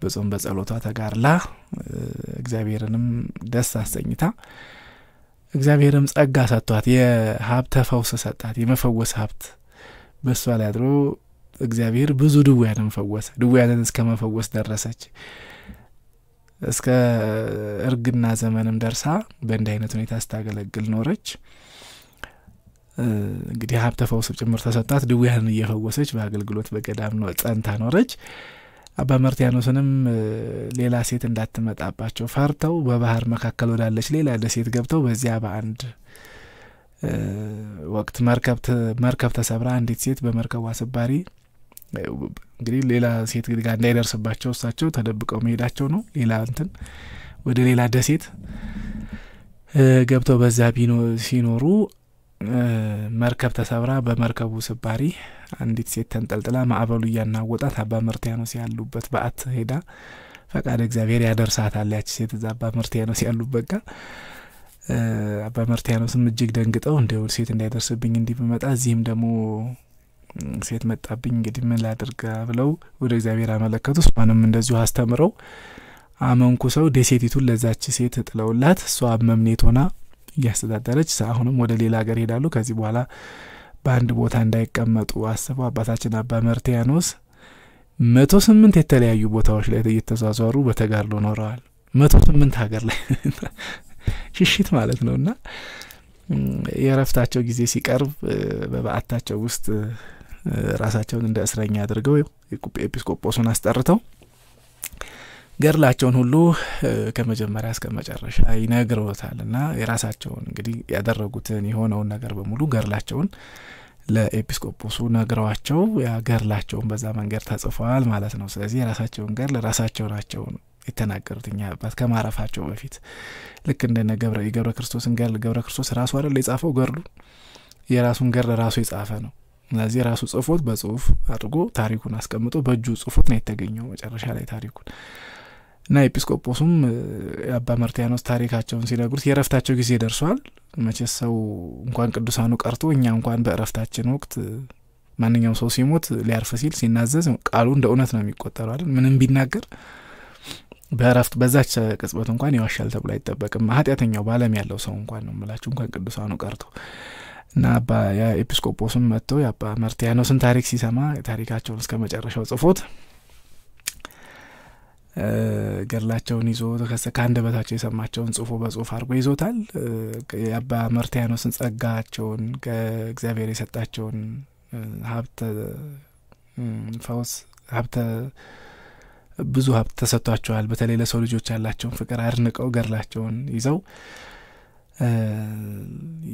በጾም በጸሎቷ ተጋርላ እግዚአብሔርንም ደስ አሰኝታ እግዚአብሔርም ጸጋ ሰጥቷት የሀብተ ፈውስ ሰጣት የመፈወስ ሀብት በእሷ ላይ አድሮ እግዚአብሔር ብዙ ድውያንን ፈወሰ። ድውያንን እስከ መፈወስ ደረሰች እስከ እርግና ዘመንም ደርሳ በእንዲህ አይነት ሁኔታ ስታገለግል ኖረች። እንግዲህ ሀብተ ፈውስ ጭምር ተሰጣት። ድውያንን እየፈወሰች በአገልግሎት በገዳም ጸንታ ኖረች። አባ መርቲያኖስንም ሌላ ሴት እንዳትመጣባቸው ፈርተው በባህር መካከል ወዳለች ሌላ ደሴት ገብተው በዚያ በአንድ ወቅት መርከብ ተሰብራ አንዲት ሴት በመርከቧ ስባሪ እንግዲህ ሌላ ሴት ጋር እንዳይደርስባቸው እሳቸው ተደብቀው መሄዳቸው ነው። ሌላ እንትን ወደ ሌላ ደሴት ገብተው በዛ ሲኖሩ መርከብ ተሰብራ በመርከቡ ስባሪ አንዲት ሴት ተንጠልጥላ ማዕበሉ እያናወጣት አባ መርቲያኖስ ያሉበት በአት ሄዳ ፈቃድ እግዚአብሔር ያደርሳታል ያች ሴት እዛ አባ መርቲያኖስ ያሉበት ጋር አባ መርቲያኖስም እጅግ ደንግጠው እንደ ሴት እንዳይደርስብኝ እንዲህ ብመጣ እዚህም ደግሞ ሴት መጣብኝ እንግዲህ ምን ላድርግ ብለው ወደ እግዚአብሔር አመለከቱ እሷንም እንደዚሁ አስተምረው አመንኩ ሰው ደሴቲቱን ለዛች ሴት ጥለውላት እሷ መምኔት ሆና እያስተዳደረች አሁንም ወደ ሌላ ሀገር ሄዳሉ ከዚህ በኋላ በአንድ ቦታ እንዳይቀመጡ አስበው አባታችን አባ መርቲያኖስ መቶ ስምንት የተለያዩ ቦታዎች ላይ እየተዟዟሩ በተጋድሎ ኖረዋል። መቶ ስምንት ሀገር ላይ ሽሽት ማለት ነው እና የእረፍታቸው ጊዜ ሲቀርብ በበዓታቸው ውስጥ ራሳቸውን እንደ እስረኛ አድርገው ኤጲስቆጶሱን አስጠርተው ገድላቸውን ሁሉ ከመጀመሪያ እስከ መጨረሻ ይነግረውታል። እና የራሳቸውን እንግዲህ ያደረጉትን የሆነውን ነገር በሙሉ ገድላቸውን ለኤጲስቆጶሱ ነግረዋቸው ያ ገድላቸውን በዛ መንገድ ተጽፈዋል ማለት ነው። ስለዚህ የራሳቸውን ገድል ራሳቸው ናቸው የተናገሩት። እኛ አባት ከማረፋቸው በፊት ልክ እንደነ ገብረ የገብረ ክርስቶስን ገድል ገብረ ክርስቶስ ራሱ አይደል የጻፈው? ገድሉ የራሱን ገድል ራሱ የጻፈ ነው ስለዚህ ራሱ ጽፎት በጽሁፍ አድርጎ ታሪኩን አስቀምጦ በእጁ ጽፎት ነው የተገኘው መጨረሻ ላይ ታሪኩን። እና ኤጲስቆጶሱም የአባ መርቲያኖስ ታሪካቸውን ሲነግሩት የእረፍታቸው ጊዜ ደርሷል። መቼስ ሰው እንኳን ቅዱሳኑ ቀርቶ እኛ እንኳን በእረፍታችን ወቅት ማንኛውም ሰው ሲሞት ሊያርፍ ሲል ሲናዘዝ ቃሉ እንደ እውነት ነው የሚቆጠሩ አይደል? ምንም ቢናገር በእረፍት በዛች ቅጽበት እንኳን ይዋሻል ተብሎ አይጠበቅም። ኃጢአተኛው በአለም ያለው ሰው እንኳን ነው ምላችሁ እንኳን ቅዱሳኑ ቀርቶ እና አባ የኤጲስቆጶስም መጥተው የአባ መርቲያኖስን ታሪክ ሲሰማ ታሪካቸውን እስከ መጨረሻው ጽፎት ገድላቸውን ይዞ ከአንደበታቸው የሰማቸውን ጽፎ በጽሁፍ አድርጎ ይዞታል የአባ መርቲያኖስን ጸጋቸውን ከእግዚአብሔር የሰጣቸውን ሀብተ ፈውስ ሀብተ ብዙ ሀብት ተሰጥቷቸዋል በተለይ ለሰው ልጆች ያላቸውን ፍቅር አድንቀው ገድላቸውን ይዘው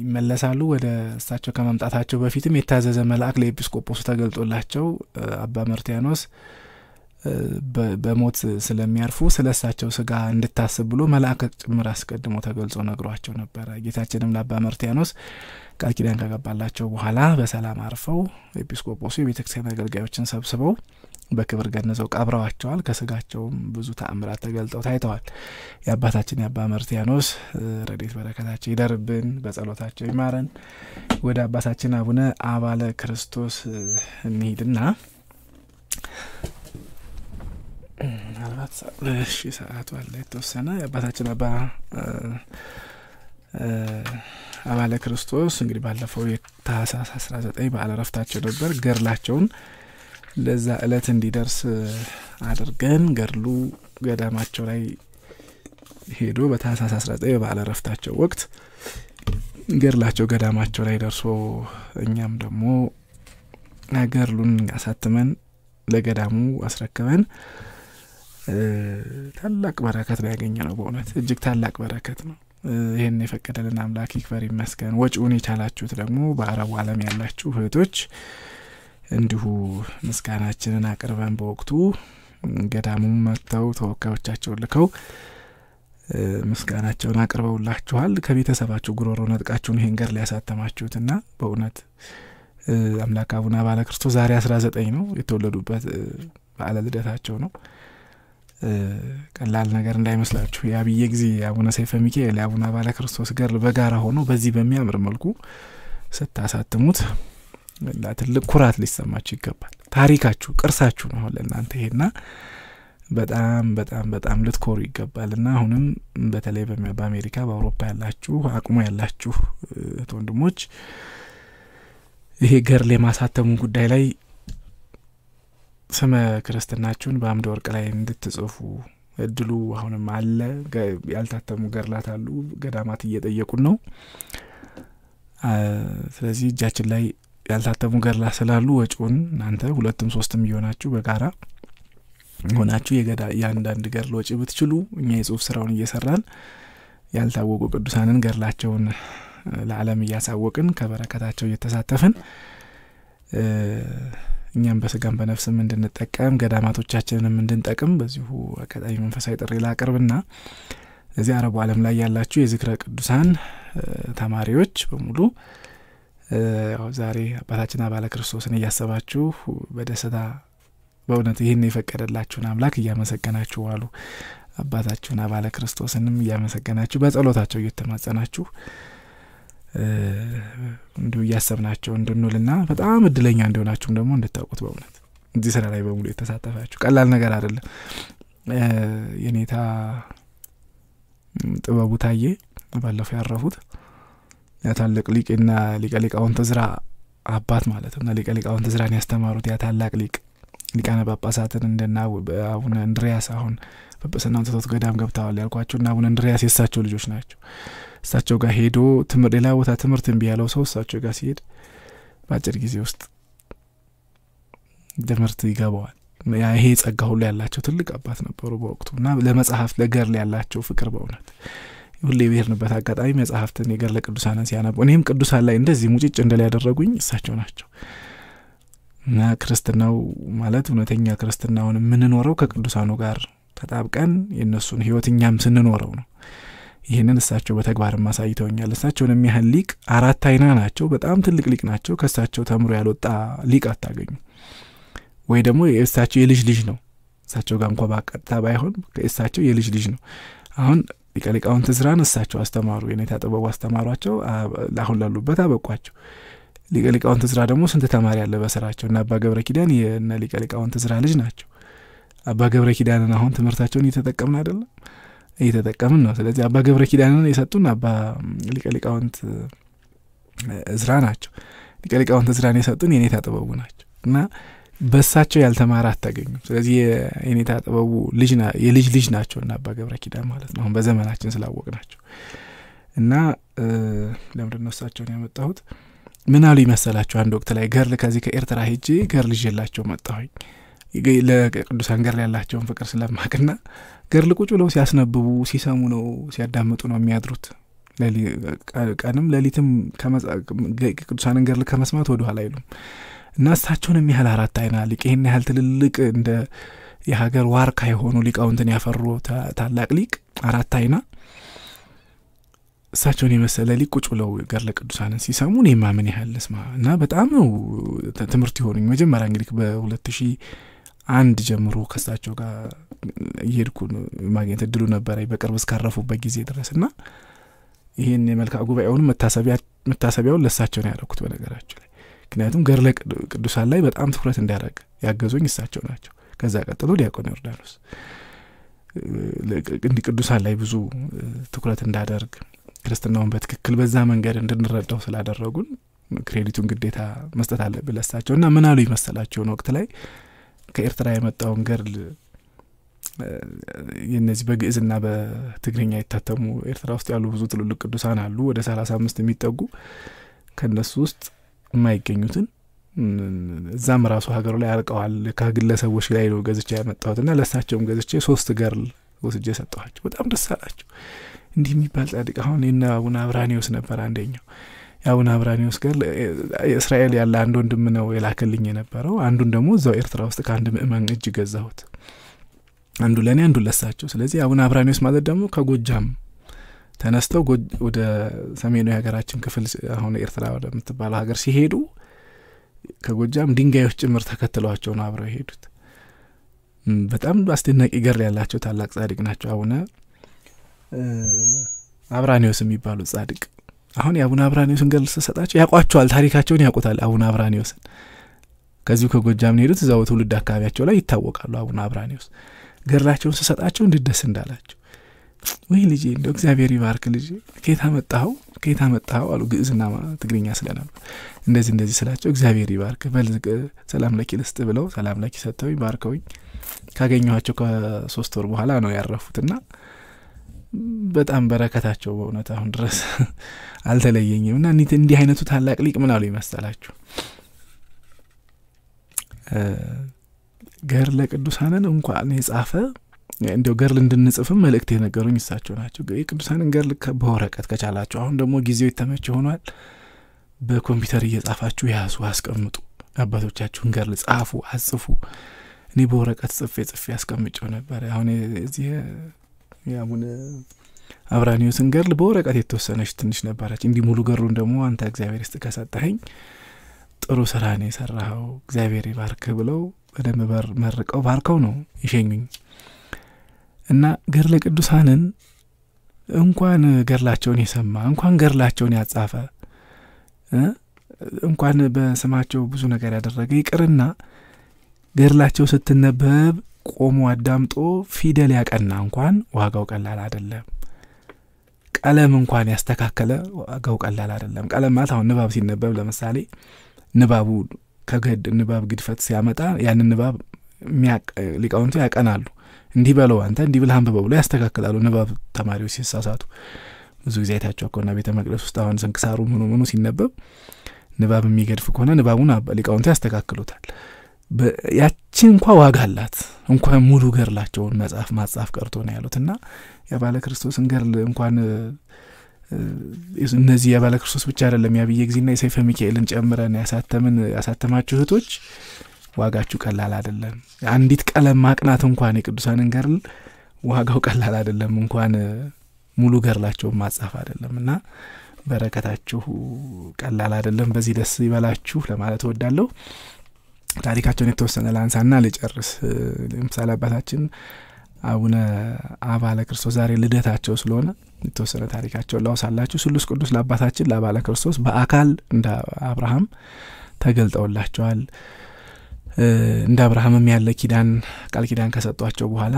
ይመለሳሉ። ወደ እሳቸው ከመምጣታቸው በፊትም የታዘዘ መልአክ ለኤጲስቆጶሱ ተገልጦላቸው አባ መርቲያኖስ በሞት ስለሚያርፉ ስለ እሳቸው ስጋ እንድታስብ ብሎ መልአክ ጭምር አስቀድሞ ተገልጾ ነግሯቸው ነበረ። ጌታችንም ለአባ መርቲያኖስ ቃል ኪዳን ከገባላቸው በኋላ በሰላም አርፈው ኤጲስቆጶሱ የቤተክርስቲያን አገልጋዮችን ሰብስበው በክብር ገንዘው ቀብረዋቸዋል። ከስጋቸውም ብዙ ተአምራት ተገልጠው ታይተዋል። የአባታችን የአባ መርቲያኖስ ረድኤት በረከታቸው ይደርብን፣ በጸሎታቸው ይማረን። ወደ አባታችን አቡነ አባለ ክርስቶስ እንሂድና ምናልባት እሺ ሰዓቱ አለ የተወሰነ የአባታችን አባ አባለ ክርስቶስ እንግዲህ ባለፈው የታህሳስ አስራ ዘጠኝ በዓለ ዕረፍታቸው ነበር። ገድላቸውን ለዛ እለት እንዲደርስ አድርገን ገድሉ ገዳማቸው ላይ ሄዶ በታህሳስ አስራ ዘጠኝ በበዓለ ዕረፍታቸው ወቅት ገድላቸው ገዳማቸው ላይ ደርሶ እኛም ደግሞ ገድሉን አሳትመን ለገዳሙ አስረክበን ታላቅ በረከት ነው ያገኘ ነው። በእውነት እጅግ ታላቅ በረከት ነው። ይህን የፈቀደልን አምላክ ይክበር ይመስገን። ወጪውን የቻላችሁት ደግሞ በአረቡ ዓለም ያላችሁ እህቶች እንዲሁ ምስጋናችንን አቅርበን በወቅቱ ገዳሙም መጥተው ተወካዮቻቸውን ልከው ምስጋናቸውን አቅርበውላችኋል። ከቤተሰባችሁ ጉሮሮ ነጥቃችሁን ይህን ገድል ያሳተማችሁትና በእውነት አምላክ አቡነ አባለ ክርስቶስ ዛሬ አስራ ዘጠኝ ነው የተወለዱበት በዓለ ልደታቸው ነው። ቀላል ነገር እንዳይመስላችሁ የአብየ ጊዜ የአቡነ ሰይፈ ሚካኤል የአቡነ አባለ ክርስቶስ ገድል በጋራ ሆኖ በዚህ በሚያምር መልኩ ስታሳትሙት ትልቅ ኩራት ሊሰማችሁ ይገባል። ታሪካችሁ፣ ቅርሳችሁ ነው አሁን ለእናንተ ይሄና በጣም በጣም በጣም ልትኮሩ ይገባል እና አሁንም በተለይ በአሜሪካ በአውሮፓ ያላችሁ አቅሙ ያላችሁ እህት ወንድሞች ይሄ ገድል የማሳተሙ ጉዳይ ላይ ስመ ክርስትናችሁን በአምደ ወርቅ ላይ እንድትጽፉ እድሉ አሁንም አለ። ያልታተሙ ገድላት አሉ፣ ገዳማት እየጠየቁን ነው። ስለዚህ እጃችን ላይ ያልታተሙ ገድላት ስላሉ ወጪውን እናንተ ሁለትም ሶስትም እየሆናችሁ በጋራ ሆናችሁ የአንዳንድ ገድል ወጪ ብትችሉ እኛ የጽሁፍ ስራውን እየሰራን ያልታወቁ ቅዱሳንን ገድላቸውን ለዓለም እያሳወቅን ከበረከታቸው እየተሳተፍን እኛም በስጋም በነፍስም እንድንጠቀም ገዳማቶቻችንንም እንድንጠቅም በዚሁ አጋጣሚ መንፈሳዊ ጥሪ ላቅርብና እዚህ አረቡ ዓለም ላይ ያላችሁ የዝክረ ቅዱሳን ተማሪዎች በሙሉ ዛሬ አባታችን አባለ ክርስቶስን እያሰባችሁ በደስታ በእውነት ይህን የፈቀደላችሁን አምላክ እያመሰገናችሁ ዋሉ። አባታችሁን አባለ ክርስቶስንም እያመሰገናችሁ በጸሎታቸው እየተማጸናችሁ እንዲሁ እያሰብናቸው እንድንውልና በጣም እድለኛ እንዲሆናችሁም ደግሞ እንድታውቁት በእውነት እዚህ ስራ ላይ በሙሉ የተሳተፋችሁ ቀላል ነገር አይደለም። የኔታ ጥበቡ ታዬ ባለፈው ያረፉት ያታላቅ ሊቅና ሊቀ ሊቃውንት ዕዝራ አባት ማለት ነው። ሊቀ ሊቃውንት ዕዝራን ያስተማሩት ያ ታላቅ ሊቅ ሊቃነ ጳጳሳትን እንደና አቡነ እንድሪያስ አሁን ጵጵስናውን ትተውት ገዳም ገብተዋል ያልኳቸው እና አቡነ እንድሪያስ የእሳቸው ልጆች ናቸው። እሳቸው ጋር ሄዶ ሌላ ቦታ ትምህርት እምቢ ያለው ሰው እሳቸው ጋር ሲሄድ በአጭር ጊዜ ውስጥ ትምህርት ይገባዋል። ይሄ ጸጋ ሁሉ ያላቸው ትልቅ አባት ነበሩ በወቅቱ እና ለመጽሐፍ ለገድል ያላቸው ፍቅር በእውነት ሁሌ የብሄርንበት አጋጣሚ መጽሐፍትን የገድለ ቅዱሳንን ሲያነቡ እኔም ቅዱሳን ላይ እንደዚህ ሙጭጭ እንደላይ ያደረጉኝ እሳቸው ናቸው እና ክርስትናው ማለት እውነተኛ ክርስትናውን የምንኖረው ከቅዱሳኑ ጋር ተጣብቀን የእነሱን ሕይወት እኛም ስንኖረው ነው። ይህንን እሳቸው በተግባር አሳይተውኛል። እሳቸውን የሚያህል ሊቅ አራት አይና ናቸው። በጣም ትልቅ ሊቅ ናቸው። ከእሳቸው ተምሮ ያልወጣ ሊቅ አታገኙ። ወይ ደግሞ የእሳቸው የልጅ ልጅ ነው። እሳቸው ጋር እንኳ በቀጥታ ባይሆን እሳቸው የልጅ ልጅ ነው። አሁን ሊቀ ሊቃውንት ዕዝራን እሳቸው አስተማሩ። የኔታ ጥበቡ አስተማሯቸው። አሁን ላሉበት አበቋቸው። ሊቀ ሊቃውንት ዕዝራ ደግሞ ስንት ተማሪ ያለ በስራቸው እና አባ ገብረ ኪዳን የነ ሊቀ ሊቃውንት ዕዝራ ልጅ ናቸው። አባ ገብረ ኪዳንን አሁን ትምህርታቸውን እየተጠቀምን አይደለም እየተጠቀምን ነው። ስለዚህ አባ ገብረ ኪዳንን የሰጡን አባ ሊቀ ሊቃውንት ዕዝራ ናቸው። ሊቀ ሊቃውንት ዕዝራን የሰጡን የኔታ ጥበቡ ናቸው እና በእሳቸው ያልተማረ አታገኙም። ስለዚህ የኔታ ጥበቡ ልጅ የልጅ ልጅ ናቸው እና አባ ገብረ ኪዳን ማለት ነው። አሁን በዘመናችን ስላወቅ ናቸው እና ለምንድን ነው እሳቸውን ያመጣሁት? ምን አሉ ይመሰላችሁ? አንድ ወቅት ላይ ገርል ከዚህ ከኤርትራ ሄጄ ገድል ይዤላቸው መጣሁኝ። ለቅዱሳን ገድል ያላቸውን ፍቅር ስለማቅና ገድል ቁጭ ብለው ሲያስነብቡ ሲሰሙ ነው ሲያዳምጡ ነው የሚያድሩት። ቀንም ሌሊትም ቅዱሳንን ገድል ከመስማት ወደኋላ አይሉም እና እሳቸውን የሚያህል አራት አይና ሊቅ ይህን ያህል ትልልቅ እንደ የሀገር ዋርካ የሆኑ ሊቃውንትን ያፈሩ ታላቅ ሊቅ አራት አይና እሳቸውን የመሰለ ሊቅ ቁጭ ብለው ገድለ ቅዱሳንን ሲሰሙ እኔማ ምን ያህል ስማ እና በጣም ትምህርት የሆኑኝ። መጀመሪያ እንግዲህ በሁለት ሺህ አንድ ጀምሮ ከሳቸው ጋር እየሄድኩ ማግኘት እድሉ ነበረ በቅርብ እስካረፉበት ጊዜ ድረስ እና ይህን የመልክዓ ጉባኤውን መታሰቢያውን ለእሳቸው ነው ያደረኩት በነገራቸው ላይ። ምክንያቱም ገድለ ቅዱሳን ላይ በጣም ትኩረት እንዲያደርግ ያገዙኝ እሳቸው ናቸው። ከዛ ቀጥሎ ዲያቆን ዮርዳኖስ። እንዲህ ቅዱሳን ላይ ብዙ ትኩረት እንዳደርግ ክርስትናውን በትክክል በዛ መንገድ እንድንረዳው ስላደረጉን credit ኡን ግዴታ መስጠት አለብን ለሳቸው እና ምን አሉ ይመሰላቸውን ወቅት ላይ ከኤርትራ የመጣውን ገድል የነዚህ በግዕዝና በትግርኛ የታተሙ ኤርትራ ውስጥ ያሉ ብዙ ትልልቅ ቅዱሳን አሉ ወደ ሰላሳ አምስት የሚጠጉ ከእነሱ ውስጥ የማይገኙትን እዛም ራሱ ሀገሩ ላይ አርቀዋል ከግለሰቦች ላይ ነው ገዝቼ ያመጣሁትና ለእሳቸውም ገዝቼ ሶስት ገድል ወስጄ ሰጠኋቸው። በጣም ደስ አላቸው። እንዲህ የሚባል ጻድቅ አሁን የነ አቡነ አብራኒዎስ ነበር አንደኛው። የአቡነ አብራኒዎስ ገር እስራኤል ያለ አንድ ወንድም ነው የላከልኝ የነበረው። አንዱን ደግሞ እዛው ኤርትራ ውስጥ ከአንድ ምእመን እጅ ገዛሁት። አንዱ ለእኔ አንዱ ለሳቸው። ስለዚህ አቡነ አብራኒዎስ ማለት ደግሞ ከጎጃም ተነስተው ወደ ሰሜኑ የሀገራችን ክፍል አሁን ኤርትራ ወደምትባለው ሀገር ሲሄዱ ከጎጃም ድንጋዮች ጭምር ተከትለዋቸው ነው አብረው የሄዱት። በጣም አስደናቂ ገር ያላቸው ታላቅ ጻድቅ ናቸው አቡነ አብራኒዎስ የሚባሉት ጻድቅ። አሁን የአቡነ አብራኒዎስን ገድል ስሰጣቸው ያውቋቸዋል፣ ታሪካቸውን ያውቁታል። አቡነ አብራኒዎስን ከዚሁ ከጎጃም ነው የሄዱት፣ እዛው ትውልድ አካባቢያቸው ላይ ይታወቃሉ። አቡነ አብራኒዎስ ገድላቸውን ስሰጣቸው እንዴት ደስ እንዳላቸው ወይ ልጄ እንደው እግዚአብሔር ይባርክ ልጄ፣ ከየት አመጣኸው? ከየት አመጣኸው? አሉ። ግዕዝና ትግርኛ ስለነበር። እንደዚህ እንደዚህ ስላቸው እግዚአብሔር ይባርክ በል ሰላም ለኪ ልስጥ ብለው ሰላም ለኪ ሰጥተውኝ ባርከውኝ። ካገኘኋቸው ከሶስት ወር በኋላ ነው ያረፉትና በጣም በረከታቸው በእውነት አሁን ድረስ አልተለየኝም። እና እንዲህ አይነቱ ታላቅ ሊቅ ምን አሉ ይመሰላችሁ ገድለ ቅዱሳንን እንኳን የጻፈ እንዲያው ገድል እንድንጽፍም መልእክት የነገሩኝ እሳቸው ናቸው። የቅዱሳንን ገድል በወረቀት ከቻላችሁ፣ አሁን ደግሞ ጊዜው የተመቸ ሆኗል። በኮምፒውተር እየጻፋችሁ ያዙ፣ አስቀምጡ። አባቶቻችሁን ገድል ጻፉ፣ አጽፉ። እኔ በወረቀት ጽፌ ጽፌ አስቀምጨው ነበር። አሁን እዚህ የአቡነ አብራኒዎስን ገድል በወረቀት የተወሰነች ትንሽ ነበረች። እንዲህ ሙሉ ገድሉን ደግሞ አንተ እግዚአብሔር ስጥ ከሰጠኸኝ ጥሩ ስራ ነው የሰራኸው፣ እግዚአብሔር ይባርክህ ብለው በደንብ መርቀው ባርከው ነው ይሸኙኝ እና ገድለ ቅዱሳንን እንኳን ገድላቸውን የሰማ እንኳን ገድላቸውን ያጻፈ እንኳን በስማቸው ብዙ ነገር ያደረገ ይቅርና ገድላቸው ስትነበብ ቆሞ አዳምጦ ፊደል ያቀና እንኳን ዋጋው ቀላል አይደለም። ቀለም እንኳን ያስተካከለ ዋጋው ቀላል አይደለም። ቀለም ማለት አሁን ንባብ ሲነበብ ለምሳሌ ንባቡ ከገድ ንባብ ግድፈት ሲያመጣ ያንን ንባብ ሊቃውንቱ ያቀናሉ። እንዲህ በለው አንተ እንዲህ ብለህ አንብበው ብለው ያስተካክላሉ። ንባብ ተማሪዎች ሲሳሳቱ ብዙ ጊዜ አይታቸው ከሆነ ቤተ መቅደስ ውስጥ አሁን ስንክሳሩ ምኑ ምኑ ሲነበብ ንባብ የሚገድፍ ከሆነ ንባቡን ሊቃውንቱ ያስተካክሉታል። ያቺ እንኳ ዋጋ አላት። እንኳን ሙሉ ገድላቸውን መጽሐፍ ማጻፍ ቀርቶ ነው ያሉት እና የባለ ክርስቶስን ገድል እንኳን እነዚህ የባለ ክርስቶስ ብቻ አይደለም የአብየ ጊዜና የሰይፈ ሚካኤልን ጨምረን ያሳተምን ያሳተማችሁ እህቶች ዋጋችሁ ቀላል አይደለም። አንዲት ቀለም ማቅናት እንኳን የቅዱሳንን ገድል ዋጋው ቀላል አይደለም። እንኳን ሙሉ ገድላቸውን ማጻፍ አይደለም እና በረከታችሁ ቀላል አይደለም። በዚህ ደስ ይበላችሁ ለማለት እወዳለሁ። ታሪካቸውን የተወሰነ ላንሳና ልጨርስ። ለምሳሌ አባታችን አቡነ አባለ ክርስቶስ ዛሬ ልደታቸው ስለሆነ የተወሰነ ታሪካቸውን ላውሳላችሁ። ስሉስ ቅዱስ ለአባታችን ለአባለ ክርስቶስ በአካል እንደ አብርሃም ተገልጠውላቸዋል። እንደ አብርሃምም ያለ ኪዳን ቃል ኪዳን ከሰጧቸው በኋላ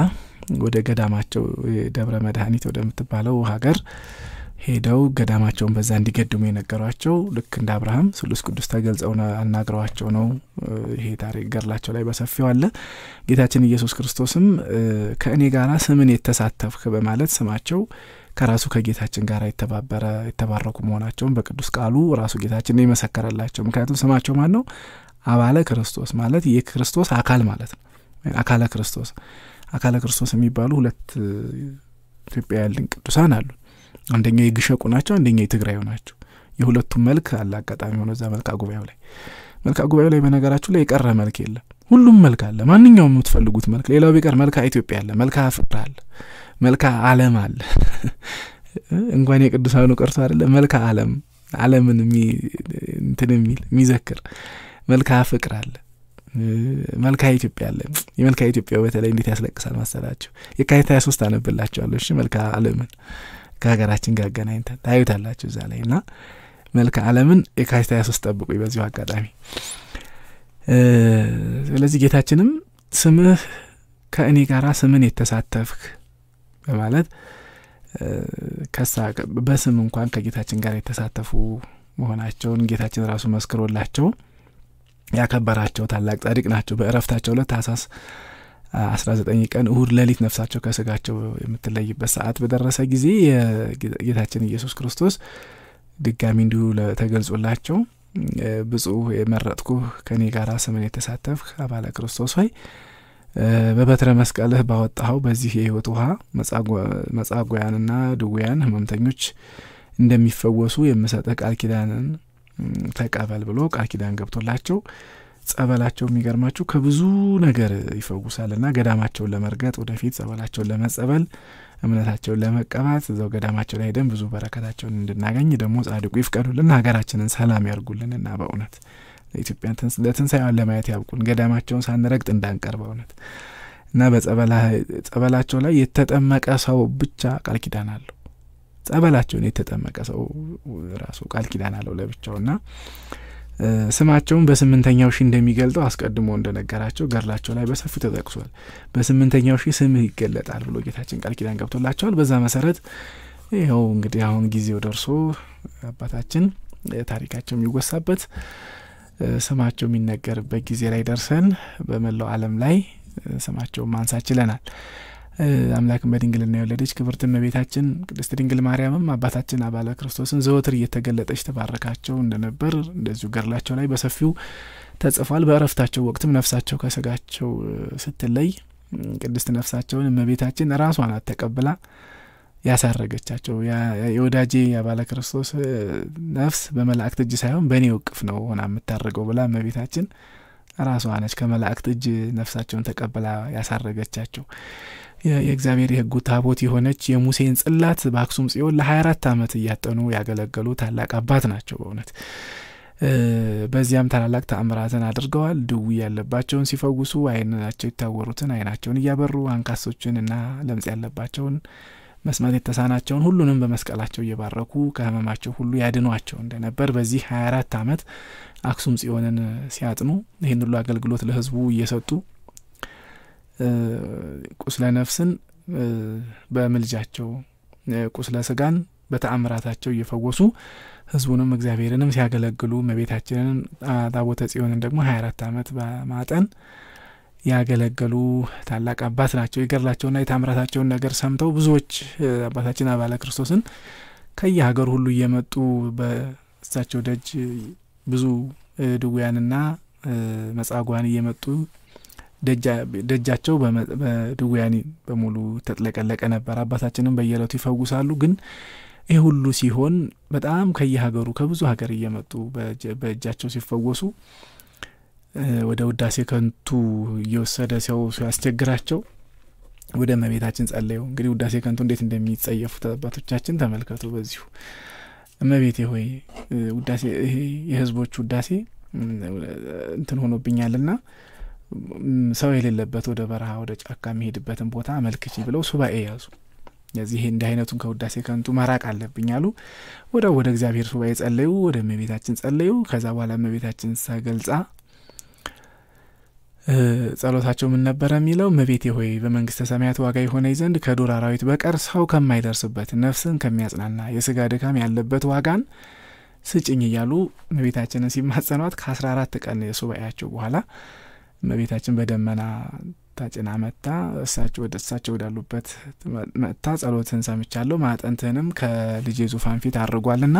ወደ ገዳማቸው ደብረ መድኃኒት ወደምትባለው ሀገር ሄደው ገዳማቸውን በዛ እንዲገድሙ የነገሯቸው ልክ እንደ አብርሃም ስሉስ ቅዱስ ተገልጸው አናግረዋቸው ነው። ይሄ ታሪክ ገድላቸው ላይ በሰፊው አለ። ጌታችን ኢየሱስ ክርስቶስም ከእኔ ጋራ ስምን የተሳተፍክ በማለት ስማቸው ከራሱ ከጌታችን ጋር የተባበረ የተባረኩ መሆናቸውን በቅዱስ ቃሉ ራሱ ጌታችን ነው የመሰከረላቸው። ምክንያቱም ስማቸው ማን ነው? አባለ ክርስቶስ ማለት የክርስቶስ አካል ማለት ነው። አካለ ክርስቶስ አካለ ክርስቶስ የሚባሉ ሁለት ኢትዮጵያውያን ቅዱሳን አሉ። አንደኛው የግሸቁ ናቸው፣ አንደኛው የትግራዩ ናቸው። የሁለቱም መልክ አለ። አጋጣሚ ሆነ እዛ መልካ ጉባኤው ላይ መልካ ጉባኤው ላይ በነገራችሁ ላይ የቀረ መልክ የለም። ሁሉም መልክ አለ። ማንኛውም የምትፈልጉት መልክ፣ ሌላው ቢቀር መልካ ኢትዮጵያ አለ፣ መልካ ፍቅር አለ፣ መልካ ዓለም አለ። እንኳን የቅዱሳኑ ቀርቶ አይደለ መልካ ዓለም ዓለምን እንትን የሚል የሚዘክር መልካ ፍቅር አለ፣ መልካ ኢትዮጵያ አለ። የመልካ ኢትዮጵያ በተለይ እንዴት ያስለቅሳል መሰላችሁ? የካቲት ሀያ ሶስት አነብላችኋለሁ። እሺ መልካ ዓለምን ከሀገራችን ጋር አገናኝተን ታዩታላችሁ እዛ ላይ እና መልክ አለምን የካቲት 23 ጠብቁ በዚሁ አጋጣሚ። ስለዚህ ጌታችንም ስምህ ከእኔ ጋር ስምን የተሳተፍክ በማለት ከሳ በስም እንኳን ከጌታችን ጋር የተሳተፉ መሆናቸውን ጌታችን ራሱ መስክሮላቸው ያከበራቸው ታላቅ ጻድቅ ናቸው። በእረፍታቸው ዕለት ታህሳስ 19 ቀን እሁድ ሌሊት ነፍሳቸው ከስጋቸው የምትለይበት ሰዓት በደረሰ ጊዜ የጌታችን ኢየሱስ ክርስቶስ ድጋሚ እንዲሁ ተገልጾላቸው ብፁዕ የመረጥኩ ከእኔ ጋር ስምን የተሳተፍህ አባለ ክርስቶስ ሆይ በበትረ መስቀልህ ባወጣኸው በዚህ የህይወት ውሃ መጻጓያንና ድውያን ህመምተኞች እንደሚፈወሱ የምሰጥህ ቃል ኪዳንን ተቀበል ብሎ ቃል ኪዳን ገብቶላቸው ጸበላቸው የሚገርማችሁ ከብዙ ነገር ይፈውሳልና ገዳማቸውን ለመርገጥ ወደፊት ጸበላቸውን ለመጸበል እምነታቸውን ለመቀባት እዛው ገዳማቸው ላይ ሄደን ብዙ በረከታቸውን እንድናገኝ ደግሞ ጻድቁ ይፍቀዱልን፣ ሀገራችንን ሰላም ያርጉልንና በእውነት ለኢትዮጵያን ለትንሳኤዋን ለማየት ያብቁን፣ ገዳማቸውን ሳንረግጥ እንዳንቀር በእውነት እና በጸበላቸው ላይ የተጠመቀ ሰው ብቻ ቃል ኪዳን አለው። ጸበላቸውን የተጠመቀ ሰው ራሱ ቃል ኪዳን አለው ለብቻውና ስማቸውን በስምንተኛው ሺህ እንደሚገልጠው አስቀድሞ እንደነገራቸው ገድላቸው ላይ በሰፊው ተጠቅሷል። በስምንተኛው ሺህ ስምህ ይገለጣል ብሎ ጌታችን ቃል ኪዳን ገብቶላቸዋል። በዛ መሰረት ይኸው እንግዲህ አሁን ጊዜው ደርሶ አባታችን ታሪካቸው የሚወሳበት ስማቸው የሚነገርበት ጊዜ ላይ ደርሰን በመላው ዓለም ላይ ስማቸውን ማንሳት ችለናል። አምላክን በድንግልና የወለደች ክብርት እመቤታችን ቅድስት ድንግል ማርያምም አባታችን አባለ ክርስቶስን ዘወትር እየተገለጠች ተባረካቸው እንደነበር እንደዚሁ ገድላቸው ላይ በሰፊው ተጽፏል። በእረፍታቸው ወቅትም ነፍሳቸው ከስጋቸው ስትለይ ቅድስት ነፍሳቸውን እመቤታችን ራሷ ናት ተቀብላ ያሳረገቻቸው። የወዳጄ የአባለ ክርስቶስ ነፍስ በመላእክት እጅ ሳይሆን በእኔ ውቅፍ ነው ሆና የምታደርገው ብላ እመቤታችን ራሷ ነች ከመላእክት እጅ ነፍሳቸውን ተቀብላ ያሳረገቻቸው። የእግዚአብሔር የሕጉ ታቦት የሆነች የሙሴን ጽላት በአክሱም ጽዮን ለሀያ አራት ዓመት እያጠኑ ያገለገሉ ታላቅ አባት ናቸው። በእውነት በዚያም ታላላቅ ተአምራትን አድርገዋል። ድዊ ያለባቸውን ሲፈውሱ፣ ዓይናቸው የታወሩትን ዓይናቸውን እያበሩ፣ አንካሶችን እና ለምጽ ያለባቸውን መስማት የተሳናቸውን ሁሉንም በመስቀላቸው እየባረኩ ከህመማቸው ሁሉ ያድኗቸው እንደነበር በዚህ ሀያ አራት ዓመት አክሱም ጽዮንን ሲያጥኑ ይህን ሁሉ አገልግሎት ለህዝቡ እየሰጡ ቁስለ ነፍስን በምልጃቸው ቁስለ ስጋን በተአምራታቸው እየፈወሱ ህዝቡንም እግዚአብሔርንም ሲያገለግሉ እመቤታችንን ታቦተ ጽዮንን ደግሞ ሀያ አራት ዓመት በማጠን ያገለገሉ ታላቅ አባት ናቸው። የገድላቸውና የታምራታቸውን ነገር ሰምተው ብዙዎች አባታችን አባለ ክርስቶስን ከየሀገሩ ሁሉ እየመጡ በእሳቸው ደጅ ብዙ ድውያንና መጻጓን እየመጡ ደጃቸው በድውያን በሙሉ ተጥለቀለቀ ነበር። አባታችንም በየዕለቱ ይፈውሳሉ። ግን ይህ ሁሉ ሲሆን በጣም ከየሀገሩ ከብዙ ሀገር እየመጡ በእጃቸው ሲፈወሱ ወደ ውዳሴ ከንቱ እየወሰደ ሰው ሲያስቸግራቸው ወደ እመቤታችን ጸለዩ። እንግዲህ ውዳሴ ከንቱ እንዴት እንደሚጸየፉት አባቶቻችን ተመልከቱ። በዚሁ እመቤቴ ሆይ ውዳሴ ይሄ የህዝቦች ውዳሴ እንትን ሆኖብኛልና ሰው የሌለበት ወደ በረሃ ወደ ጫካ የሚሄድበትን ቦታ አመልክቺ ብለው ሱባኤ ያዙ። የዚህ እንዲህ አይነቱን ከውዳሴ ከንቱ መራቅ አለብኝ አሉ። ወደ ወደ እግዚአብሔር ሱባኤ ጸለዩ። ወደ እመቤታችን ጸለዩ። ከዛ በኋላ እመቤታችን ተገልጻ ጸሎታቸው ምን ነበረ የሚለው? እመቤቴ ሆይ በመንግስተ ሰማያት ዋጋ የሆነኝ ዘንድ ከዱር አራዊት በቀር ሰው ከማይደርስበት ነፍስን ከሚያጽናና የስጋ ድካም ያለበት ዋጋን ስጭኝ እያሉ እመቤታችንን ሲማጸኗት ከአስራ አራት ቀን የሱባኤያቸው በኋላ እመቤታችን በደመና ታጭና መታ እሳቸው ወደ እሳቸው ወዳሉበት መጥታ ጸሎትን ሰምቻለሁ ማጠንትህንም ከልጄ ዙፋን ፊት አድርጓልና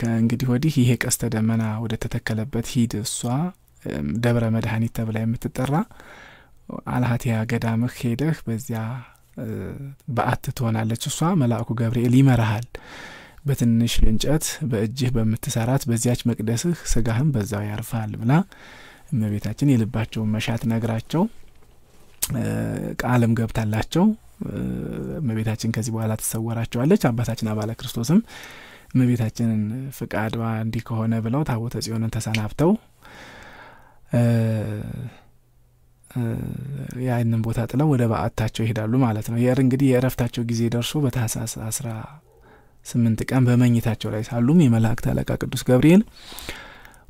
ከእንግዲህ ወዲህ ይሄ ቀስተ ደመና ወደ ተተከለበት ሂድ እሷ ደብረ መድኃኒት ተብላ የምትጠራ አልሀቲያ ገዳምህ ሄደህ በዚያ በዓት ትሆናለች። እሷ መልአኩ ገብርኤል ይመራሃል። በትንሽ እንጨት በእጅህ በምትሰራት በዚያች መቅደስህ ስጋህም በዛው ያርፋል ብላ እመቤታችን የልባቸውን መሻት ነግራቸው ቃልም ገብታላቸው እመቤታችን ከዚህ በኋላ ትሰወራቸዋለች። አባታችን አባለ ክርስቶስም እመቤታችንን ፍቃዷ እንዲህ ከሆነ ብለው ታቦተ ጽዮንን ተሰናብተው ያንን ቦታ ጥለው ወደ በዓታቸው ይሄዳሉ ማለት ነው። የር እንግዲህ የእረፍታቸው ጊዜ ደርሶ በታህሳስ አስራ ስምንት ቀን በመኝታቸው ላይ ሳሉም የመላእክት አለቃ ቅዱስ ገብርኤል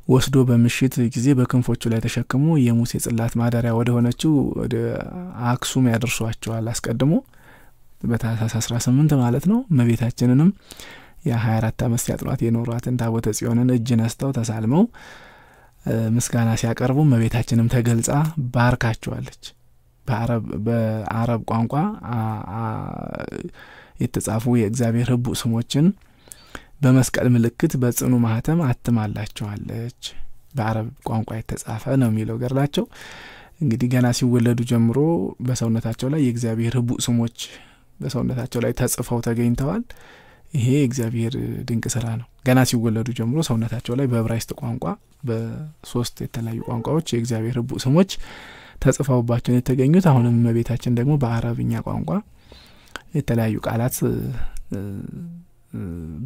ወስዶ በምሽት ጊዜ በክንፎቹ ላይ ተሸክሞ የሙሴ ጽላት ማደሪያ ወደ ሆነችው ወደ አክሱም ያደርሷቸዋል። አስቀድሞ በታህሳስ አስራ ስምንት ማለት ነው። እመቤታችንንም የሀያ አራት ዓመት ሲያጥኗት የኖሯትን ታቦተ ጽዮንን እጅ ነስተው ተሳልመው ምስጋና ሲያቀርቡ እመቤታችንም ተገልጻ ባርካቸዋለች። በአረብ ቋንቋ የተጻፉ የእግዚአብሔር ሕቡዕ ስሞችን በመስቀል ምልክት በጽኑ ማህተም አትማላቸዋለች። በአረብ ቋንቋ የተጻፈ ነው የሚለው ገድላቸው። እንግዲህ ገና ሲወለዱ ጀምሮ በሰውነታቸው ላይ የእግዚአብሔር ሕቡዕ ስሞች በሰውነታቸው ላይ ተጽፈው ተገኝተዋል። ይሄ የእግዚአብሔር ድንቅ ስራ ነው። ገና ሲወለዱ ጀምሮ ሰውነታቸው ላይ በዕብራይስጥ ቋንቋ በሶስት የተለያዩ ቋንቋዎች የእግዚአብሔር ሕቡዕ ስሞች ተጽፈውባቸውን የተገኙት አሁንም እመቤታችን ደግሞ በአረብኛ ቋንቋ የተለያዩ ቃላት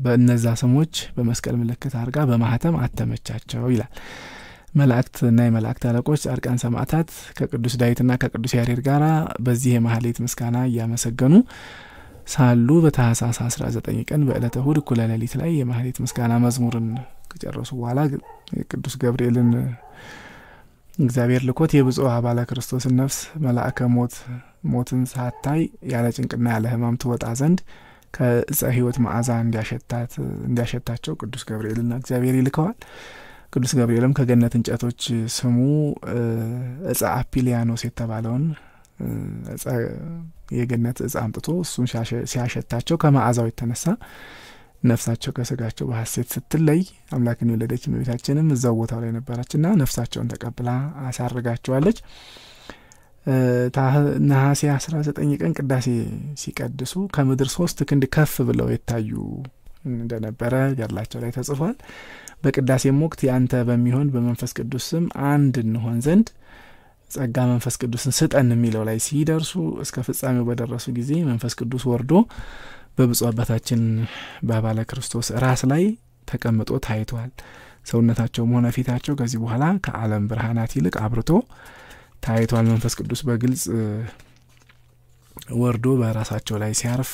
በእነዛ ስሞች በመስቀል ምልክት አድርጋ በማህተም አተመቻቸው ይላል። መላእክት እና የመላእክት አለቆች ጻድቃን፣ ሰማዕታት ከቅዱስ ዳዊትና ከቅዱስ ያሬድ ጋር በዚህ የማህሌት ምስጋና እያመሰገኑ ሳሉ በታህሳስ 19 ቀን በዕለተ እሁድ እኩለ ሌሊት ላይ የማህሌት ምስጋና መዝሙርን ከጨረሱ በኋላ ቅዱስ ገብርኤልን እግዚአብሔር ልኮት የብፁዕ አባለ ክርስቶስን ነፍስ መልአከ ሞት ሞትን ሳታይ ያለ ጭንቅና ያለ ሕማም ትወጣ ዘንድ ከእፀ ሕይወት መዓዛ እንዲያሸታቸው ቅዱስ ገብርኤልና እግዚአብሔር ይልከዋል። ቅዱስ ገብርኤልም ከገነት እንጨቶች ስሙ እፀ አፒሊያኖስ የተባለውን የገነት እጽ አምጥቶ እሱን ሲያሸታቸው ከመዓዛው የተነሳ ነፍሳቸው ከስጋቸው በሐሴት ስትለይ አምላክን የወለደች እመቤታችንም እዛው ቦታው ላይ ነበረችና ነፍሳቸውን ተቀብላ አሳርጋቸዋለች። ነሐሴ አስራ ዘጠኝ ቀን ቅዳሴ ሲቀድሱ ከምድር ሶስት ክንድ ከፍ ብለው የታዩ እንደነበረ ገድላቸው ላይ ተጽፏል። በቅዳሴም ወቅት ያንተ በሚሆን በመንፈስ ቅዱስ ስም አንድ እንሆን ዘንድ ጸጋ መንፈስ ቅዱስን ስጠን የሚለው ላይ ሲደርሱ እስከ ፍጻሜው በደረሱ ጊዜ መንፈስ ቅዱስ ወርዶ በብፁዕ አባታችን በአባለ ክርስቶስ ራስ ላይ ተቀምጦ ታይቷል። ሰውነታቸውም ሆነ ፊታቸው ከዚህ በኋላ ከዓለም ብርሃናት ይልቅ አብርቶ ታይቷል። መንፈስ ቅዱስ በግልጽ ወርዶ በራሳቸው ላይ ሲያርፍ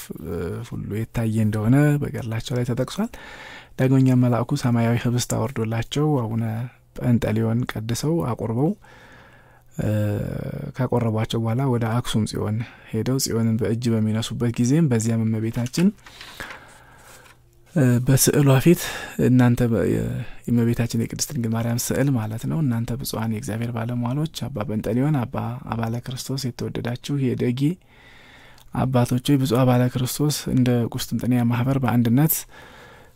ሁሉ የታየ እንደሆነ በገድላቸው ላይ ተጠቅሷል። ዳግመኛም መልአኩ ሰማያዊ ህብስት አወርዶላቸው አቡነ ጰንጠሊዮን ቀድሰው አቁርበው ካቆረቧቸው በኋላ ወደ አክሱም ጽዮን ሄደው ጽዮንን በእጅ በሚነሱበት ጊዜም በዚያም እመቤታችን በስዕሏ ፊት እናንተ የእመቤታችን የቅድስት ድንግል ማርያም ስዕል ማለት ነው። እናንተ ብፁዓን የእግዚአብሔር ባለሟሎች አባ ጰንጠሊዮን፣ አባ አባለ ክርስቶስ የተወደዳችሁ የደጌ አባቶች ብፁዕ አባለ ክርስቶስ እንደ ቁስጥንጥንያ ማህበር በአንድነት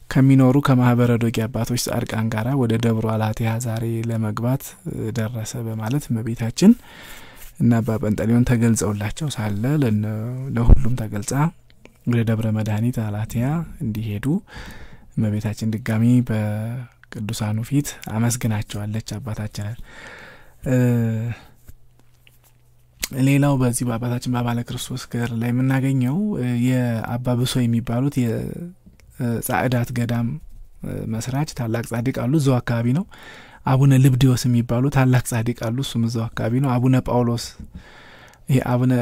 ከሚኖሩ ከማህበረ ዶጌ አባቶች ጻድቃን ጋራ ወደ ደብሮ አላትያ ዛሬ ለመግባት ደረሰ በማለት እመቤታችን እና አባ ጰንጠሊዮን ተገልጸውላቸው ሳለ ለሁሉም ተገልጻ ወደ ደብረ መድኃኒት አላትያ እንዲሄዱ እመቤታችን ድጋሚ በቅዱሳኑ ፊት አመስግናቸዋለች አባታችንን። ሌላው በዚህ በአባታችን በአባለ ክርስቶስ ገር ላይ የምናገኘው የአባ ብሶ የሚባሉት ጻዕዳት ገዳም መስራች ታላቅ ጻድቅ አሉ። እዛው አካባቢ ነው። አቡነ ልብዲዮስ የሚባሉ ታላቅ ጻድቅ አሉ። እሱም እዛው አካባቢ ነው። አቡነ ጳውሎስ ይሄ አቡነ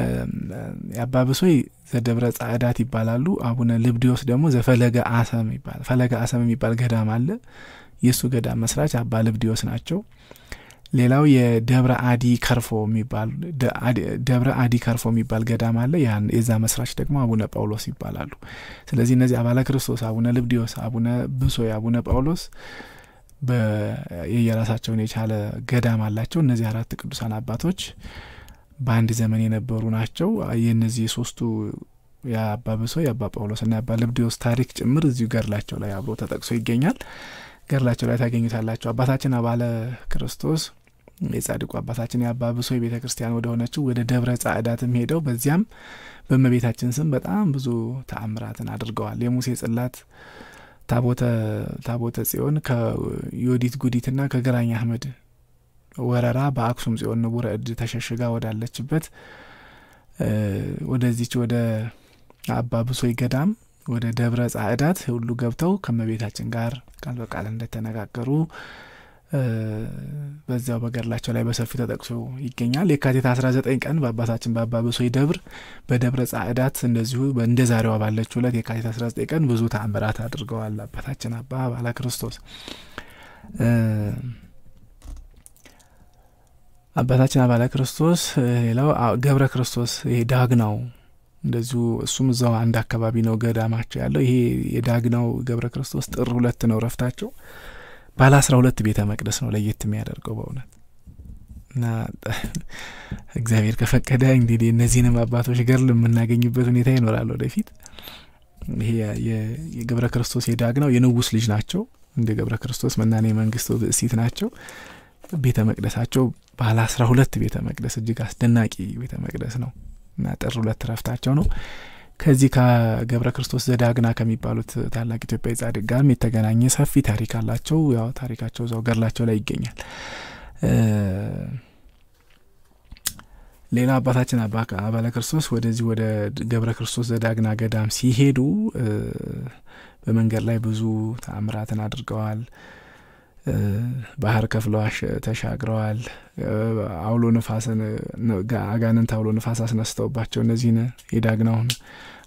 የአባ ብሶይ ዘደብረ ጻዕዳት ይባላሉ። አቡነ ልብዲዮስ ደግሞ ዘፈለገ አሰም ይባላል። ፈለገ አሰም የሚባል ገዳም አለ። የእሱ ገዳም መስራች አባ ልብዲዮስ ናቸው። ሌላው የደብረ አዲ ከርፎ የሚባል ደብረ አዲ ከርፎ የሚባል ገዳም አለ። የዛ መስራች ደግሞ አቡነ ጳውሎስ ይባላሉ። ስለዚህ እነዚህ አባለ ክርስቶስ፣ አቡነ ልብዲዮስ፣ አቡነ ብሶይ፣ አቡነ ጳውሎስ የየራሳቸውን የቻለ ገዳም አላቸው። እነዚህ አራት ቅዱሳን አባቶች በአንድ ዘመን የነበሩ ናቸው። የእነዚህ የሶስቱ የአባ ብሶይ፣ የአባ ጳውሎስና የአባ ልብዲዮስ ታሪክ ጭምር እዚሁ ገድላቸው ላይ አብሮ ተጠቅሶ ይገኛል። ገድላቸው ላይ ታገኙታላቸው። አባታችን አባለ ክርስቶስ የጻድቁ አባታችን የአባ ብሶይ ቤተ ክርስቲያን ወደ ሆነችው ወደ ደብረ ጻዕዳትም ሄደው በዚያም በእመቤታችን ስም በጣም ብዙ ተአምራትን አድርገዋል። የሙሴ ጽላት ታቦተ ጽዮን ከዮዲት ጉዲትና ከግራኝ አህመድ ወረራ በአክሱም ጽዮን ንቡረ እድ ተሸሽጋ ወዳለችበት ወደዚች ወደ አባ ብሶይ ገዳም ወደ ደብረ ጻዕዳት ሁሉ ገብተው ከመቤታችን ጋር ቃል በቃል እንደተነጋገሩ በዚያው በገድላቸው ላይ በሰፊ ተጠቅሶ ይገኛል። የካቲት 19 ቀን በአባታችን በአባ ብሶይ ደብር በደብረ ጻዕዳት እንደዚሁ እንደ ዛሬዋ ባለች ዕለት የካቲት 19 ቀን ብዙ ተአምራት አድርገዋል አባታችን አባ ባለ ክርስቶስ። አባታችን አባለ ክርስቶስ ሌላው ገብረ ክርስቶስ ይሄ ዳግናው እንደዚሁ እሱም እዛው አንድ አካባቢ ነው ገዳማቸው ያለው። ይሄ የዳግናው ገብረ ክርስቶስ ጥር ሁለት ነው ረፍታቸው። ባለ አስራ ሁለት ቤተ መቅደስ ነው ለየት የሚያደርገው በእውነት እና እግዚአብሔር ከፈቀደ እንግዲህ እነዚህንም አባቶች ገድል የምናገኝበት ሁኔታ ይኖራል ወደፊት። ይሄ የገብረ ክርስቶስ የዳግናው የንጉስ ልጅ ናቸው። እንደ ገብረ ክርስቶስ መናኔ መንግስት ብእሲት ናቸው። ቤተ መቅደሳቸው ባለ አስራ ሁለት ቤተ መቅደስ እጅግ አስደናቂ ቤተ መቅደስ ነው እና ጥር ሁለት ረፍታቸው ነው። ከዚህ ከገብረ ክርስቶስ ዘዳግና ከሚባሉት ታላቅ ኢትዮጵያዊ ጻድቅ ጋርም የተገናኘ ሰፊ ታሪክ አላቸው። ያው ታሪካቸው እዛው ገድላቸው ላይ ይገኛል። ሌላ አባታችን አባለ ክርስቶስ ወደዚህ ወደ ገብረ ክርስቶስ ዘዳግና ገዳም ሲሄዱ በመንገድ ላይ ብዙ ተአምራትን አድርገዋል። ባህር ከፍለው ተሻግረዋል። አውሎ ንፋስን አጋንንት አውሎ ንፋስ አስነስተውባቸው እነዚህን የዳግናውን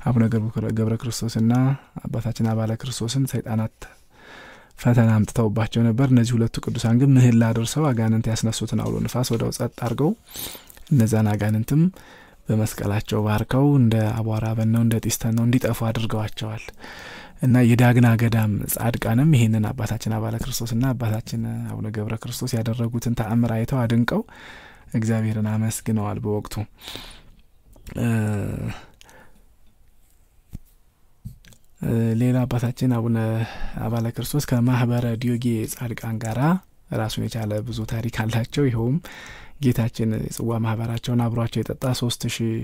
አቡነ ገብረ ክርስቶስና አባታችን አባለ ክርስቶስን ሰይጣናት ፈተና አምጥተውባቸው ነበር። እነዚህ ሁለቱ ቅዱሳን ግን ምህላ አድርሰው አጋንንት ያስነሱትን አውሎ ንፋስ ወደው ጸጥ አድርገው እነዛን አጋንንትም በመስቀላቸው ባርከው እንደ አቧራ በነው እንደ ጢስ ተነው እንዲጠፉ አድርገዋቸዋል። እና የዳግና ገዳም ጻድቃንም ይህንን አባታችን አባለ ክርስቶስና አባታችን አቡነ ገብረ ክርስቶስ ያደረጉትን ተአምር አይተው አድንቀው እግዚአብሔርን አመስግነዋል። በወቅቱ ሌላ አባታችን አቡነ አባለ ክርስቶስ ከማህበረ ዲዮጌ ጻድቃን ጋራ ራሱን የቻለ ብዙ ታሪክ አላቸው። ይኸውም ጌታችን የጽዋ ማህበራቸውን አብሯቸው የጠጣ ሶስት ሺህ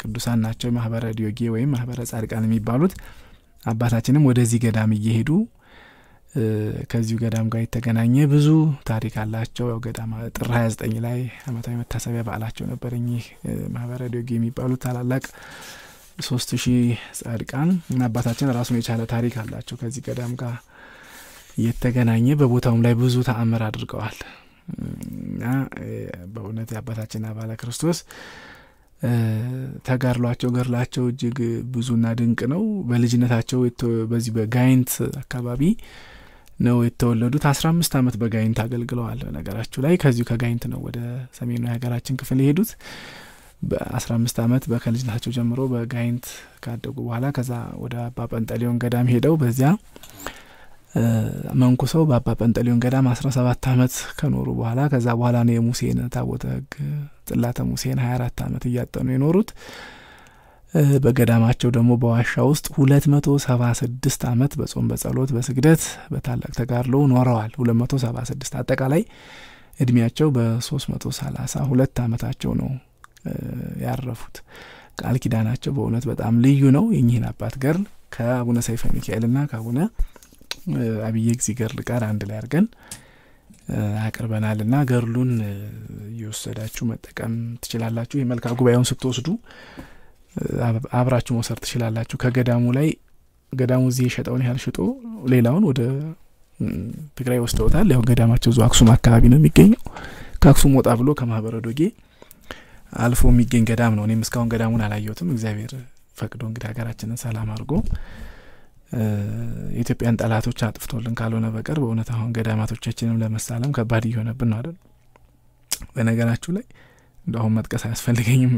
ቅዱሳን ናቸው። ማህበረ ዲዮጌ ወይም ማህበረ ጻድቃን የሚባሉት አባታችንም ወደዚህ ገዳም እየሄዱ ከዚሁ ገዳም ጋር የተገናኘ ብዙ ታሪክ አላቸው። ያው ገዳም ጥር ሀያ ዘጠኝ ላይ አመታዊ መታሰቢያ በዓላቸው ነበር። እኚህ ማህበረ ዲዮጌ የሚባሉት ታላላቅ ሶስት ሺህ ጻድቃን እና አባታችን ራሱን የቻለ ታሪክ አላቸው። ከዚህ ገዳም ጋር የተገናኘ በቦታውም ላይ ብዙ ተአምር አድርገዋል እና በእውነት የአባታችን አባለ ክርስቶስ ተጋድሏቸው ገድላቸው እጅግ ብዙና ድንቅ ነው። በልጅነታቸው በዚህ በጋይንት አካባቢ ነው የተወለዱት። አስራ አምስት አመት በጋይንት አገልግለዋል። ነገራችሁ ላይ ከዚሁ ከጋይንት ነው ወደ ሰሜኑ የሀገራችን ክፍል የሄዱት። በአስራ አምስት አመት ከልጅነታቸው ጀምሮ በጋይንት ካደጉ በኋላ ከዛ ወደ አባ ጰንጠሌዎን ገዳም ሄደው በዚያ መንኩሰው በአባ ጰንጠሌዎን ገዳም አስራ ሰባት አመት ከኖሩ በኋላ ከዛ በኋላ ነው የሙሴን ታቦተ ሕግ ጽላተ ሙሴን ሀያ አራት አመት እያጠኑ የኖሩት። በገዳማቸው ደግሞ በዋሻ ውስጥ ሁለት መቶ ሰባ ስድስት አመት በጾም በጸሎት በስግደት በታላቅ ተጋድሎ ኖረዋል። ሁለት መቶ ሰባ ስድስት አጠቃላይ እድሜያቸው በሶስት መቶ ሰላሳ ሁለት አመታቸው ነው ያረፉት። ቃል ኪዳናቸው በእውነት በጣም ልዩ ነው። የኚህን አባት ገርል ከአቡነ ሰይፈ ሚካኤልና ከአቡነ አብየ ገርል ጋር አንድ ላይ አድርገን አቅርበናል እና ገርሉን እየወሰዳችሁ መጠቀም ትችላላችሁ። የመልካ ጉባኤውን ስትወስዱ አብራችሁ መውሰድ ትችላላችሁ። ከገዳሙ ላይ ገዳሙ እዚህ የሸጠውን ያህል ሽጦ ሌላውን ወደ ትግራይ ወስደውታል። ያው ገዳማቸው እዚሁ አክሱም አካባቢ ነው የሚገኘው። ከአክሱም ወጣ ብሎ ከማህበረ ዶጌ አልፎ የሚገኝ ገዳም ነው። እኔም እስካሁን ገዳሙን አላየሁትም። እግዚአብሔር ፈቅዶ እንግዲህ ሀገራችንን ሰላም አድርጎ የኢትዮጵያን ጠላቶች አጥፍቶልን ካልሆነ በቀር በእውነት አሁን ገዳማቶቻችንም ለመሳለም ከባድ እየሆነብን ነው አይደል? በነገራችሁ ላይ እንደ አሁን መጥቀስ አያስፈልገኝም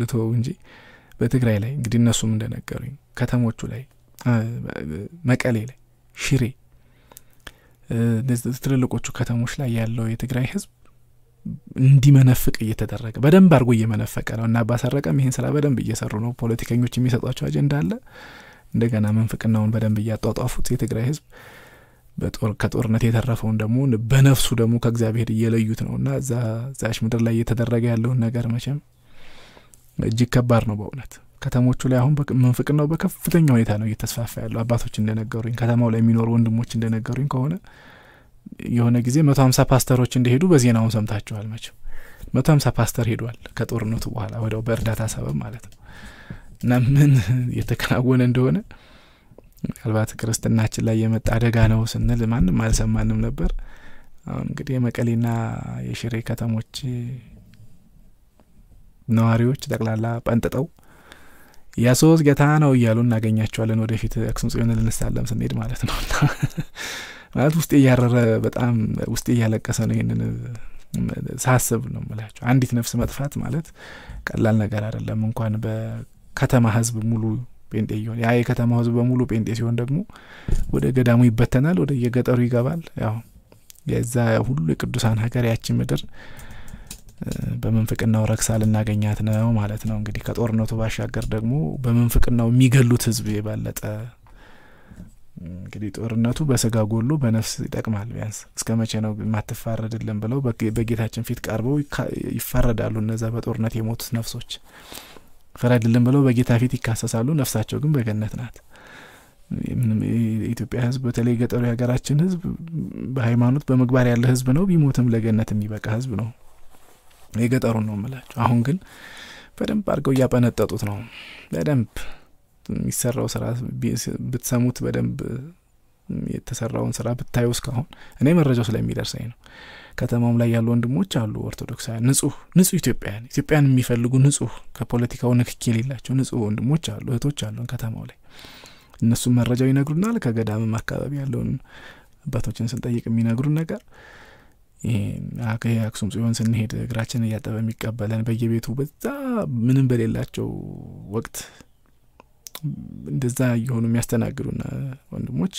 ልትወው እንጂ በትግራይ ላይ እንግዲህ እነሱም እንደነገሩኝ ከተሞቹ ላይ መቀሌ ላይ፣ ሽሬ ትልልቆቹ ከተሞች ላይ ያለው የትግራይ ህዝብ እንዲመነፍቅ እየተደረገ በደንብ አድርጎ እየመነፈቀ ነው እና አባሰረቀም ይህን ስራ በደንብ እየሰሩ ነው። ፖለቲከኞች የሚሰጧቸው አጀንዳ አለ። እንደገና መንፍቅናውን በደንብ እያጧጧፉት የትግራይ ህዝብ ከጦርነት የተረፈውን ደግሞ በነፍሱ ደግሞ ከእግዚአብሔር እየለዩት ነው እና እዛ ዛሽ ምድር ላይ እየተደረገ ያለውን ነገር መቼም እጅግ ከባድ ነው በእውነት። ከተሞቹ ላይ አሁን መንፍቅናው በከፍተኛ ሁኔታ ነው እየተስፋፋ ያለው። አባቶች እንደነገሩኝ ከተማው ላይ የሚኖሩ ወንድሞች እንደነገሩኝ ከሆነ የሆነ ጊዜ መቶ ሀምሳ ፓስተሮች እንደሄዱ በዜናውን ሰምታችኋል መቼም። መቶ ሀምሳ ፓስተር ሄዷል ከጦርነቱ በኋላ ወዲያው በእርዳታ ሰበብ ማለት ነው እና ምን የተከናወነ እንደሆነ ምናልባት ክርስትናችን ላይ የመጣ አደጋ ነው ስንል ማንም አልሰማንም ነበር። አሁን እንግዲህ የመቀሌና የሽሬ ከተሞች ነዋሪዎች ጠቅላላ ጠንጥጠው የሶስት ጌታ ነው እያሉ እናገኛቸዋለን ወደፊት። አክሱም ጽዮን ልንሳለም ስንሄድ ማለት ነው። ማለት ውስጤ እያረረ በጣም ውስጤ እያለቀሰ ነው ይህንን ሳስብ ነው ምላቸው አንዲት ነፍስ መጥፋት ማለት ቀላል ነገር አይደለም። እንኳን በከተማ ህዝብ ሙሉ ጴንጤ እየሆነ ያ የከተማው ህዝብ በሙሉ ጴንጤ ሲሆን ደግሞ ወደ ገዳሙ ይበተናል ወደ የገጠሩ ይገባል። ያው የዛ ሁሉ የቅዱሳን ሀገር ያቺ ምድር በምንፍቅናው ረክሳ ልናገኛት ነው ማለት ነው። እንግዲህ ከጦርነቱ ባሻገር ደግሞ በምንፍቅናው የሚገሉት ህዝብ የባለጠ እንግዲህ ጦርነቱ በስጋ ጎሎ በነፍስ ይጠቅማል። ቢያንስ እስከ መቼ ነው የማትፋረድልን ብለው በጌታችን ፊት ቀርበው ይፋረዳሉ እነዛ በጦርነት የሞቱት ነፍሶች ፍረድልን ብለው በጌታ ፊት ይካሰሳሉ። ነፍሳቸው ግን በገነት ናት። የኢትዮጵያ ህዝብ በተለይ ገጠሩ የሀገራችን ህዝብ በሃይማኖት በምግባር ያለ ህዝብ ነው። ቢሞትም ለገነት የሚበቃ ህዝብ ነው። የገጠሩን ነው ምላቸው አሁን ግን በደንብ አድርገው እያጠነጠጡት ነው። በደንብ የሚሰራው ስራ ብትሰሙት በደንብ የተሰራውን ስራ ብታዩ እስካሁን እኔ መረጃው ስለሚደርሰኝ ነው ከተማውም ላይ ያሉ ወንድሞች አሉ ኦርቶዶክሳውያን ንጹህ ንጹህ ኢትዮጵያውያን። ኢትዮጵያን የሚፈልጉ ንጹህ ከፖለቲካው ንክኪ የሌላቸው ንጹህ ወንድሞች አሉ እህቶች አሉን ከተማው ላይ። እነሱም መረጃው ይነግሩናል። ከገዳምም አካባቢ ያለውን አባቶችን ስንጠይቅ የሚነግሩን ነገር ይሄ አክሱም ጽዮን ስንሄድ እግራችን እያጠበ የሚቀበለን በየቤቱ በዛ ምንም በሌላቸው ወቅት እንደዛ እየሆኑ የሚያስተናግዱና ወንድሞች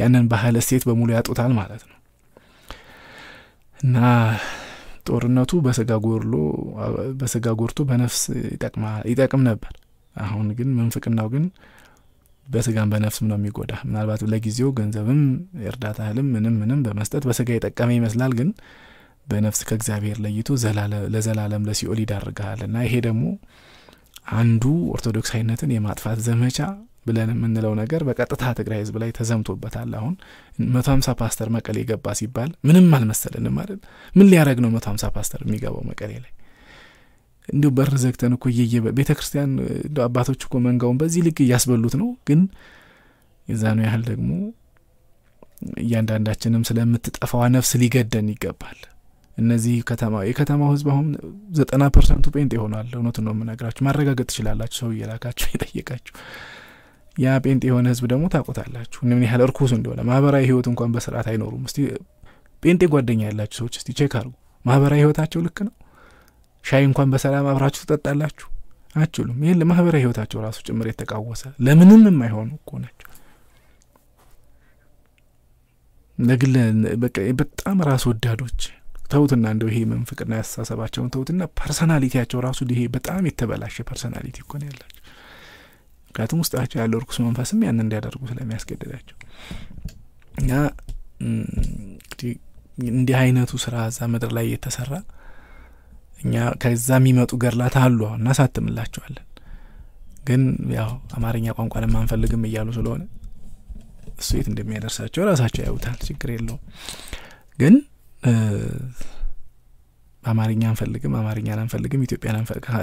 ያንን ባህል እሴት በሙሉ ያጡታል ማለት ነው እና ጦርነቱ በስጋ ጎርሎ በስጋ ጎርቶ በነፍስ ይጠቅም ነበር። አሁን ግን ምንፍቅናው ግን በስጋም በነፍስም ነው የሚጎዳ። ምናልባት ለጊዜው ገንዘብም የእርዳታ እህልም ምንም ምንም በመስጠት በስጋ የጠቀመ ይመስላል። ግን በነፍስ ከእግዚአብሔር ለይቶ ለዘላለም ለሲኦል ይዳርግሃል። እና ይሄ ደግሞ አንዱ ኦርቶዶክሳዊነትን የማጥፋት ዘመቻ ብለን የምንለው ነገር በቀጥታ ትግራይ ህዝብ ላይ ተዘምቶበታል። አሁን መቶ ሀምሳ ፓስተር መቀሌ ገባ ሲባል ምንም አልመሰለንም ማለት ምን ሊያደረግ ነው መቶ ሀምሳ ፓስተር የሚገባው መቀሌ ላይ? እንዲሁ በር ዘግተን እኮ እየየ ቤተ ክርስቲያን አባቶች እኮ መንጋውን በዚህ ልክ እያስበሉት ነው። ግን የዛኑ ያህል ደግሞ እያንዳንዳችንም ስለምትጠፋዋ ነፍስ ሊገደን ይገባል። እነዚህ ከተማ የከተማው ህዝብ አሁን ዘጠና percent ኡ ጴንጤ ይሆናል እውነቱን ነው የምነግራችሁ። ማረጋገጥ ትችላላችሁ ሰው እየላካችሁ የጠየቃችሁ ያ ጴንጤ የሆነ ህዝብ ደግሞ ታቆታላችሁ ምን ያህል እርኩስ እንደሆነ። ማህበራዊ ህይወት እንኳን በስርዓት አይኖሩም። እስቲ ጴንጤ ጓደኛ ያላችሁ ሰዎች እስቲ check አርጉ ማህበራዊ ህይወታቸው ልክ ነው? ሻይ እንኳን በሰላም አብራችሁ ትጠጣላችሁ? አትችሉም ይህን ለማህበራዊ ህይወታቸው ራሱ ጭምር የተቃወሰ ለምንም የማይሆኑ እኮ ናቸው። ለግለ በጣም ራስ ወዳዶች ተውትና እንደው ይሄ መንፍቅና ያስተሳሰባቸውን ተውትና personality ያቸው ራሱ ይሄ በጣም የተበላሸ personality እኮ ነው ያላቸው ምክንያቱም ውስጣቸው ያለው እርኩስ መንፈስም ያን እንዲያደርጉ ስለሚያስገድዳቸው። እና እንዲህ አይነቱ ስራ እዛ ምድር ላይ የተሰራ እኛ ከዛ የሚመጡ ገድላት አሉ። እናሳትምላቸዋለን። ግን ያው አማርኛ ቋንቋን አንፈልግም እያሉ ስለሆነ እሱ የት እንደሚያደርሳቸው ራሳቸው ያዩታል። ችግር የለውም። ግን በአማርኛ አንፈልግም አማርኛን አንፈልግም ኢትዮጵያን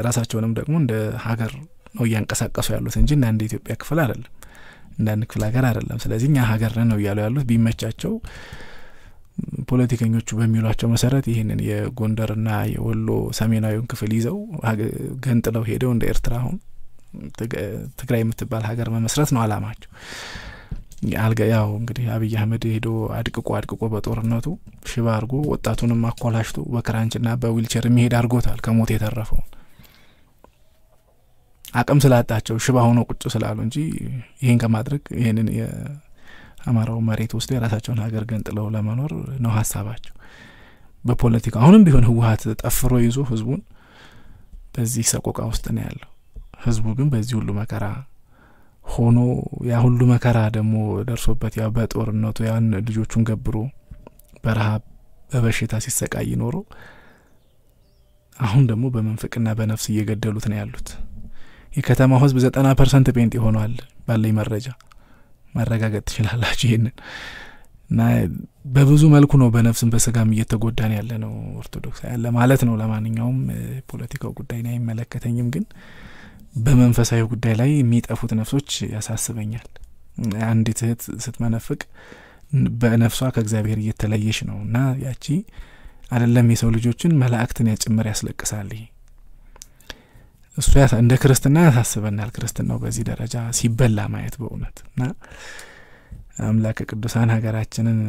ራሳቸውንም ደግሞ እንደ ሀገር ነው እያንቀሳቀሱ ያሉት እንጂ እንደ አንድ ኢትዮጵያ ክፍል አይደለም እንደ አንድ ክፍል ሀገር አይደለም። ስለዚህ እኛ ሀገር ነን ነው እያሉ ያሉት። ቢመቻቸው ፖለቲከኞቹ በሚሏቸው መሰረት ይህንን የጎንደርና የወሎ ሰሜናዊውን ክፍል ይዘው ገንጥለው ሄደው እንደ ኤርትራ አሁን ትግራይ የምትባል ሀገር መመስረት ነው አላማቸው። ያው እንግዲህ አብይ አህመድ ሄዶ አድቅቆ አድቅቆ በጦርነቱ ሽባ አድርጎ ወጣቱንም አኮላሽቶ በክራንችና በዊልቸር የሚሄድ አድርጎታል ከሞት የተረፈውን አቅም ስላጣቸው ሽባ ሆኖ ቁጭ ስላሉ እንጂ ይህን ከማድረግ ይህንን የአማራው መሬት ወስዶ የራሳቸውን ሀገር ገንጥለው ለመኖር ነው ሀሳባቸው። በፖለቲካ አሁንም ቢሆን ህወሀት ጠፍሮ ይዞ ህዝቡን በዚህ ሰቆቃ ውስጥ ነው ያለው። ህዝቡ ግን በዚህ ሁሉ መከራ ሆኖ ያ ሁሉ መከራ ደግሞ ደርሶበት ያው በጦርነቱ ያን ልጆቹን ገብሮ በረሀብ በበሽታ ሲሰቃይ ኖሮ አሁን ደግሞ በመንፍቅና በነፍስ እየገደሉት ነው ያሉት የከተማው ህዝብ ዘጠና percent ጴንጤ ሆኗል ባለኝ መረጃ ማረጋገጥ ትችላላችሁ ይህንን እና በብዙ መልኩ ነው በነፍስም በስጋም እየተጎዳን ያለ ነው ኦርቶዶክስ ያለ ማለት ነው። ለማንኛውም ፖለቲካው ጉዳይ ላይ አይመለከተኝም፣ ግን በመንፈሳዊ ጉዳይ ላይ የሚጠፉት ነፍሶች ያሳስበኛል። አንዲት እህት ስትመነፍቅ በነፍሷ ከእግዚአብሔር እየተለየች ነው እና ያቺ አይደለም የሰው ልጆችን መላእክትን ያጭምር ያስለቅሳል። ይሄ እሱ እንደ ክርስትና ያሳስበናል። ክርስትናው በዚህ ደረጃ ሲበላ ማየት በእውነት እና አምላከ ቅዱሳን ሀገራችንን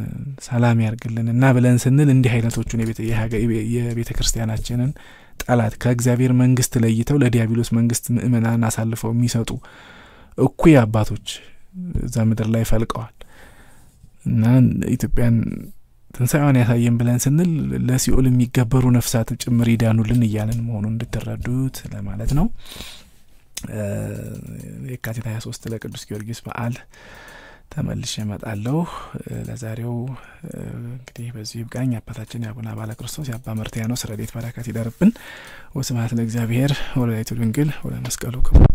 ሰላም ያርግልን እና ብለን ስንል እንዲህ አይነቶቹን የቤተ ክርስቲያናችንን ጠላት ከእግዚአብሔር መንግስት ለይተው ለዲያብሎስ መንግስት ምእመናን አሳልፈው የሚሰጡ እኩይ አባቶች እዛ ምድር ላይ ፈልቀዋል እና ኢትዮጵያን ትንሣኤዋን ያሳየን ብለን ስንል ለሲኦል የሚገበሩ ነፍሳት ጭምር ይዳኑልን እያለን መሆኑን እንድትረዱት ለማለት ነው። የካቲት ሀያ ሶስት ለቅዱስ ጊዮርጊስ በዓል ተመልሼ እመጣለሁ። ለዛሬው እንግዲህ በዚሁ ይብቃኝ። አባታችን የአቡነ አባለ ክርስቶስ የአባ መርትያኖስ ረድኤት በረከት ይደርብን። ወስብሐት ለእግዚአብሔር ወለወላዲቱ ድንግል ወለመስቀሉ ክቡር